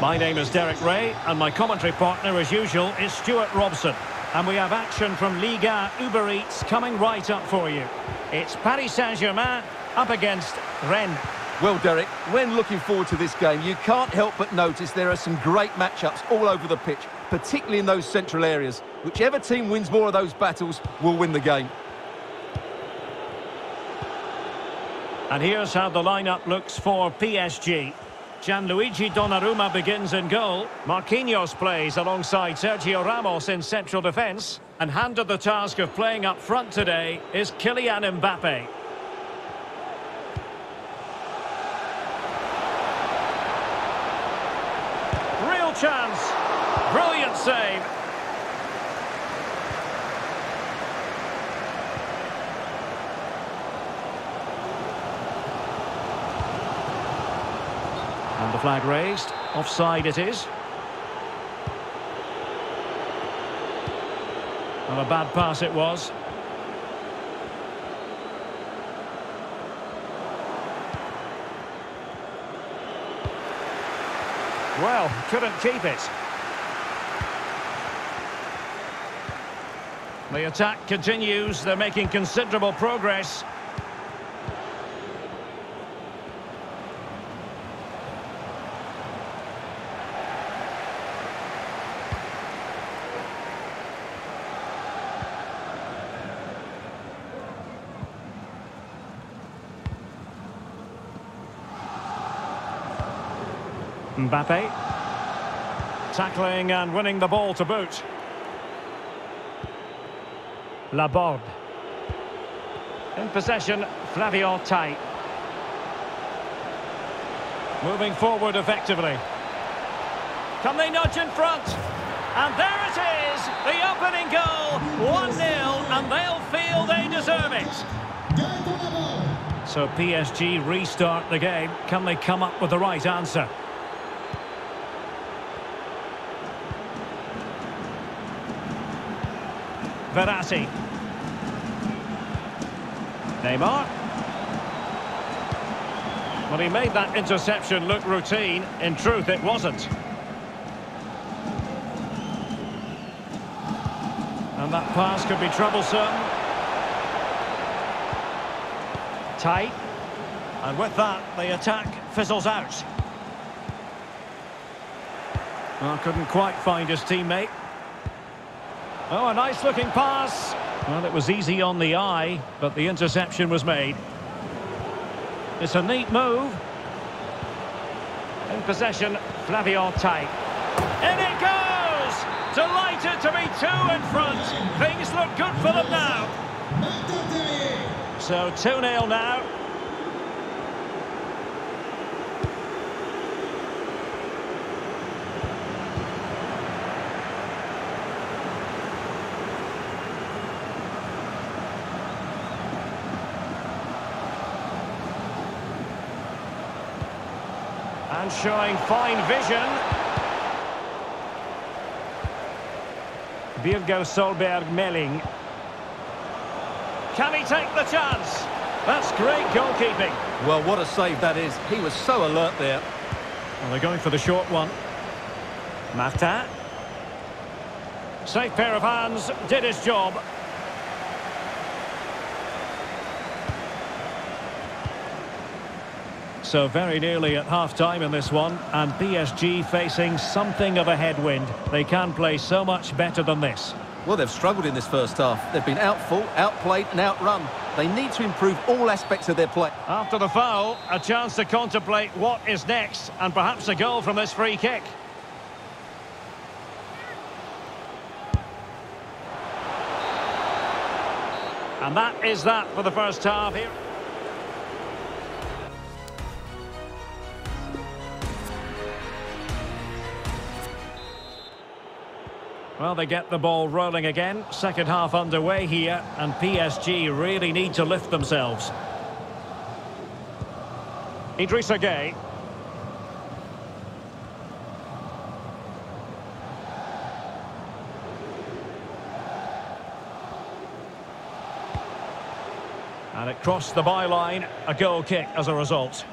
My name is Derek Ray, and my commentary partner, as usual, is Stuart Robson. And we have action from Liga Uber Eats coming right up for you. It's Paris Saint-Germain up against Rennes. Well, Derek, when looking forward to this game, you can't help but notice there are some great matchups all over the pitch, particularly in those central areas. Whichever team wins more of those battles will win the game. And here's how the lineup looks for PSG. Gianluigi Donnarumma begins in goal. Marquinhos plays alongside Sergio Ramos in central defence. And handed the task of playing up front today is Kylian Mbappe. Real chance. Brilliant save. Flag raised. Offside it is. And a bad pass it was. Well, couldn't keep it. The attack continues. They're making considerable progress. Mbappe. Tackling and winning the ball to boot. Laborde. In possession, Flavien Tait. Moving forward effectively. Can they nudge in front? And there it is, the opening goal, 1-0, and they'll feel they deserve it. So PSG restart the game. Can they come up with the right answer? Verratti. Neymar. Well, he made that interception look routine. In truth, it wasn't. And that pass could be troublesome. Tight. And with that, the attack fizzles out. Well, couldn't quite find his teammate. Oh, a nice looking pass. Well, it was easy on the eye, but the interception was made. It's a neat move. In possession, Flavien Tait. In it goes! Delighted to be two in front. Things look good for them now. So 2-0 now. And showing fine vision. Virgo Solberg Melling. Can he take the chance? That's great goalkeeping. Well, what a save that is. He was so alert there. Well, they're going for the short one. Martin. Safe pair of hands, did his job. So very nearly at half-time in this one, and PSG facing something of a headwind. They can play so much better than this. Well, they've struggled in this first half. They've been outfought, outplayed and outrun. They need to improve all aspects of their play. After the foul, a chance to contemplate what is next, and perhaps a goal from this free kick. And that is that for the first half here. Well, they get the ball rolling again. Second half underway here, and PSG really need to lift themselves. Idrissa Gueye. And it crossed the byline, a goal kick as a result.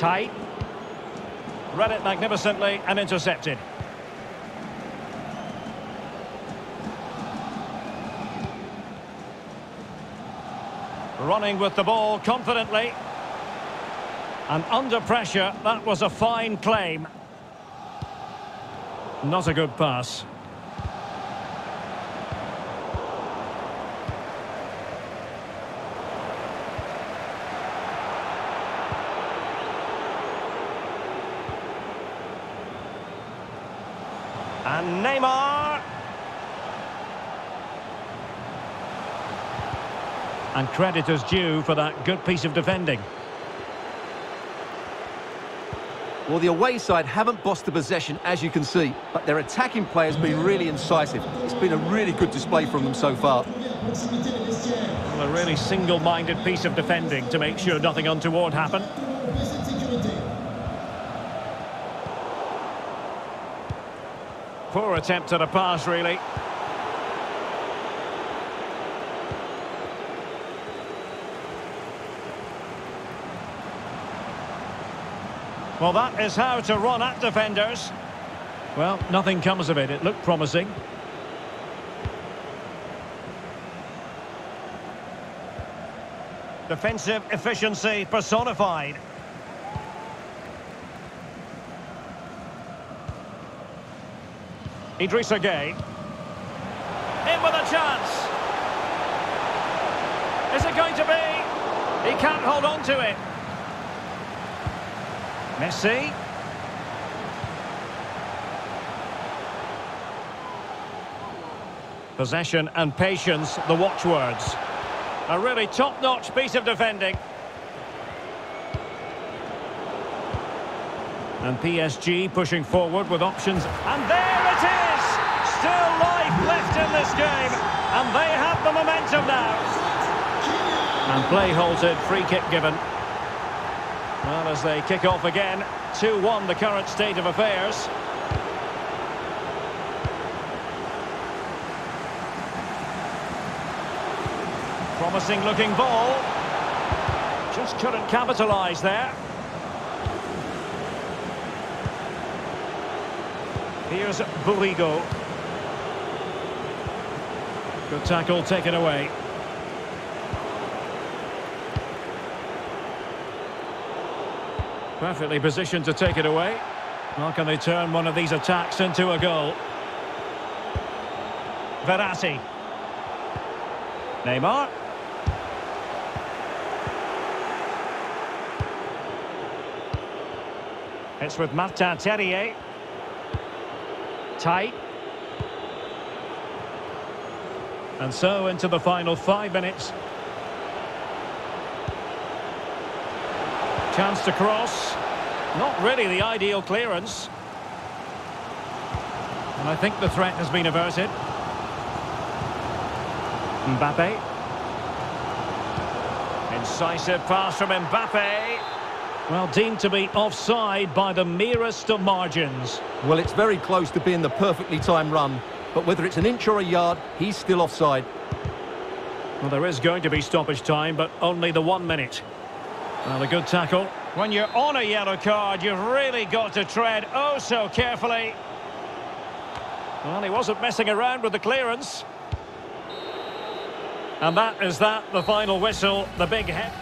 Tight. Read it magnificently and intercepted. Running with the ball confidently. And under pressure, that was a fine claim. Not a good pass. And Neymar. And credit is due for that good piece of defending. Well, the away side haven't bossed the possession, as you can see, but their attacking play has been really incisive. It's been a really good display from them so far. Well, a really single-minded piece of defending to make sure nothing untoward happened. Poor attempt at a pass, really. Well, that is how to run at defenders. Well, nothing comes of it. It looked promising. Defensive efficiency personified. Idrissa Gueye. In with a chance. Is it going to be? He can't hold on to it. Messi. Possession and patience, the watchwords. A really top-notch piece of defending. And PSG pushing forward with options. And there it is! Still life left in this game. And they have the momentum now. And play halted, free kick given. Well, as they kick off again, 2-1 the current state of affairs. Promising looking ball. Just couldn't capitalise there. Here's Bourigeaud. Good tackle taken away. Perfectly positioned to take it away. How can they turn one of these attacks into a goal? Verratti. Neymar. It's with Martin Terrier. Tight. And so into the final five minutes. Chance to cross. Not really the ideal clearance. And I think the threat has been averted. Mbappe. Incisive pass from Mbappe. Well, deemed to be offside by the merest of margins. Well, it's very close to being the perfectly timed run, but whether it's an inch or a yard, he's still offside. Well, there is going to be stoppage time, but only the one minute. Well, a good tackle. When you're on a yellow card, you've really got to tread oh so carefully. Well, he wasn't messing around with the clearance. And that is that, the final whistle, the big head.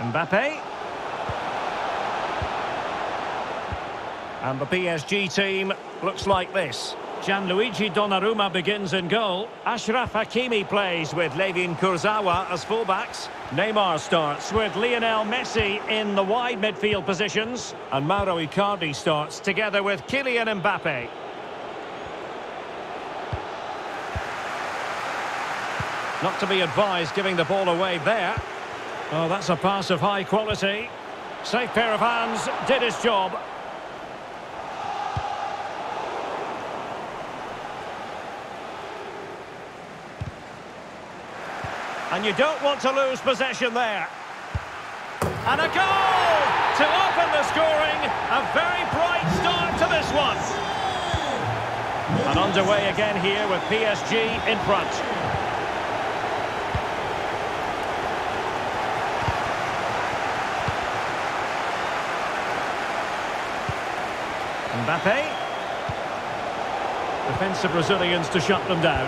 Mbappe. And the PSG team looks like this. Gianluigi Donnarumma begins in goal. Achraf Hakimi plays with Layvin Kurzawa as fullbacks. Neymar starts with Lionel Messi in the wide midfield positions. And Mauro Icardi starts together with Kylian Mbappe. Not to be advised giving the ball away there. Oh, that's a pass of high quality. Safe pair of hands, did his job. And you don't want to lose possession there. And a goal to open the scoring. A very bright start to this one. And underway again here with PSG in front. Mbappe. Defensive Brazilians to shut them down.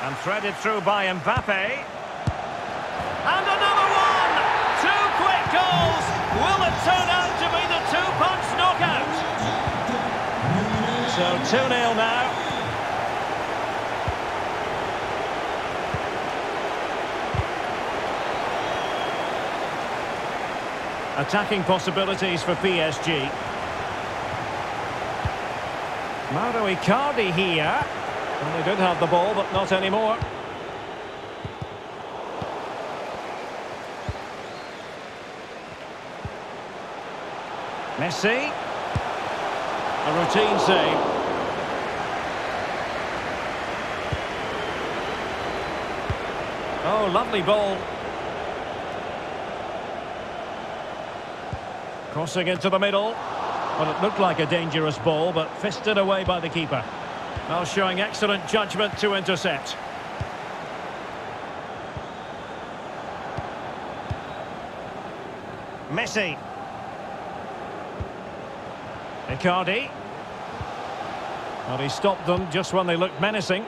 And threaded through by Mbappe. And another one! Two quick goals! Will it turn out to be the two-punch knockout? So 2-0 now. Attacking possibilities for PSG. Mauro Icardi here. Well, they did have the ball, but not anymore. Messi. A routine save. Oh, lovely ball. Crossing into the middle. Well, it looked like a dangerous ball, but fisted away by the keeper. Now showing excellent judgment to intercept. Messi. Icardi. Well, he stopped them just when they looked menacing.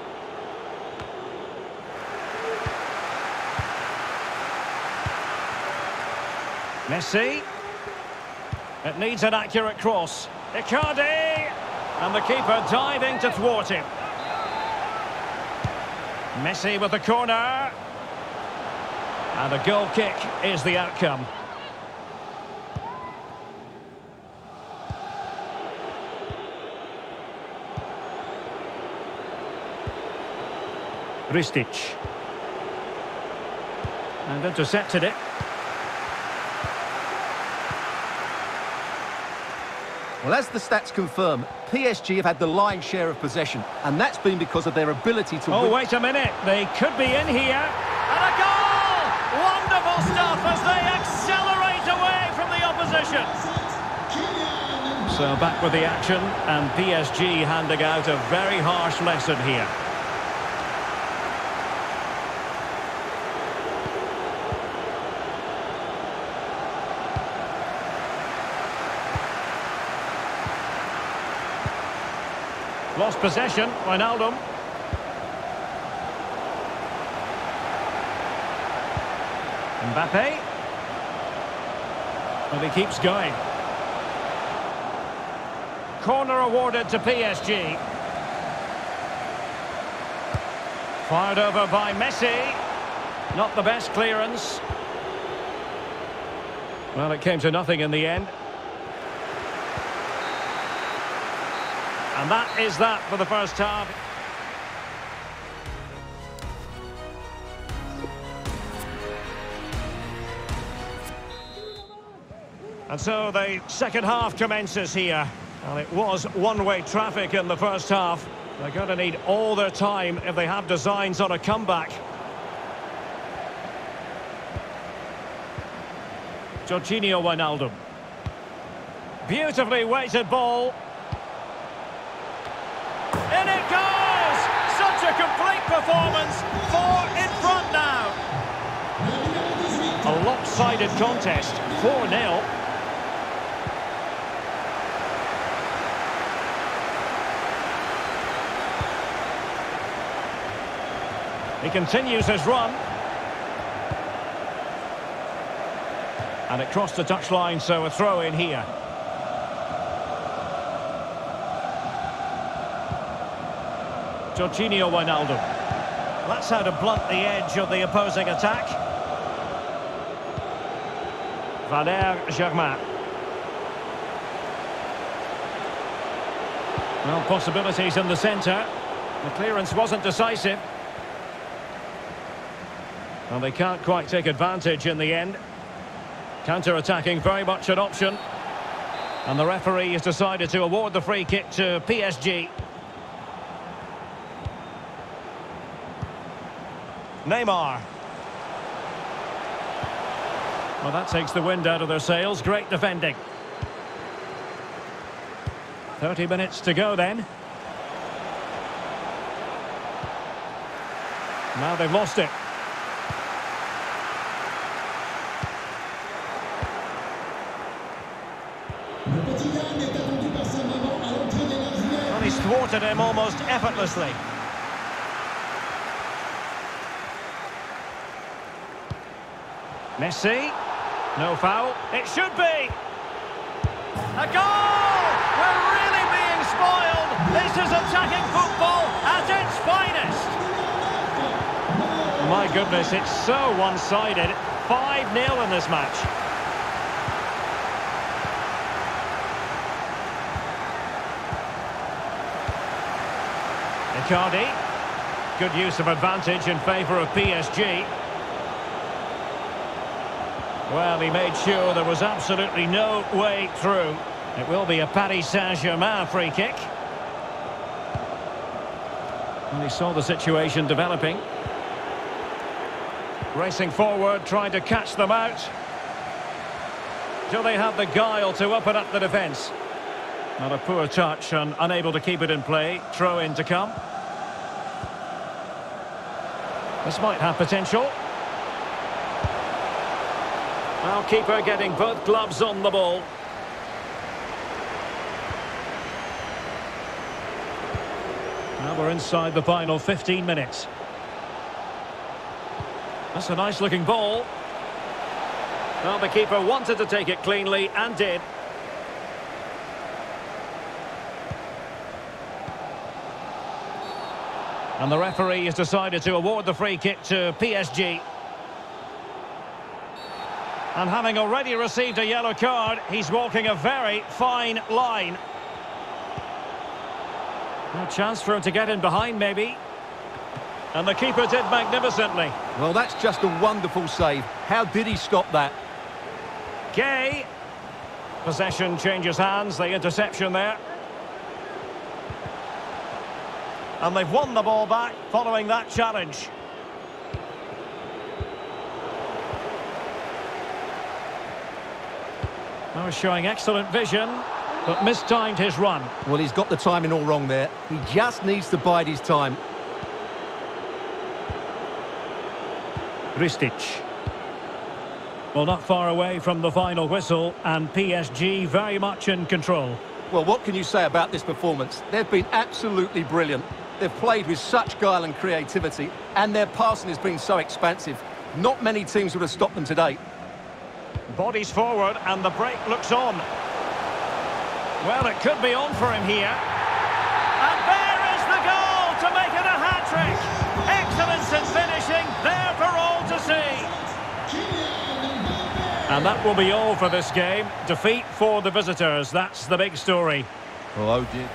Messi. It needs an accurate cross. Icardi! And the keeper diving to thwart him. Messi with the corner. And a goal kick is the outcome. Ristic. And intercepted it. Well, as the stats confirm, PSG have had the lion's share of possession, and that's been because of their ability to... Oh, win- wait a minute. They could be in here. And a goal! Wonderful stuff as they accelerate away from the opposition. So back with the action, and PSG handing out a very harsh lesson here. Possession, Wijnaldum. Mbappe. And he keeps going. Corner awarded to PSG. Fired over by Messi. Not the best clearance. Well, it came to nothing in the end. And that is that for the first half. And so the second half commences here. And it was one-way traffic in the first half. They're going to need all their time if they have designs on a comeback. Georginio Wijnaldum. Beautifully weighted ball. performance, four in front now. A lopsided contest, 4-0. He continues his run. And it crossed the touchline, so a throw in here. Georginio Wijnaldum. That's how to blunt the edge of the opposing attack. Valère Germain. Well, possibilities in the centre. The clearance wasn't decisive. Well, they can't quite take advantage in the end. Counter-attacking very much an option. And the referee has decided to award the free kick to PSG. Neymar. Well, that takes the wind out of their sails. Great defending. 30 minutes to go then. Now they've lost it. Well, he's thwarted him almost effortlessly. Messi. No foul. It should be. A goal! We're really being spoiled. This is attacking football at its finest. My goodness, it's so one-sided. 5-0 in this match. Icardi. Good use of advantage in favour of PSG. Well, he made sure there was absolutely no way through. It will be a Paris Saint-Germain free kick. And he saw the situation developing. Racing forward, trying to catch them out. Do they have the guile to open up the defence? Not a poor touch and unable to keep it in play. Throw in to come. This might have potential. Now keeper getting both gloves on the ball. Now we're inside the final 15 minutes. That's a nice looking ball. Well, the keeper wanted to take it cleanly and did. And the referee has decided to award the free kick to PSG. And having already received a yellow card, he's walking a very fine line. No chance for him to get in behind, maybe. And the keeper did magnificently. Well, that's just a wonderful save. How did he stop that? Gueye. Possession changes hands, the interception there. And they've won the ball back following that challenge. Now he's showing excellent vision, but mistimed his run. Well, he's got the timing all wrong there. He just needs to bide his time. Ristic. Well, not far away from the final whistle, and PSG very much in control. Well, what can you say about this performance? They've been absolutely brilliant. They've played with such guile and creativity, and their passing has been so expansive. Not many teams would have stopped them today. Bodies forward, and the break looks on. Well, it could be on for him here. And there is the goal to make it a hat-trick. Excellence in finishing, there for all to see. And that will be all for this game. Defeat for the visitors, that's the big story. Well, oh dear.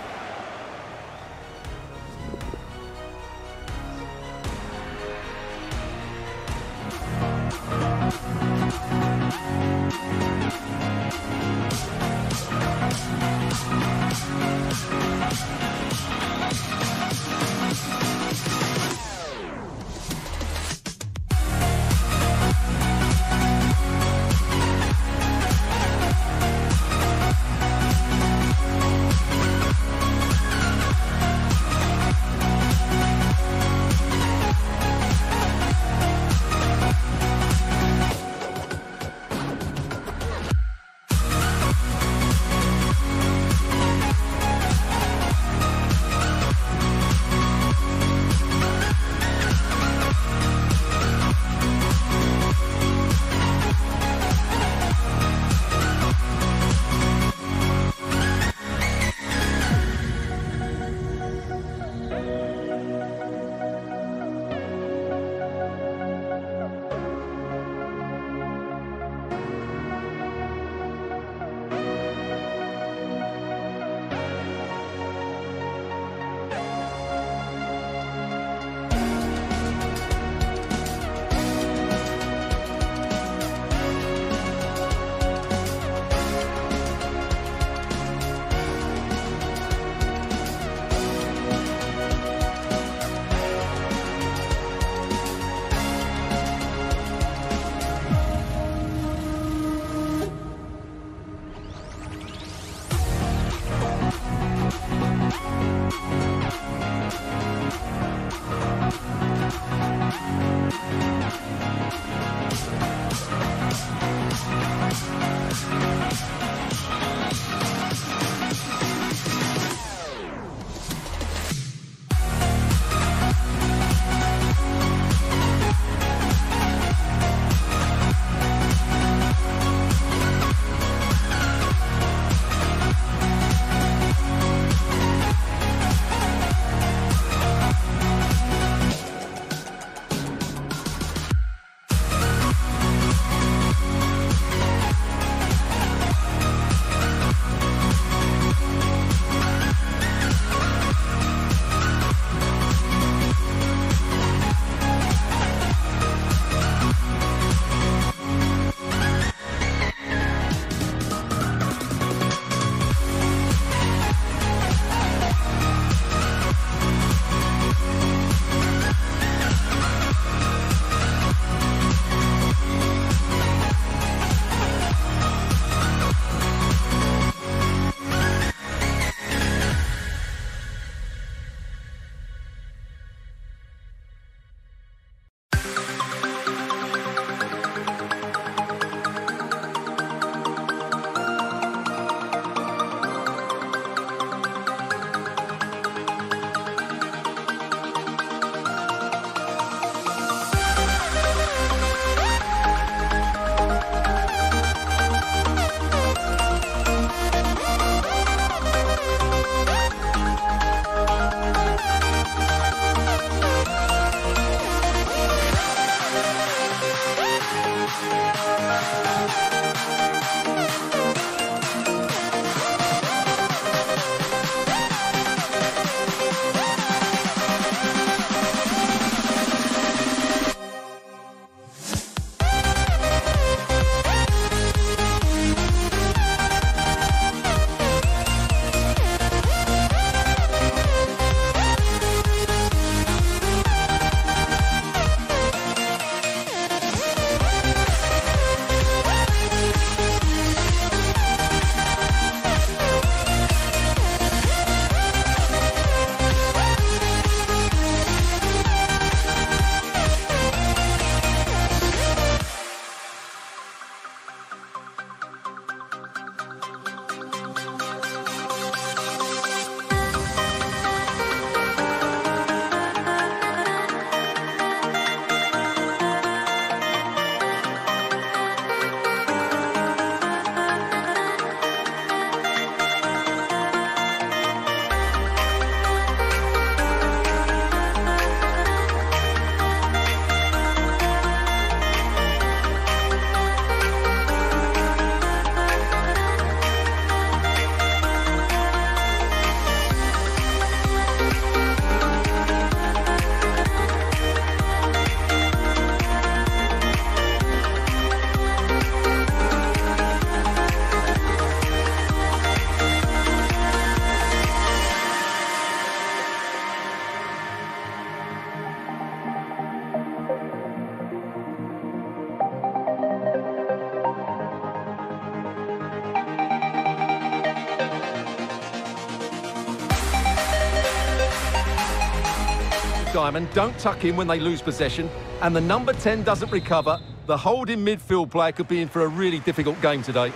Simon, don't tuck in when they lose possession, and the number 10 doesn't recover, the holding midfield player could be in for a really difficult game today.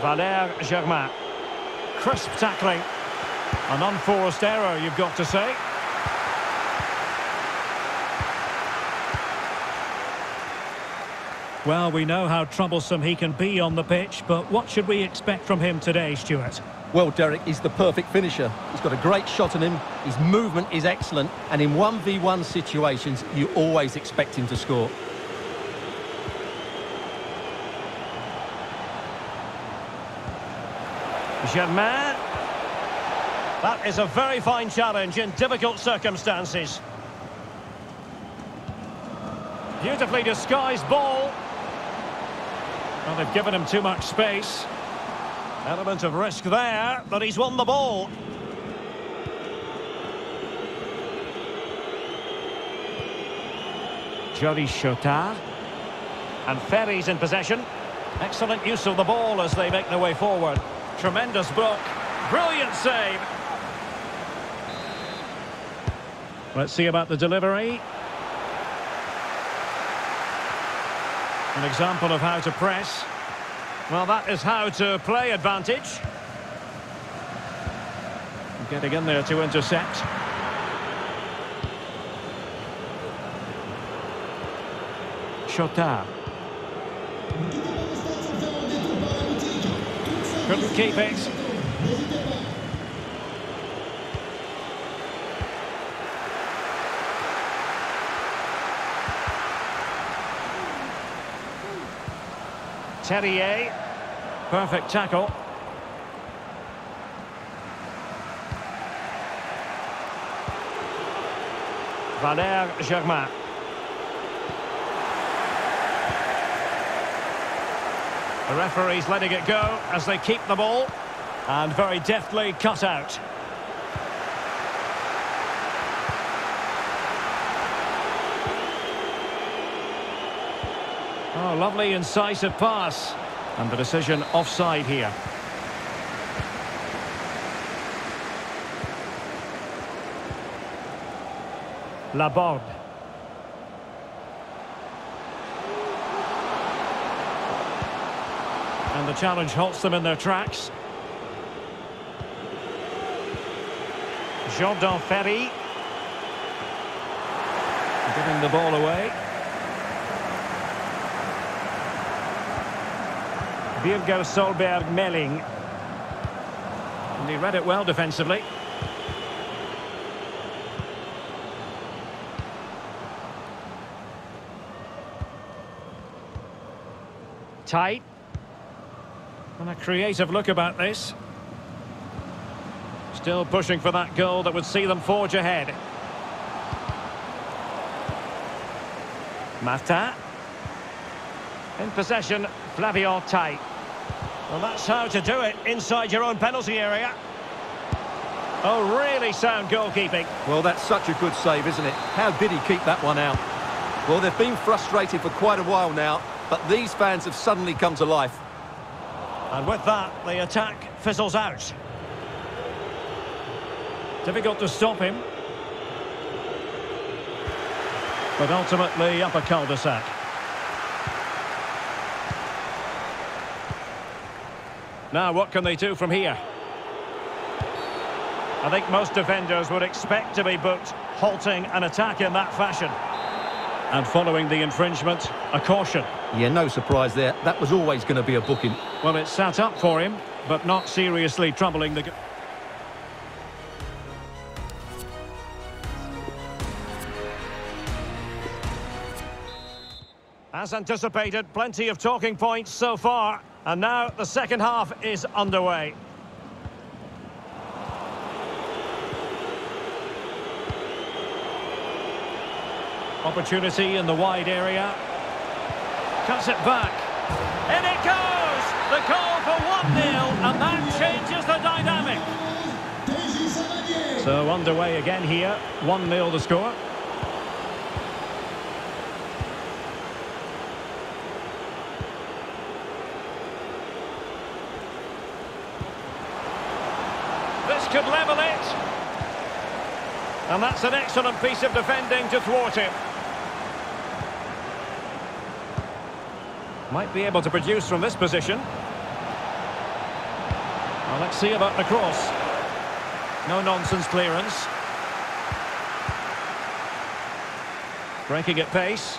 Valère Germain. Crisp tackling. An unforced error, you've got to say. Well, we know how troublesome he can be on the pitch, but what should we expect from him today, Stuart? Well, Derek, he's the perfect finisher. He's got a great shot on him, his movement is excellent, and in 1v1 situations, you always expect him to score. Germain. That is a very fine challenge in difficult circumstances. Beautifully disguised ball. They've given him too much space. Element of risk there, but he's won the ball. Joris Chotard. And Ferri's in possession. Excellent use of the ball as they make their way forward. Tremendous block. Brilliant save. Let's see about the delivery. An example of how to press. Well, that is how to play advantage. Getting in there to intercept. Chotard. Couldn't keep it. Terrier. Perfect tackle. Valère Germain. The referee's letting it go as they keep the ball. And very deftly cut out. Oh, lovely incisive pass. And the decision offside here. Laborde. And the challenge halts them in their tracks. Jordan Ferri. Giving the ball away. Birger Solberg Meling. And he read it well defensively. Tight. And a creative look about this. Still pushing for that goal that would see them forge ahead. Martin. In possession, Flavien Tait. Well, that's how to do it inside your own penalty area. Oh, really sound goalkeeping. Well, that's such a good save, isn't it? How did he keep that one out? Well, they've been frustrated for quite a while now, but these fans have suddenly come to life. And with that, the attack fizzles out. Difficult to stop him. But ultimately up a cul-de-sac. Now, what can they do from here? I think most defenders would expect to be booked, halting an attack in that fashion. And following the infringement, a caution. Yeah, no surprise there. That was always going to be a booking. Well, it sat up for him, but not seriously troubling the... As anticipated, plenty of talking points so far. And now the second half is underway. Opportunity in the wide area. Cuts it back. In it goes! The goal for 1-0, and that changes the dynamic. So underway again here. 1-0 the score. And that's an excellent piece of defending to thwart him. Might be able to produce from this position. Well, let's see about the cross. No nonsense clearance. Breaking at pace.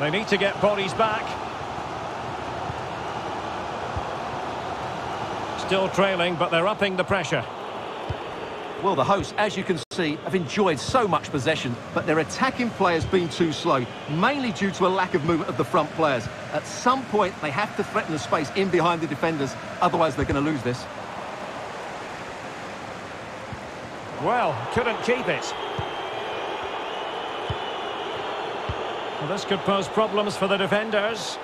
They need to get bodies back. Still trailing, but they're upping the pressure. Well, the hosts, as you can see, have enjoyed so much possession, but their attacking play has been too slow, mainly due to a lack of movement of the front players. At some point, they have to threaten the space in behind the defenders, otherwise they're going to lose this. Well, couldn't keep it. Well, this could pose problems for the defenders.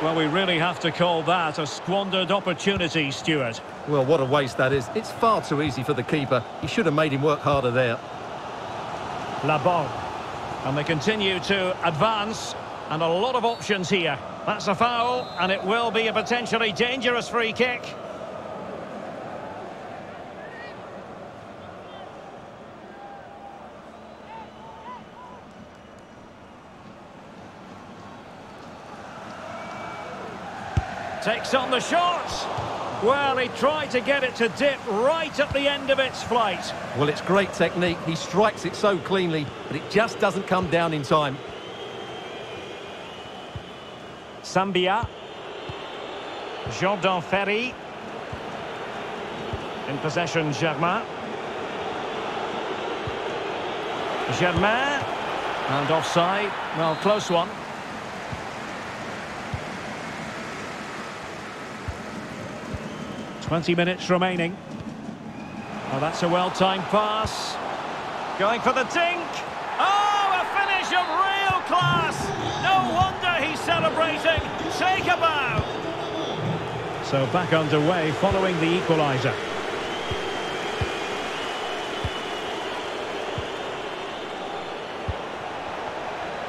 Well, we really have to call that a squandered opportunity, Stuart. Well, what a waste that is. It's far too easy for the keeper. He should have made him work harder there. Labon. And they continue to advance. And a lot of options here. That's a foul, and it will be a potentially dangerous free kick. Takes on the shot. Well, he tried to get it to dip right at the end of its flight. Well, it's great technique. He strikes it so cleanly, but it just doesn't come down in time. Sambia. Jordan Ferri. In possession, Germain. Germain. And offside. Well, close one. Twenty minutes remaining. Oh, that's a well-timed pass. Going for the dink. Oh, a finish of real class. No wonder he's celebrating. Take a bow. So back underway following the equaliser.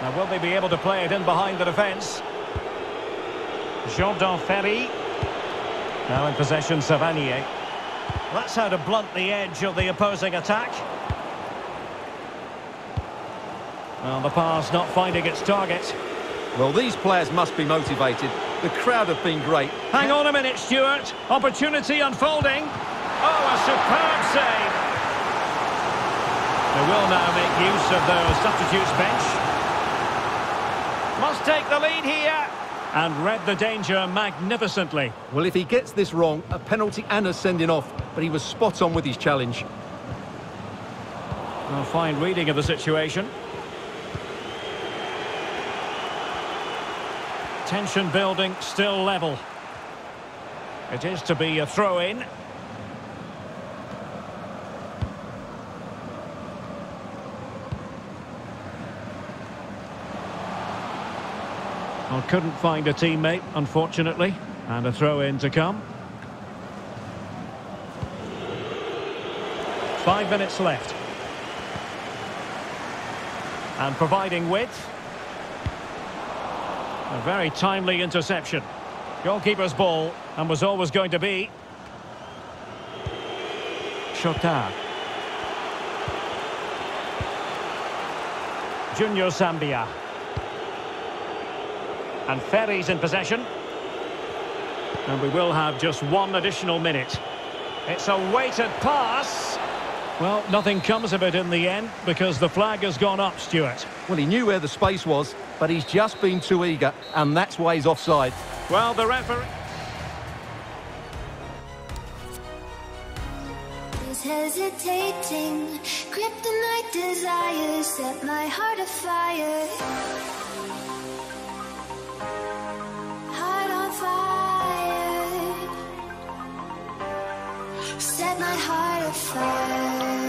Now will they be able to play it in behind the defence? Jordan Ferri. Now in possession, Savanier. That's how to blunt the edge of the opposing attack. Well, the pass not finding its target. Well, these players must be motivated. The crowd have been great. Hang on a minute, Stuart. Opportunity unfolding. Oh, a superb save. They will now make use of the substitutes bench. Must take the lead here. And read the danger magnificently. Well, if he gets this wrong, a penalty and a sending off, but he was spot on with his challenge. A fine reading of the situation. Tension building, still level. It is to be a throw-in. Well, couldn't find a teammate, unfortunately. And a throw-in to come. Five minutes left. And providing width. A very timely interception. Goalkeeper's ball, and was always going to be. Chotard. Junior Sambia. And Ferri's in possession. And we will have just one additional minute. It's a weighted pass. Well, nothing comes of it in the end because the flag has gone up, Stuart. Well, he knew where the space was, but he's just been too eager, and that's why he's offside. Well, the referee... is hesitating. Kryptonite desires set my heart afire. Set my heart afire.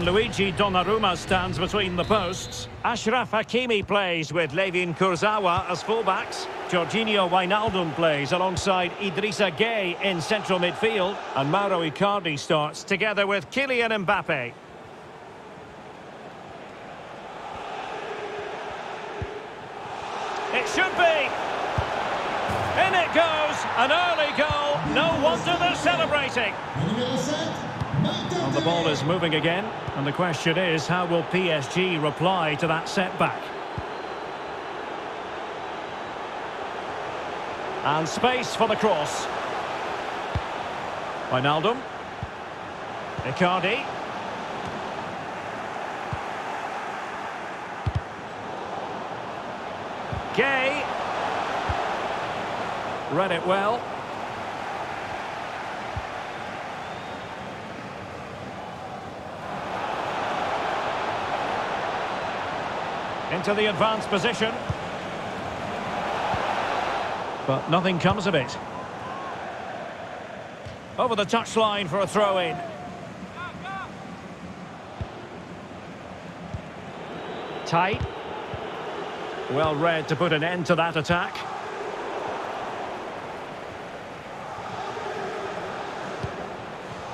Gianluigi Donnarumma stands between the posts. Achraf Hakimi plays with Layvin Kurzawa as fullbacks. Georginio Wijnaldum plays alongside Idrissa Gueye in central midfield. And Mauro Icardi starts together with Kylian Mbappe. It should be. In it goes. An early goal. No wonder they're celebrating. When you're all set, Mark And the ball is moving again. And the question is, how will PSG reply to that setback? And space for the cross. Wijnaldum. Icardi. Gueye. Read it well. Into the advanced position. But nothing comes of it. Over the touchline for a throw-in. Tight. Well read to put an end to that attack.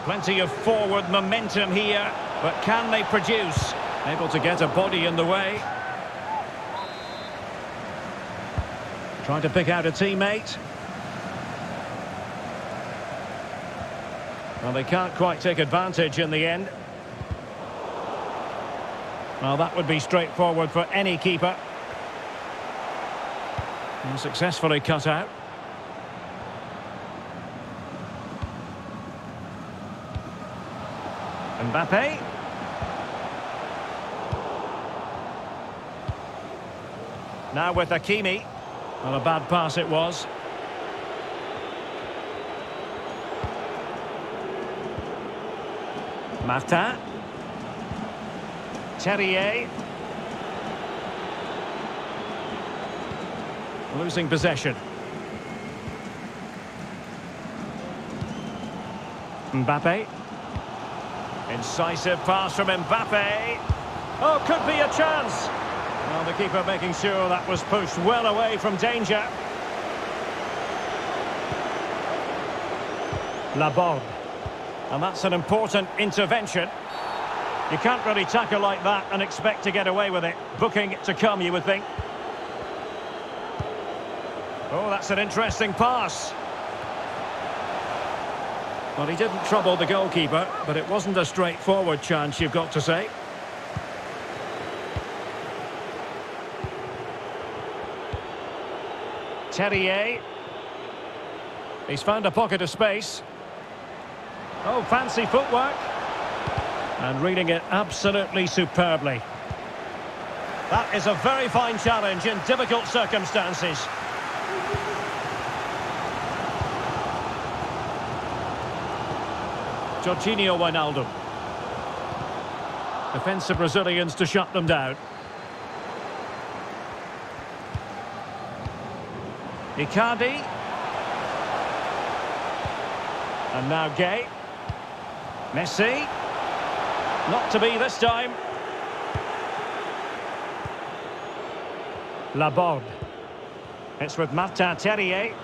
Plenty of forward momentum here, but can they produce? Able to get a body in the way. Trying to pick out a teammate. Well, they can't quite take advantage in the end. Well, that would be straightforward for any keeper. And successfully cut out. Mbappe. Now with Hakimi. Well, a bad pass it was. Martin. Terrier. Losing possession. Mbappe. Incisive pass from Mbappe. Oh, could be a chance. Well, the keeper making sure that was pushed well away from danger. Laborde. And that's an important intervention. You can't really tackle like that and expect to get away with it. Booking to come, you would think. Oh, that's an interesting pass. Well, he didn't trouble the goalkeeper, but it wasn't a straightforward chance, you've got to say. Terrier. He's found a pocket of space. Oh, fancy footwork. And reading it absolutely superbly. That is a very fine challenge in difficult circumstances. Georginio Wijnaldum. Defensive Brazilians to shut them down. Icardi. And now Gueye. Messi. Not to be this time. Laborde. It's with Martin Terrier.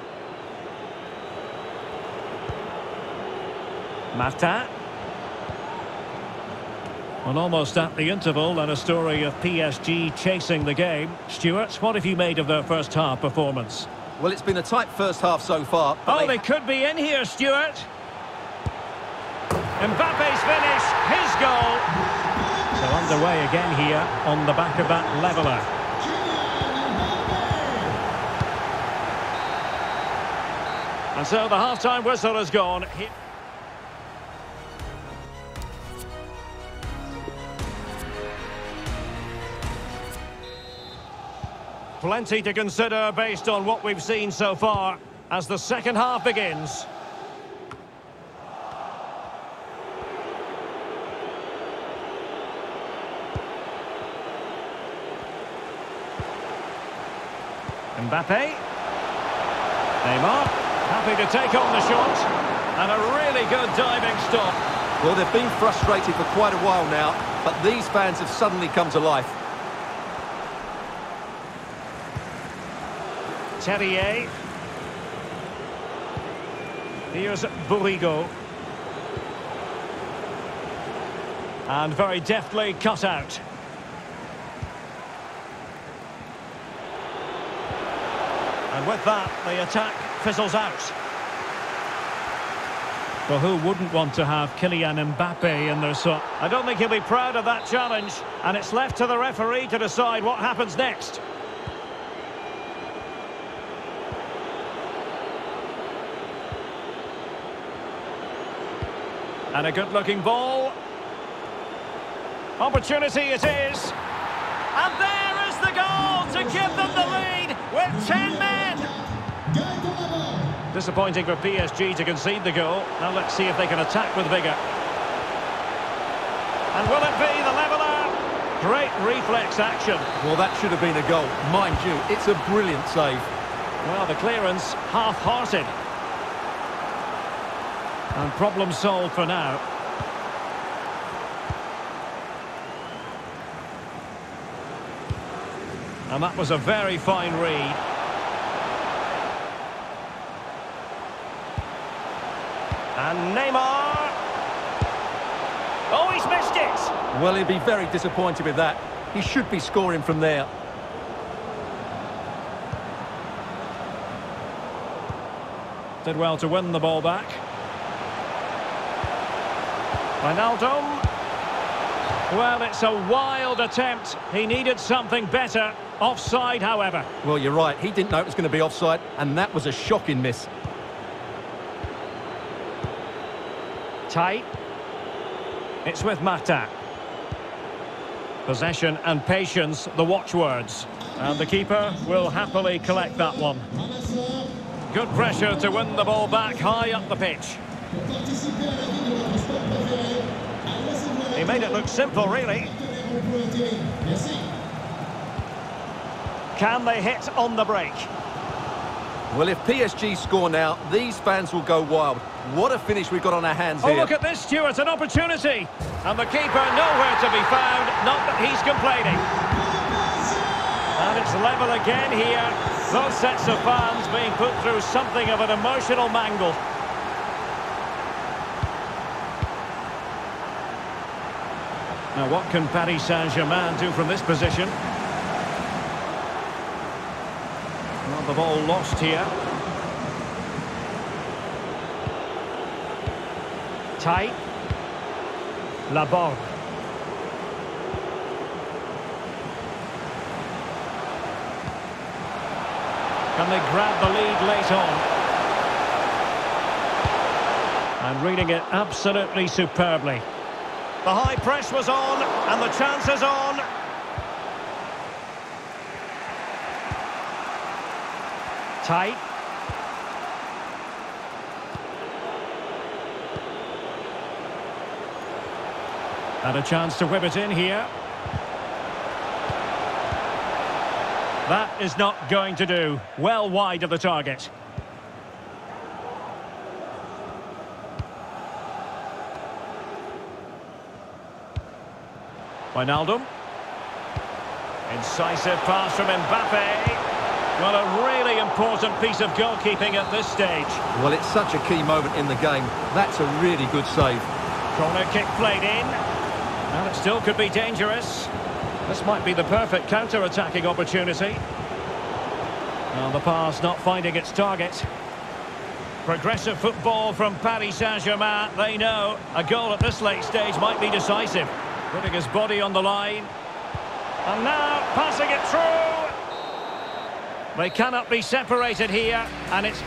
Martin. Well, almost at the interval and a story of PSG chasing the game. Stuart, what have you made of their first half performance? Well, it's been a tight first half so far. Oh, they could be in here, Stuart. Mbappe's finish, his goal. So underway again here on the back of that leveller. And so the half-time whistle has gone. Plenty to consider based on what we've seen so far as the second half begins. Mbappe. Neymar, happy to take on the shot. And a really good diving stop. Well, they've been frustrated for quite a while now, but these fans have suddenly come to life. Terrier. Here's Bourigeaud. And very deftly cut out. And with that, the attack fizzles out. Well, who wouldn't want to have Kylian Mbappe in their side? I don't think he'll be proud of that challenge. And it's left to the referee to decide what happens next. And a good-looking ball. Opportunity it is. And there is the goal to give them the lead with 10 men. Gol do Laborde. Disappointing for PSG to concede the goal. Now let's see if they can attack with vigour. And will it be the leveller? Great reflex action. Well, that should have been a goal. Mind you, it's a brilliant save. Well, the clearance half-hearted. And problem solved for now. And that was a very fine read. And Neymar. Oh, he's missed it. Well, he'd be very disappointed with that. He should be scoring from there. Did well to win the ball back. Wijnaldum. Well, it's a wild attempt. He needed something better. Offside, however. Well, you're right. He didn't know it was going to be offside, and that was a shocking miss. Tight. It's with Mata. Possession and patience, the watchwords. And the keeper will happily collect that one. Good pressure to win the ball back high up the pitch. He made it look simple, really. Can they hit on the break? Well, if PSG score now, these fans will go wild. What a finish we've got on our hands Oh, here. look at this, Stuart, an opportunity. And the keeper nowhere to be found, not that he's complaining. And it's level again here. Both sets of fans being put through something of an emotional mangle. Now, what can Paris Saint-Germain do from this position? Well, the ball lost here. Tight. Laborde. Can they grab the lead late on? And reading it absolutely superbly. The high press was on, and the chance is on. Tight. And a chance to whip it in here. That is not going to do. Well wide of the target. Wijnaldum. Incisive pass from Mbappe. Well, a really important piece of goalkeeping at this stage. Well, it's such a key moment in the game. That's a really good save. Corner kick played in. And it still could be dangerous. This might be the perfect counter-attacking opportunity. Well, the pass not finding its target. Progressive football from Paris Saint-Germain. They know a goal at this late stage might be decisive. Putting his body on the line. And now passing it through. They cannot be separated here. And it's...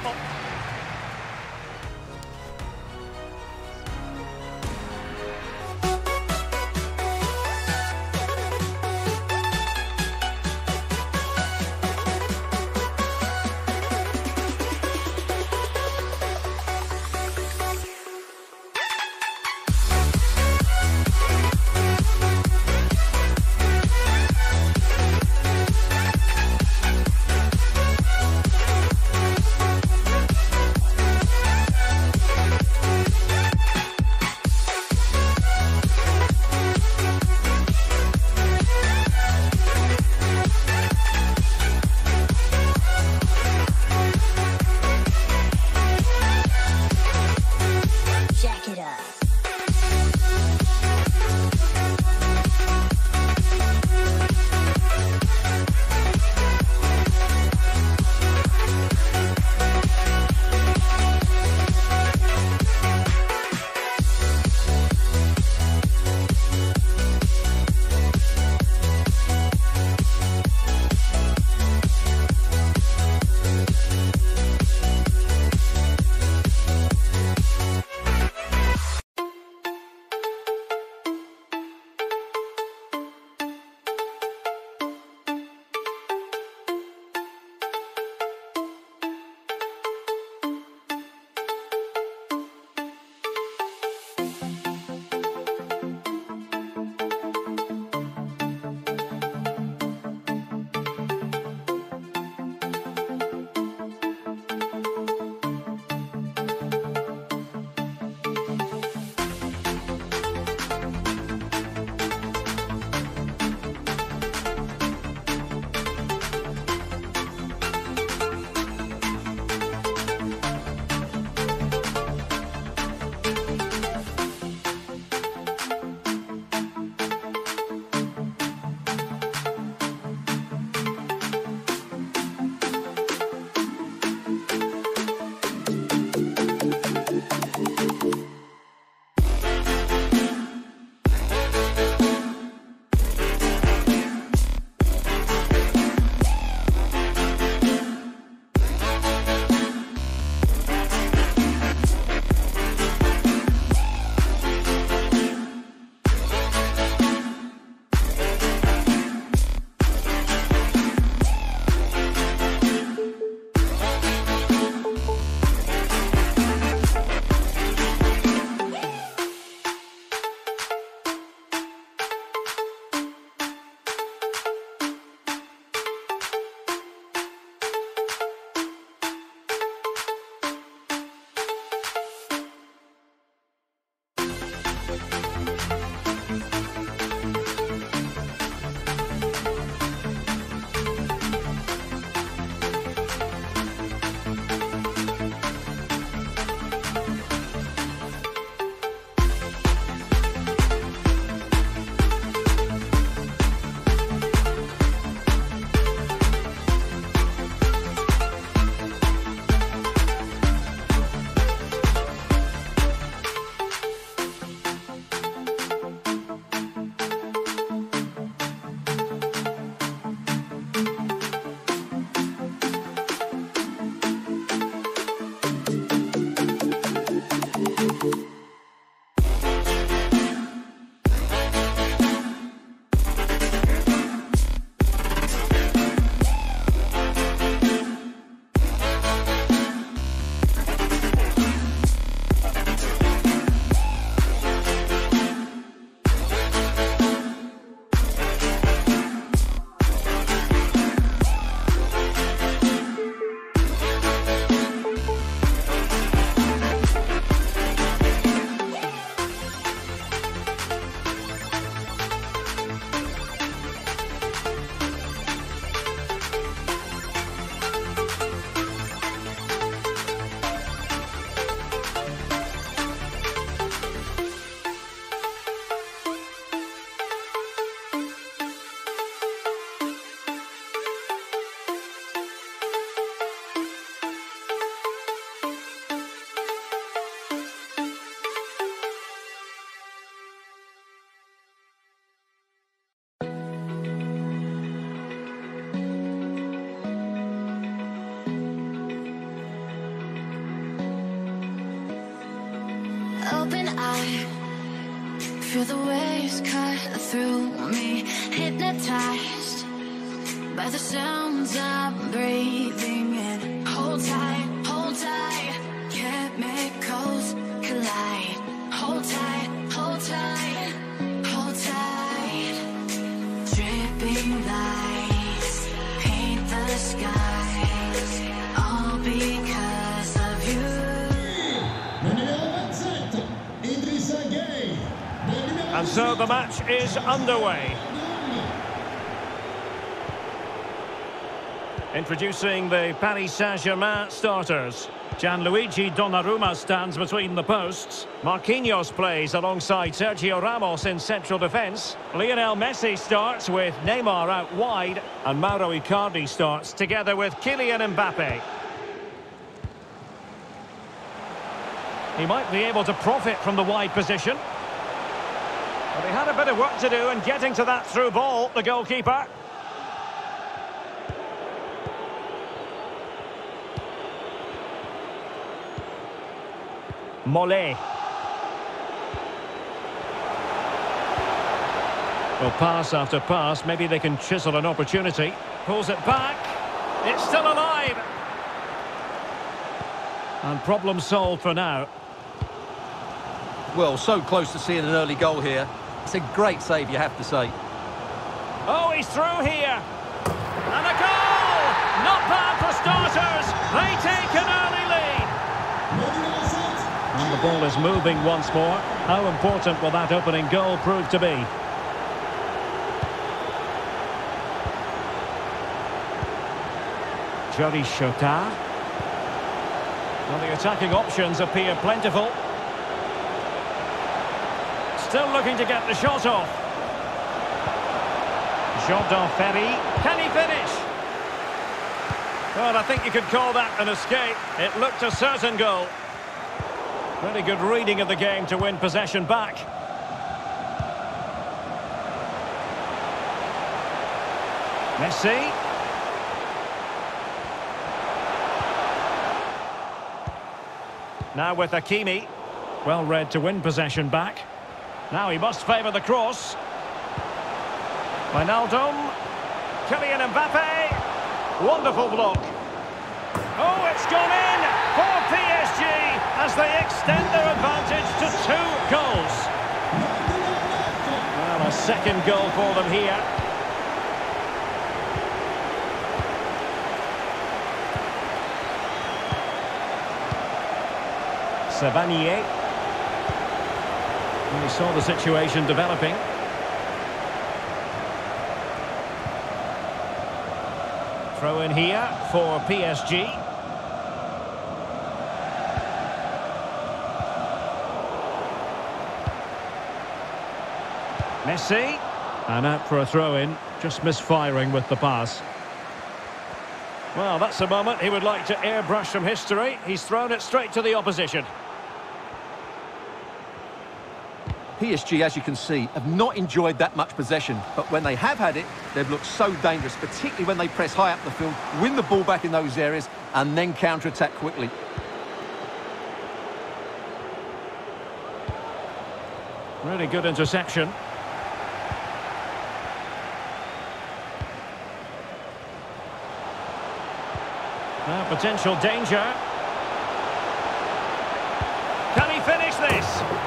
the match is underway. Introducing the Paris Saint-Germain starters. Gianluigi Donnarumma stands between the posts. Marquinhos plays alongside Sergio Ramos in central defence. Lionel Messi starts with Neymar out wide. And Mauro Icardi starts together with Kylian Mbappe. He might be able to profit from the wide position. But he had a bit of work to do in getting to that through ball, the goalkeeper. Mollet. Well, pass after pass, maybe they can chisel an opportunity. Pulls it back. It's still alive. And problem solved for now. Well, so close to seeing an early goal here. It's a great save, you have to say. Oh, he's through here. And a goal! Not bad for starters. They take an early lead. And the ball is moving once more. How important will that opening goal prove to be? Joris Chotard. Well, the attacking options appear plentiful. Still looking to get the shot off. Jordan Ferri. Can he finish? Well, I think you could call that an escape. It looked a certain goal. Very good reading of the game to win possession back. Messi. Now with Hakimi. Well read to win possession back. Now he must favour the cross. Wijnaldum. Kylian Mbappe. Wonderful block. Oh, it's gone in for PSG as they extend their advantage to two goals. Well, a second goal for them here. Savanier. And he saw the situation developing. Throw in here for PSG. Messi. And out for a throw-in. Just misfiring with the pass. Well, that's a moment he would like to airbrush from history. He's thrown it straight to the opposition. PSG, as you can see, have not enjoyed that much possession. But when they have had it, they've looked so dangerous, particularly when they press high up the field, win the ball back in those areas, and then counter-attack quickly. Really good interception. Now, potential danger. Can he finish this?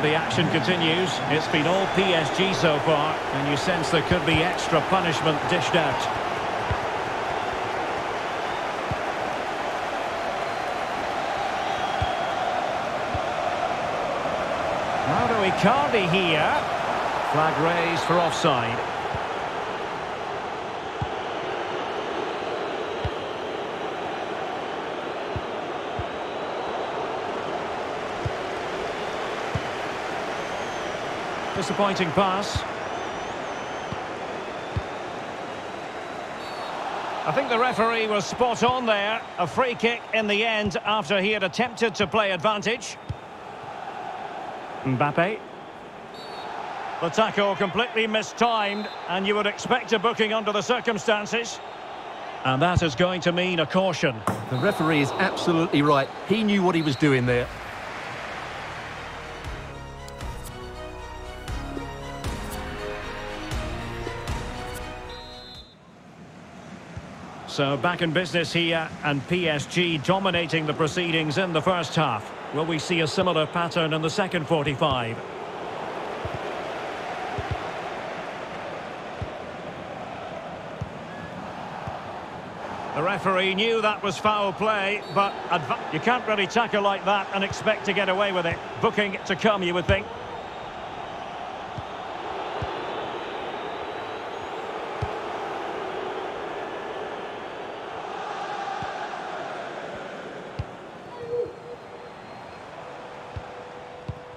So the action continues. It's been all PSG so far, and you sense there could be extra punishment dished out. Mauro Icardi here. Flag raised for offside. Disappointing pass. I think the referee was spot on there. A free kick in the end after he had attempted to play advantage. Mbappe. The tackle completely mistimed, and you would expect a booking under the circumstances. And that is going to mean a caution. The referee is absolutely right. He knew what he was doing there. So back in business here and PSG dominating the proceedings in the first half. Will we see a similar pattern in the second 45? The referee knew that was foul play, but you can't really tackle like that and expect to get away with it. Booking to come, you would think.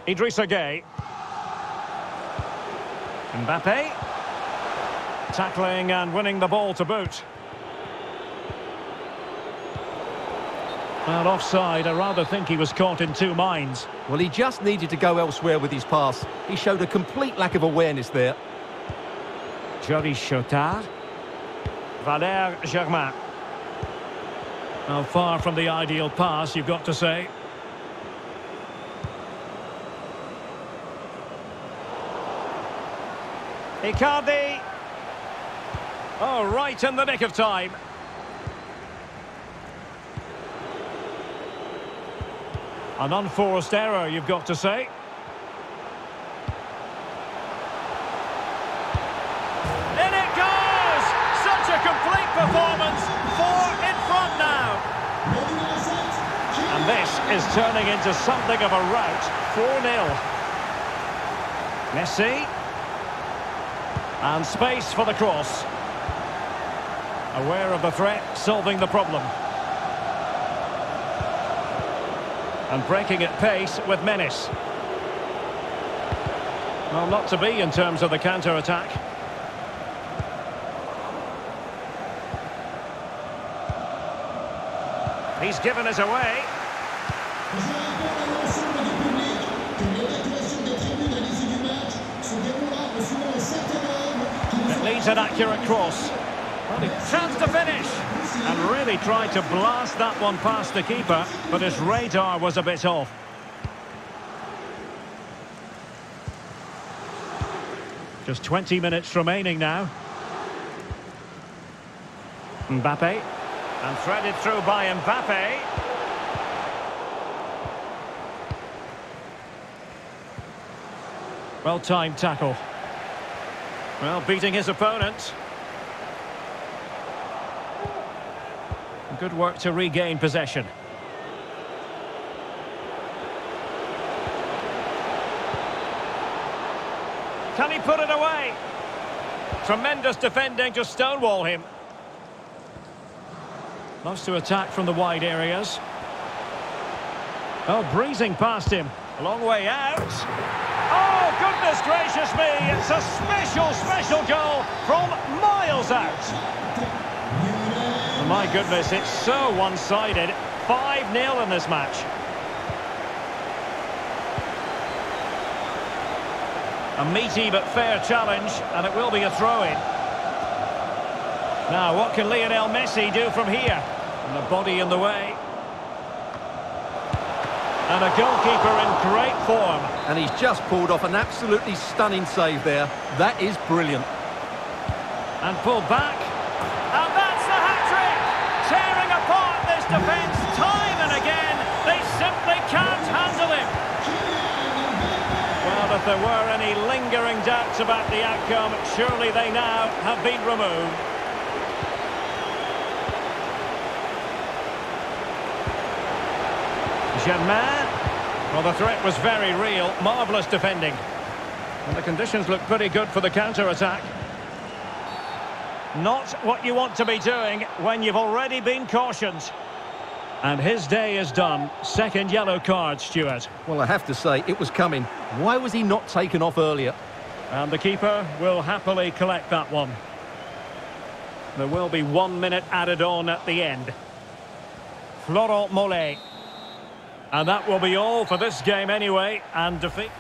Idrissa Gueye. Mbappe. Tackling and winning the ball to boot. Well, offside, I rather think he was caught in two minds. Well, he just needed to go elsewhere with his pass. He showed a complete lack of awareness there. Joris Chotard. Valère Germain. Now, far from the ideal pass, you've got to say. Icardi. Oh, right in the nick of time. An unforced error, you've got to say. In it goes! Such a complete performance. Four in front now. And this is turning into something of a rout. 4-0. Messi. And space for the cross. Aware of the threat, solving the problem. And breaking at pace with menace. Well, not to be in terms of the counter-attack. He's given us away. It leads an accurate cross. Chance to finish. And really tried to blast that one past the keeper, but his radar was a bit off. Just 20 minutes remaining now. Mbappe. And threaded through by Mbappe. Well-timed tackle. Well, beating his opponent. Good work to regain possession. Can he put it away? Tremendous defending to stonewall him. Loves to attack from the wide areas. Oh, breezing past him. A long way out. Oh, goodness gracious me. It's a special, special goal from miles out. My goodness, it's so one-sided. 5-0 in this match. A meaty but fair challenge, and it will be a throw-in. Now, what can Lionel Messi do from here? And the body in the way. And a goalkeeper in great form. And he's just pulled off an absolutely stunning save there. That is brilliant. And pulled back. And that's the hat-trick! Tearing apart this defence time and again. They simply can't handle him. Well, if there were any lingering doubts about the outcome, surely they now have been removed. Germain. Well, the threat was very real. Marvellous defending. And the conditions look pretty good for the counter-attack. Not what you want to be doing when you've already been cautioned. And his day is done. Second yellow card, Stuart. Well, I have to say, it was coming. Why was he not taken off earlier? And the keeper will happily collect that one. There will be one minute added on at the end. Florent Mollet. And that will be all for this game anyway, and defeat...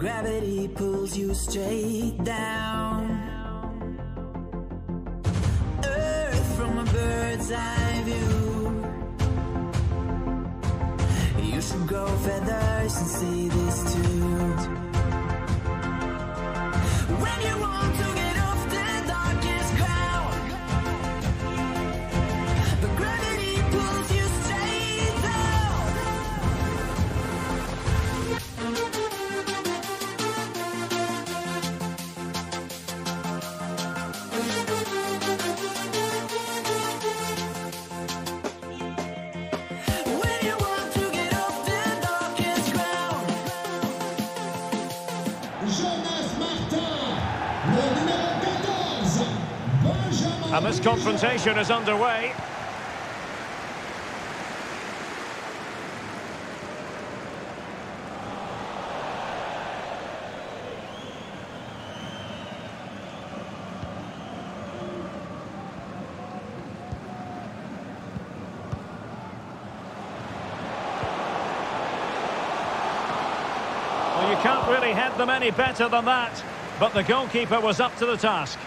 gravity pulls you straight down. Confrontation is underway. Well, you can't really head them any better than that. But the goalkeeper was up to the task.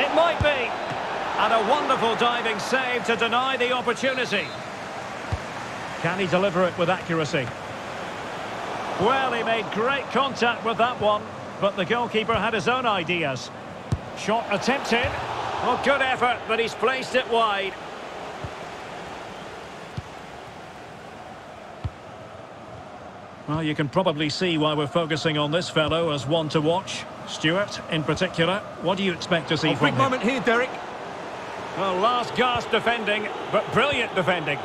It might be. And a wonderful diving save to deny the opportunity. Can he deliver it with accuracy? Well, he made great contact with that one, but the goalkeeper had his own ideas. Shot attempted. Well, good effort, but he's placed it wide. Well, you can probably see why we're focusing on this fellow as one to watch. Stuart, in particular, what do you expect to see A from big him? moment here, Derek. Well, last gasp defending, but brilliant defending.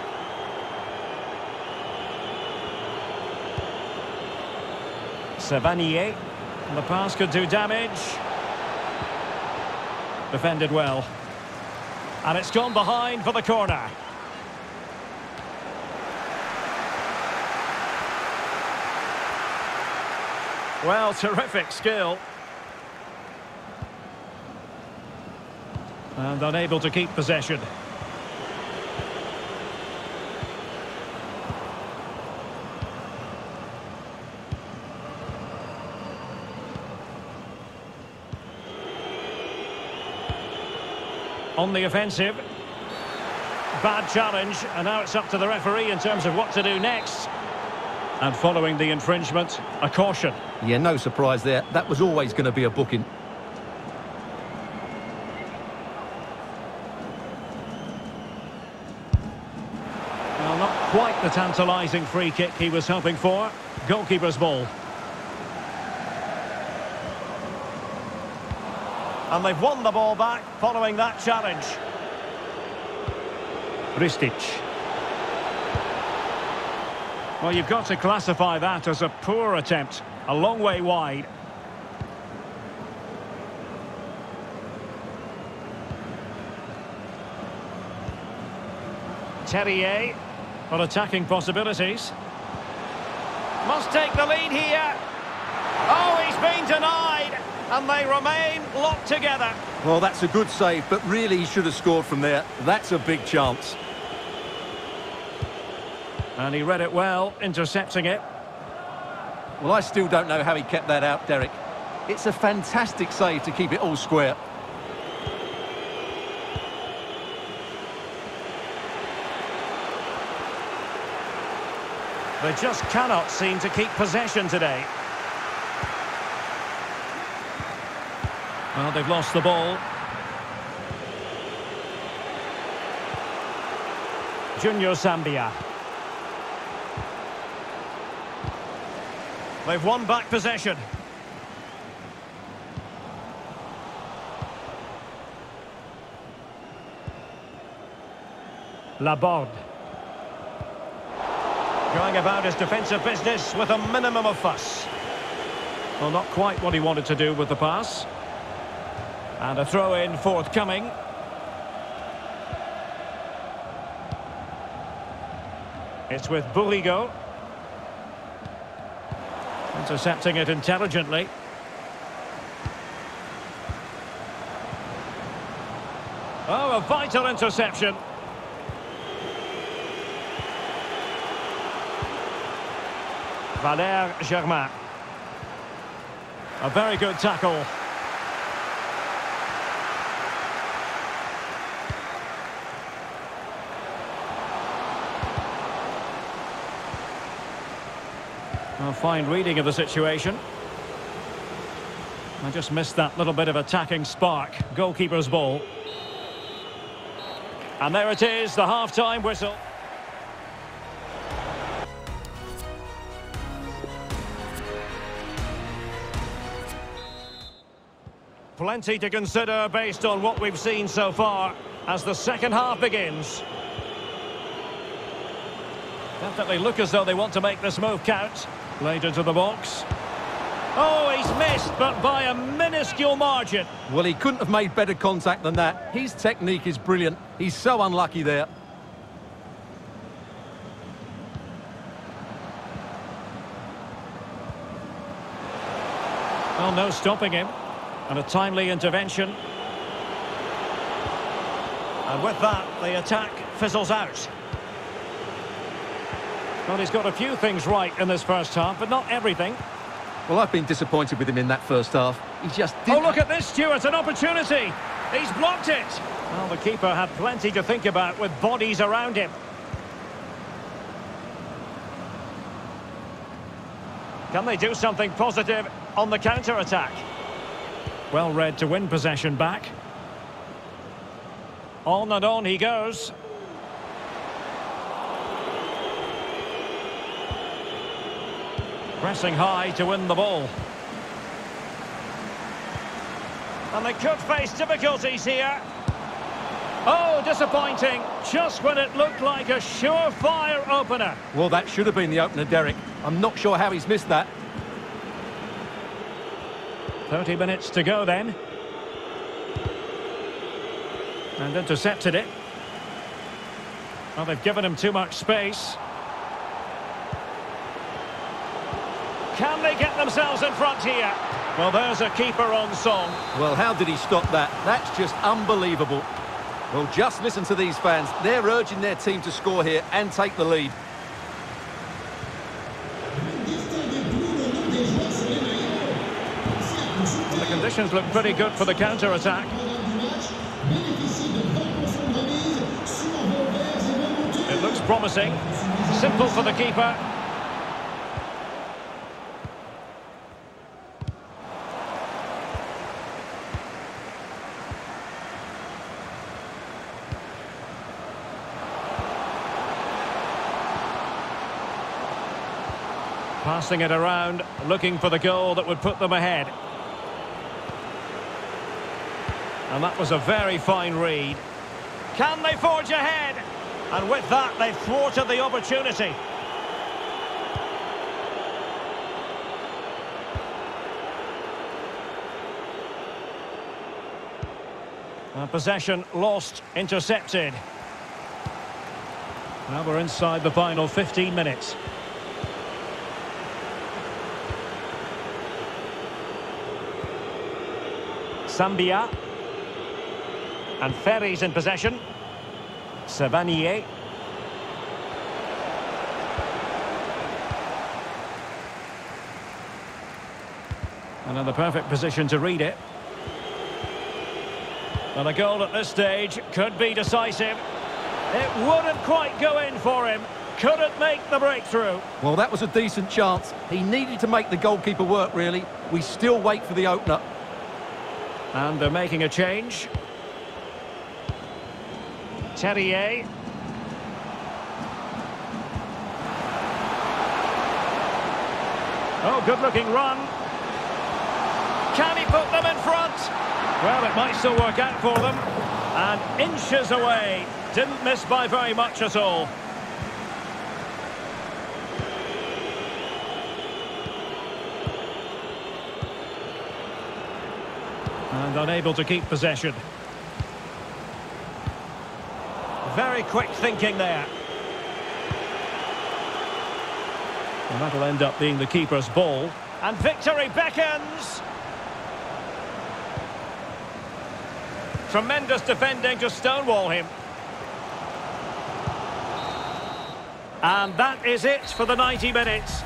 Savanier. The pass could do damage. Defended well. And it's gone behind for the corner. Well, terrific skill. And unable to keep possession. On the offensive. Bad challenge, and now it's up to the referee in terms of what to do next. And following the infringement, a caution. Yeah, no surprise there. That was always going to be a booking. Well, not quite the tantalising free kick he was hoping for. Goalkeeper's ball. And they've won the ball back following that challenge. Ristic. Well, you've got to classify that as a poor attempt. A long way wide. Terrier on attacking possibilities. Must take the lead here. Oh, he's been denied. And they remain locked together. Well, that's a good save, but really he should have scored from there. That's a big chance. And he read it well, intercepting it. Well, I still don't know how he kept that out, Derek. It's a fantastic save to keep it all square. They just cannot seem to keep possession today. Well, they've lost the ball. Junior Sambia. They've won back possession. Laborde going about his defensive business with a minimum of fuss. Well, not quite what he wanted to do with the pass. And a throw-in forthcoming. It's with Buliga Intercepting it intelligently. Oh, a vital interception. Valère Germain. A very good tackle. A fine reading of the situation. I just missed that little bit of attacking spark. Goalkeeper's ball. And there it is, the half-time whistle. Plenty to consider based on what we've seen so far as the second half begins. Definitely look as though they want to make this move count. Played into the box. Oh, he's missed, but by a minuscule margin. Well, he couldn't have made better contact than that. His technique is brilliant. He's so unlucky there. Well, no stopping him. And a timely intervention. And with that, the attack fizzles out. Well, he's got a few things right in this first half, but not everything. Well, I've been disappointed with him in that first half. He just Oh, didn't... look at this, Stuart, an opportunity. He's blocked it. Well, the keeper had plenty to think about with bodies around him. Can they do something positive on the counter-attack? Well read to win possession back. On and on he goes. Pressing high to win the ball. And they could face difficulties here. Oh, disappointing. Just when it looked like a surefire opener. Well, that should have been the opener, Derek. I'm not sure how he's missed that. 30 minutes to go then. And intercepted it. Well, they've given him too much space. Can they get themselves in front here? Well, there's a keeper on song. Well, how did he stop that? That's just unbelievable. Well, just listen to these fans. They're urging their team to score here and take the lead. Conditions look pretty good for the counter-attack. It looks promising. Simple for the keeper. Passing it around, looking for the goal that would put them ahead. And that was a very fine read. Can they forge ahead? And with that, they've thwarted the opportunity. Possession lost, intercepted. Now we're inside the final 15 minutes. Sambia. And Ferri's in possession. Savanier. And in the perfect position to read it. And a goal at this stage could be decisive. It wouldn't quite go in for him. Couldn't make the breakthrough. Well, that was a decent chance. He needed to make the goalkeeper work, really. We still wait for the opener. And they're making a change. Terrier. Oh, good-looking run. Can he put them in front? Well, it might still work out for them. And inches away. Didn't miss by very much at all. And unable to keep possession. Very quick thinking there. And that'll end up being the keeper's ball. And victory beckons. Tremendous defending to stonewall him. And that is it for the 90 minutes.